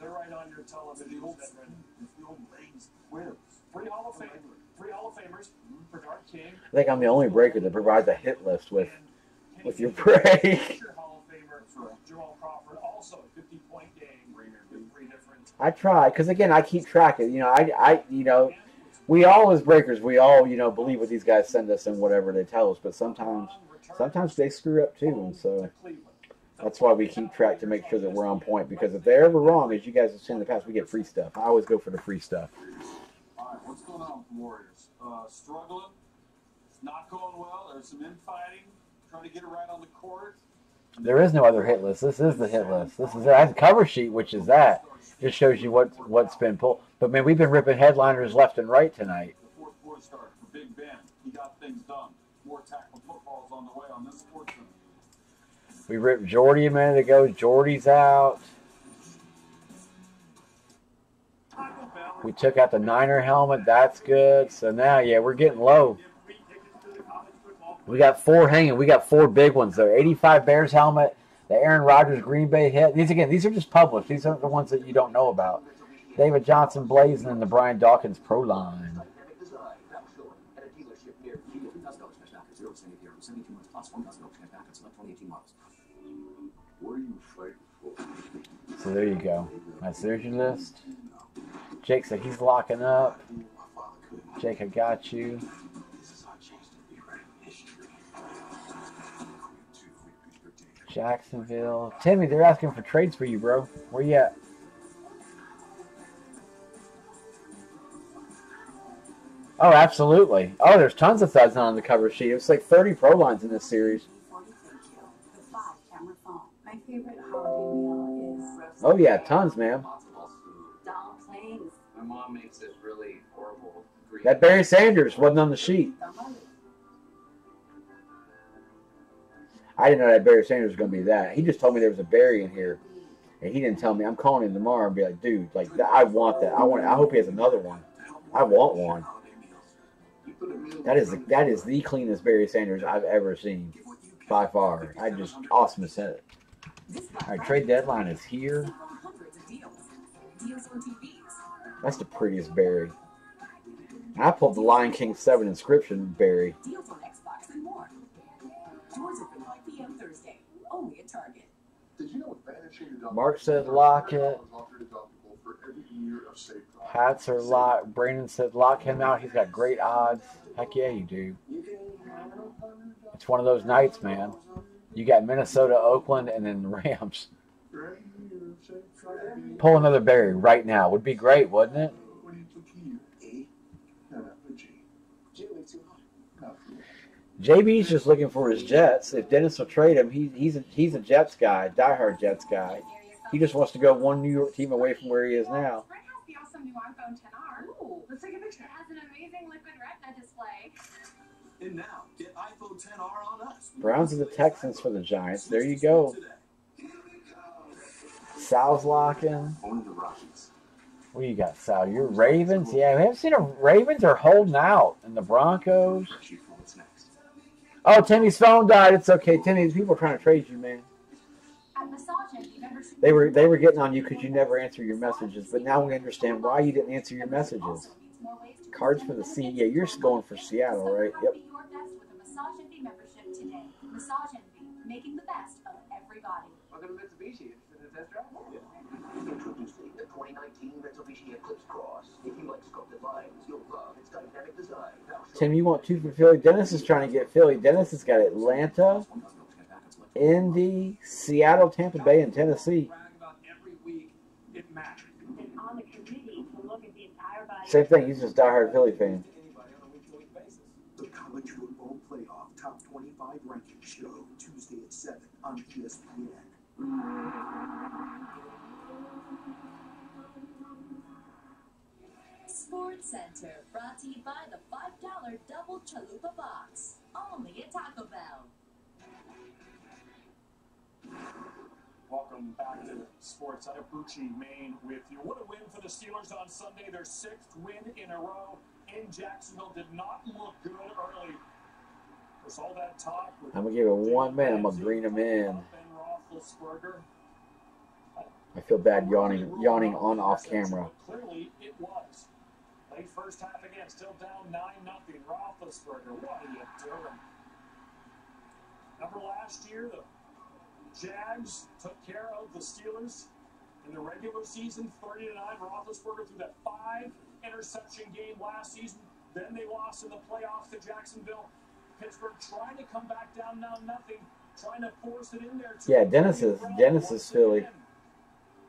they're right on your television. Three Hall of three Hall of Famers, Bernard King, I think I'm the only breaker that provides a hit list with with your break. [LAUGHS] Hall of Famer Jamal Crawford, also a 50 point game with three different. I try because again, I keep track of. You know, I, I, you know, we all as breakers, we all, you know, believe what these guys send us and whatever they tell us. But sometimes, sometimes they screw up too, and so that's why we keep track to make sure that we're on point. Because if they're ever wrong, as you guys have seen in the past, we get free stuff. I always go for the free stuff. All right, what's going on with the Warriors? Uh, struggling. It's not going well. There's some infighting. Trying to get it right on the court. There is no other hit list. This is the hit list. This is it. I have the cover sheet, which is that. Just shows you what what's been pulled. But man, we've been ripping headliners left and right tonight. The fourth quarter start for Big Ben. He got things done. More tackle footballs on the way on this sports room. We ripped Jordy a minute ago. Jordy's out. We took out the Niner helmet. That's good. So now, yeah, we're getting low. We got four hanging. We got four big ones though. 85 Bears helmet, the Aaron Rodgers Green Bay hit. These again, these are just published. These aren't the ones that you don't know about. David Johnson blazing and the Brian Dawkins Pro line. So there you go. That's there's your list. Jake said he's locking up. Jake, I got you. Jacksonville. Timmy, they're asking for trades for you, bro. Where you at? Oh, absolutely. Oh, there's tons of thuds on the cover sheet. It's like 30 pro lines in this series. My favorite holiday meal is Oh, yeah, tons, man. dumplings. My mom makes this really horrible green. That Barry Sanders wasn't on the sheet. I didn't know that Barry Sanders was going to be that. He just told me there was a Barry in here, and he didn't tell me. I'm calling him tomorrow and be like, dude, like I want that. I want. I hope he has another one. I want one. That is that is the cleanest Barry Sanders I've ever seen, by far. I just awesome as it. All right, trade deadline is here. That's the prettiest Barry. I pulled the Lion King Seven inscription berry. Doors open 5 p.m. Thursday. Only at Target. Mark said lock it. Hats are locked. Brandon said lock him out. He's got great odds. Heck yeah, you do. It's one of those nights, man. You got Minnesota, Oakland, and then Rams. Pull another Barry right now would be great, wouldn't it? JB's just looking for his Jets. If Dennis will trade him, he, he's a, he's a Jets guy, diehard Jets guy. He just wants to go one New York team away from where he is now. The awesome new iPhone 10R. Ooh, let's take a picture. It has an amazing liquid retina display. And now, get iPhone 10R on us. Browns and the Texans for the Giants. There you go. Sal's locking. Only the Rockies. What do you got, Sal? Your Ravens? Yeah, we haven't seen a Ravens are holding out. And the Broncos. Oh, Timmy's phone died. It's okay. Timmy, people are trying to trade you, man. At Massage Envy, membership. They were they were getting on you because you never answer your messages. But now we understand why you didn't answer your messages. Cards for the C. Yeah, you're going for Seattle, right? Yep. Be your best with a Massage Envy membership today. Massage Envy, making the best of everybody. Welcome to Mitsubishi. Interested in a test drive? Introducing the 2019 Mitsubishi Eclipse Cross. If you like sculpted lines, you'll love its dynamic design. Tim, you want two for Philly? Dennis is trying to get Philly. Dennis has got Atlanta, Indy, Seattle, Tampa Bay, and Tennessee. It mattered. And on the committee to look at the entire body. Same thing. He's just a diehard Philly fan. The College Football Playoff Top 25 Ranking Show, Tuesday at 7 on ESPN. SportsCenter, brought to you by the $5 Double Chalupa Box. Only at Taco Bell. Welcome back to SportsCenter. Bucci, Maine, with you. What a win for the Steelers on Sunday. Their sixth win in a row in Jacksonville. Did not look good early. There's all that talk with I'm gonna give it one minute. I'm gonna green him in. I feel bad yawning, yawning on off camera. Clearly, it was. Late first half again, still down 9 nothing. Roethlisberger, what are you doing? Remember last year, the Jags took care of the Steelers in the regular season, 30 to 9. Roethlisberger threw that five interception game last season. Then they lost in the playoffs to Jacksonville. Pittsburgh trying to come back down now nothing, trying to force it in there. Yeah, Dennis is Dennis is Philly.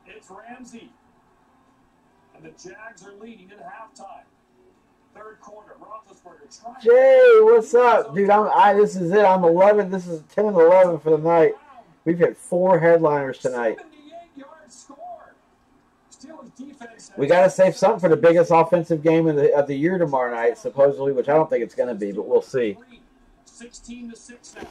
It's Ramsey. And the Jags are leading at halftime. Third quarter, Roethlisberger trying Jay, what's up, dude? I'm I. This is it. I'm 11. This is 10 and 11 for the night. We've hit four headliners tonight. We got to save something for the biggest offensive game of the of the year tomorrow night, supposedly, which I don't think it's going to be, but we'll see. 16 to 6 now.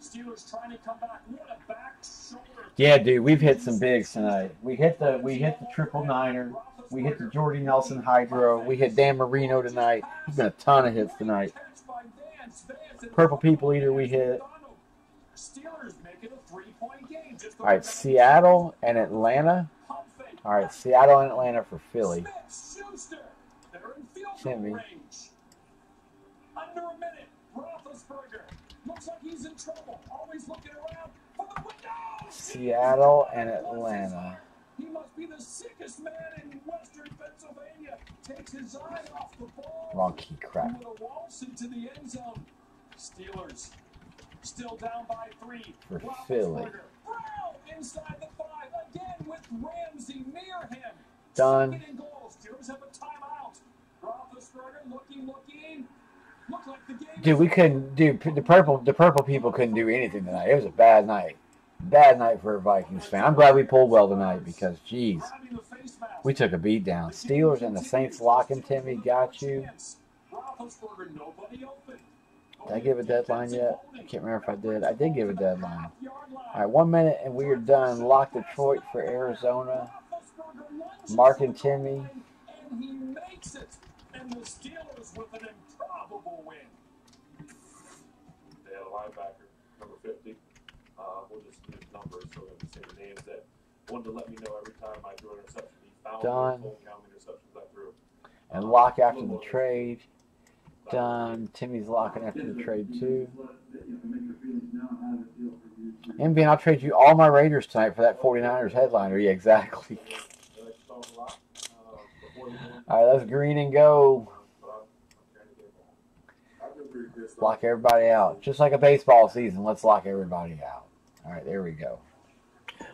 Steelers trying to come back. What a back shoulder. Yeah, dude, we've hit some bigs tonight. We hit the we hit the triple niner. We hit the Jordy Nelson Hydro. We hit Dan Marino tonight. There's been a ton of hits tonight. Purple People Eater we hit. Steelers make it a three-point game. Just All right, Seattle and Atlanta. All right, Seattle and Atlanta for Philly. Schuster. They're in field Timmy. Under a minute. Looks like he's in trouble. Always looking around for the window. Seattle and Atlanta. He must be the sickest man in Western Pennsylvania. Takes his eye off the ball. Wrong key crap. Waltz into the end zone. Steelers still down by three. For Philly. Brown inside the five again with Ramsey near him. Done. Second and goal. Steelers have a timeout. Roethlisberger looking, looking. Dude, we couldn't. do the purple the purple people couldn't do anything tonight. It was a bad night. Bad night for a Vikings fan. I'm glad we pulled well tonight because, jeez, we took a beat down. Steelers and the Saints locking Timmy got you. Did I give a deadline yet? I can't remember if I did. I did give a deadline. All right, one minute and we are done. Lock Detroit for Arizona. Mark and Timmy. And he makes it. And the Steelers with an improbable win. They had a linebacker, number 50. Uh, we'll just use numbers so that we say the names that wanted to let me know every time I threw an interception. He found Done. me, how many interceptions I threw. And lock after the trade. Done. Timmy's locking after the trade too. MV, I'll trade you all my Raiders tonight for that 49ers headliner. Yeah, exactly. All right, let's green and go. I remember this Lock everybody out. Just like a baseball season, let's lock everybody out. All right, there we go.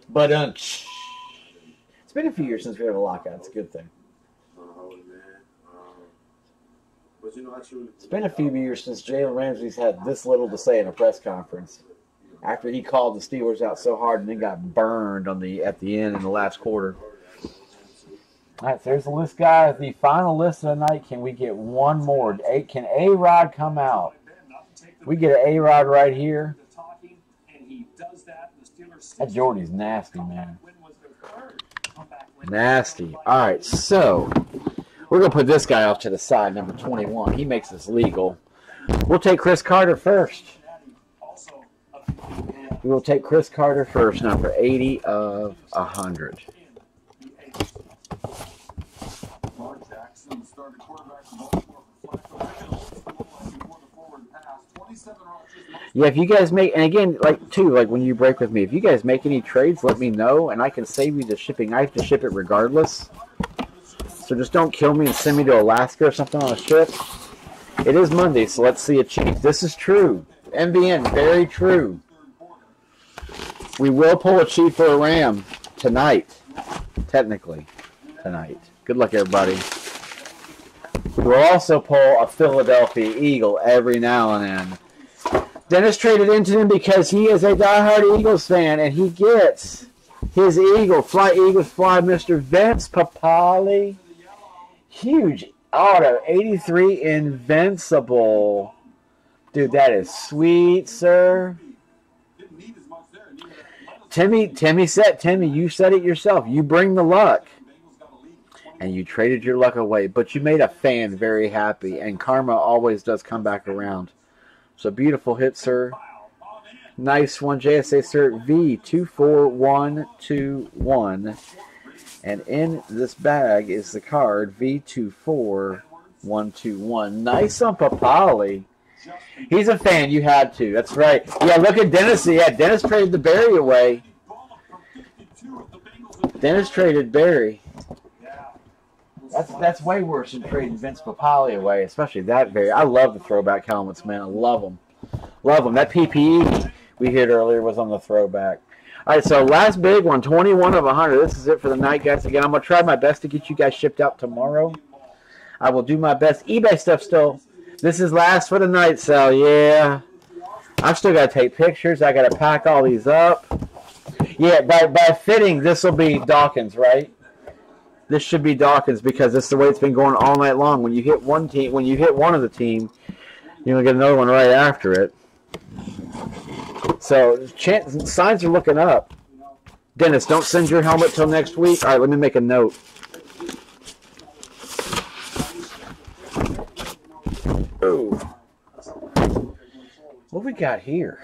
But um, it's been a few years since we had a lockout. It's a good thing. But you know, I truly It's been a few years since Jalen Ramsey's had this little to say in a press conference. After he called the Steelers out so hard and then got burned on the at the end in the last quarter. All right, so there's the list, guys. The final list of the night. Can we get one more? Can A Rod come out? We get an A Rod right here. That Jordy's nasty, man. Nasty. All right, so we're gonna put this guy off to the side, number 21. He makes this legal. We'll take Cris Carter first. We will take Cris Carter first, number 80 of 100. Mark Jackson started quarterback for Baltimore for Flacco. Before the forward pass, 27 rushes, most Yeah, if you guys make, and again, like too, like when you break with me, if you guys make any trades, let me know, and I can save you the shipping. I have to ship it regardless. So just don't kill me and send me to Alaska or something on a ship. It is Monday, so let's see a chief. This is true. MVN, very true. We will pull a chief or a ram tonight, technically, tonight. Good luck, everybody. We will also pull a Philadelphia Eagle every now and then. Dennis traded into him because he is a diehard Eagles fan, and he gets his Eagle, Fly Eagles Fly, Mr. Vince Papale. Huge auto, 83 Invincible. Dude, that is sweet, sir. Timmy, Timmy said, Timmy, you said it yourself. You bring the luck. And you traded your luck away, but you made a fan very happy, and karma always does come back around. So beautiful hit, sir. Nice one, JSA sir. V24121. And in this bag is the card V24121. Nice on Papale. He's a fan. You had to. That's right. Yeah, look at Dennis. Yeah, Dennis traded the Barry away. Dennis traded Barry. That's that's way worse than trading Vince Papale away, especially that very. I love the throwback helmets, man. I love them. Love them. That PPE we hit earlier was on the throwback. All right, so last big one, 21 of 100. This is it for the night, guys. Again, I'm to try my best to get you guys shipped out tomorrow. I will do my best. eBay stuff still. This is last for the night, Sal. Yeah. I've still got to take pictures. I got to pack all these up. Yeah, by, by fitting, this will be Dawkins, right? This should be Dawkins because this is the way it's been going all night long. When you hit one team, when you hit one of the team, you're gonna get another one right after it. So chance, signs are looking up. Dennis, don't send your helmet till next week. All right, let me make a note. Ooh. What we got here?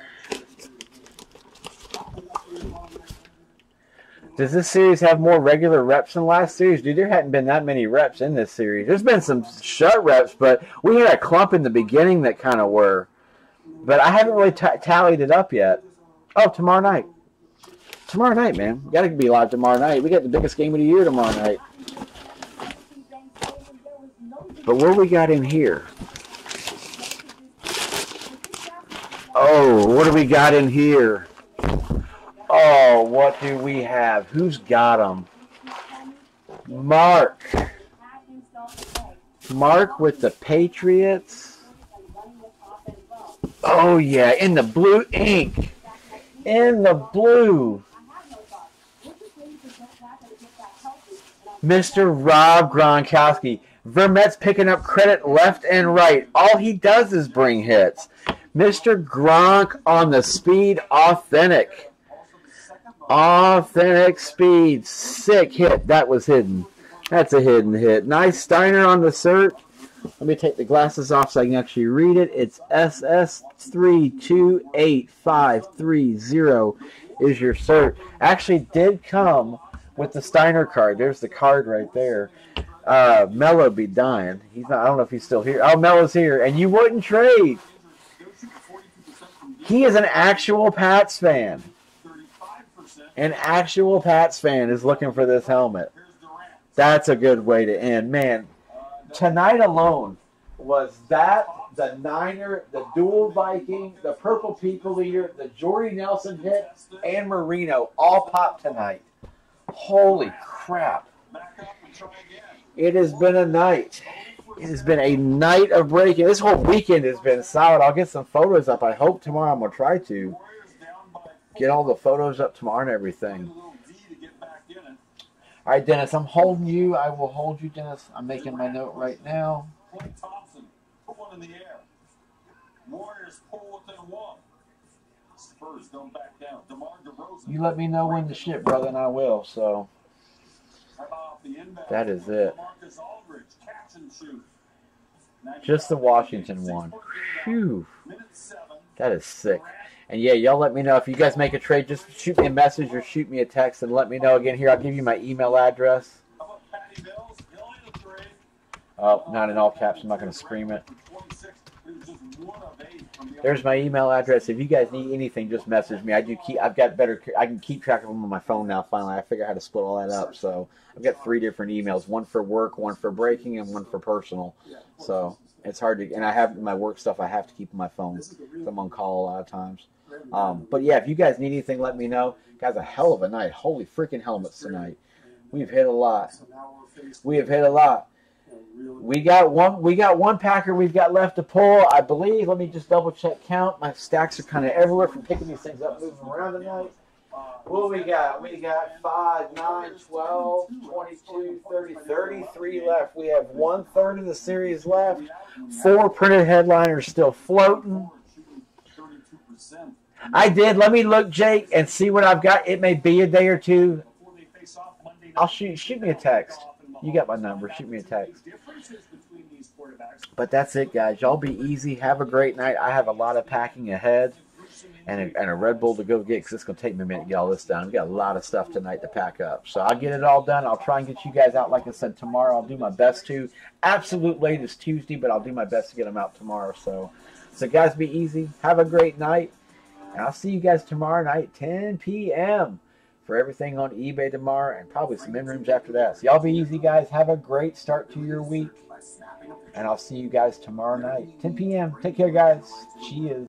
Does this series have more regular reps than last series? Dude, there hadn't been that many reps in this series. There's been some Schutt reps, but we had a clump in the beginning that kind of were. But I haven't really t- tallied it up yet. Oh, tomorrow night. Tomorrow night, man. Got to be live tomorrow night. We got the biggest game of the year tomorrow night. But what we got in here? Oh, what do we got in here? Oh, what do we have? Who's got them? Mark. Mark with the Patriots. Oh, yeah, in the blue ink. In the blue. Mr. Rob Gronkowski. Vermette's picking up credit left and right. All he does is bring hits. Mr. Gronk on the speed authentic. Authentic speed. Sick hit. That was hidden. That's a hidden hit. Nice Steiner on the cert. Let me take the glasses off so I can actually read it. It's SS328530 is your cert. Actually did come with the Steiner card. There's the card right there. Uh, Mello be dying. He's not. I don't know if he's still here. Oh, Mello's here, and you wouldn't trade. He is an actual Pats fan. An actual Pats fan is looking for this helmet. That's a good way to end, man. Tonight alone, was that the Niner, the dual Viking, the Purple People Eater, the Jordy Nelson hit, and Marino all popped tonight. Holy crap. It has been a night. It has been a night of breaking. This whole weekend has been solid. I'll get some photos up. I hope tomorrow I'm going to try to get all the photos up tomorrow and everything. All right, Dennis, I'm holding you. I will hold you, Dennis. I'm making my note right now. Klay Thompson, put one in the air. Warriors pull within one. Spurs don't back down. DeMar DeRozan. You let me know when to ship, brother, and I will. So How about the inbound? that is it. Marcus Aldridge, catch and shoot. Just the Washington one. Phew. That is sick. And yeah, y'all let me know if you guys make a trade. Just shoot me a message or shoot me a text and let me know. Again, here I'll give you my email address. Oh, not in all caps. I'm not going to scream it. There's my email address. If you guys need anything, just message me. I do keep. I've got better. I can keep track of them on my phone now. Finally, I figure out how to split all that up. So I've got three different emails: one for work, one for breaking, and one for personal. So it's hard to. And I have my work stuff. I have to keep on my phone. I'm on call a lot of times. Um, but yeah, if you guys need anything, let me know. Guys, a hell of a night. Holy freaking helmets tonight. We've hit a lot. We have hit a lot. We got one. We got one packer. We've got left to pull. I believe. Let me just double check count. My stacks are kind of everywhere from picking these things up, moving around tonight. What we got? We got 5, 9, 12, 22, 30, 33 left. We have one third of the series left. Four printed headliners still floating. I did. Let me look, Jake, and see what I've got. It may be a day or two. I'll shoot. Shoot me a text. You got my number. Shoot me a text. But that's it, guys. Y'all be easy. Have a great night. I have a lot of packing ahead and a, and a Red Bull to go get because it's going to take me a minute to get all this done. We've got a lot of stuff tonight to pack up. So I'll get it all done. I'll try and get you guys out, like I said, tomorrow. I'll do my best to. Absolute latest Tuesday, but I'll do my best to get them out tomorrow. So, so guys, be easy. Have a great night. And I'll see you guys tomorrow night, 10 p.m. for everything on eBay tomorrow and probably some in rooms after that. So y'all be easy, guys. Have a great start to your week. And I'll see you guys tomorrow night, 10 p.m. Take care, guys. Cheers.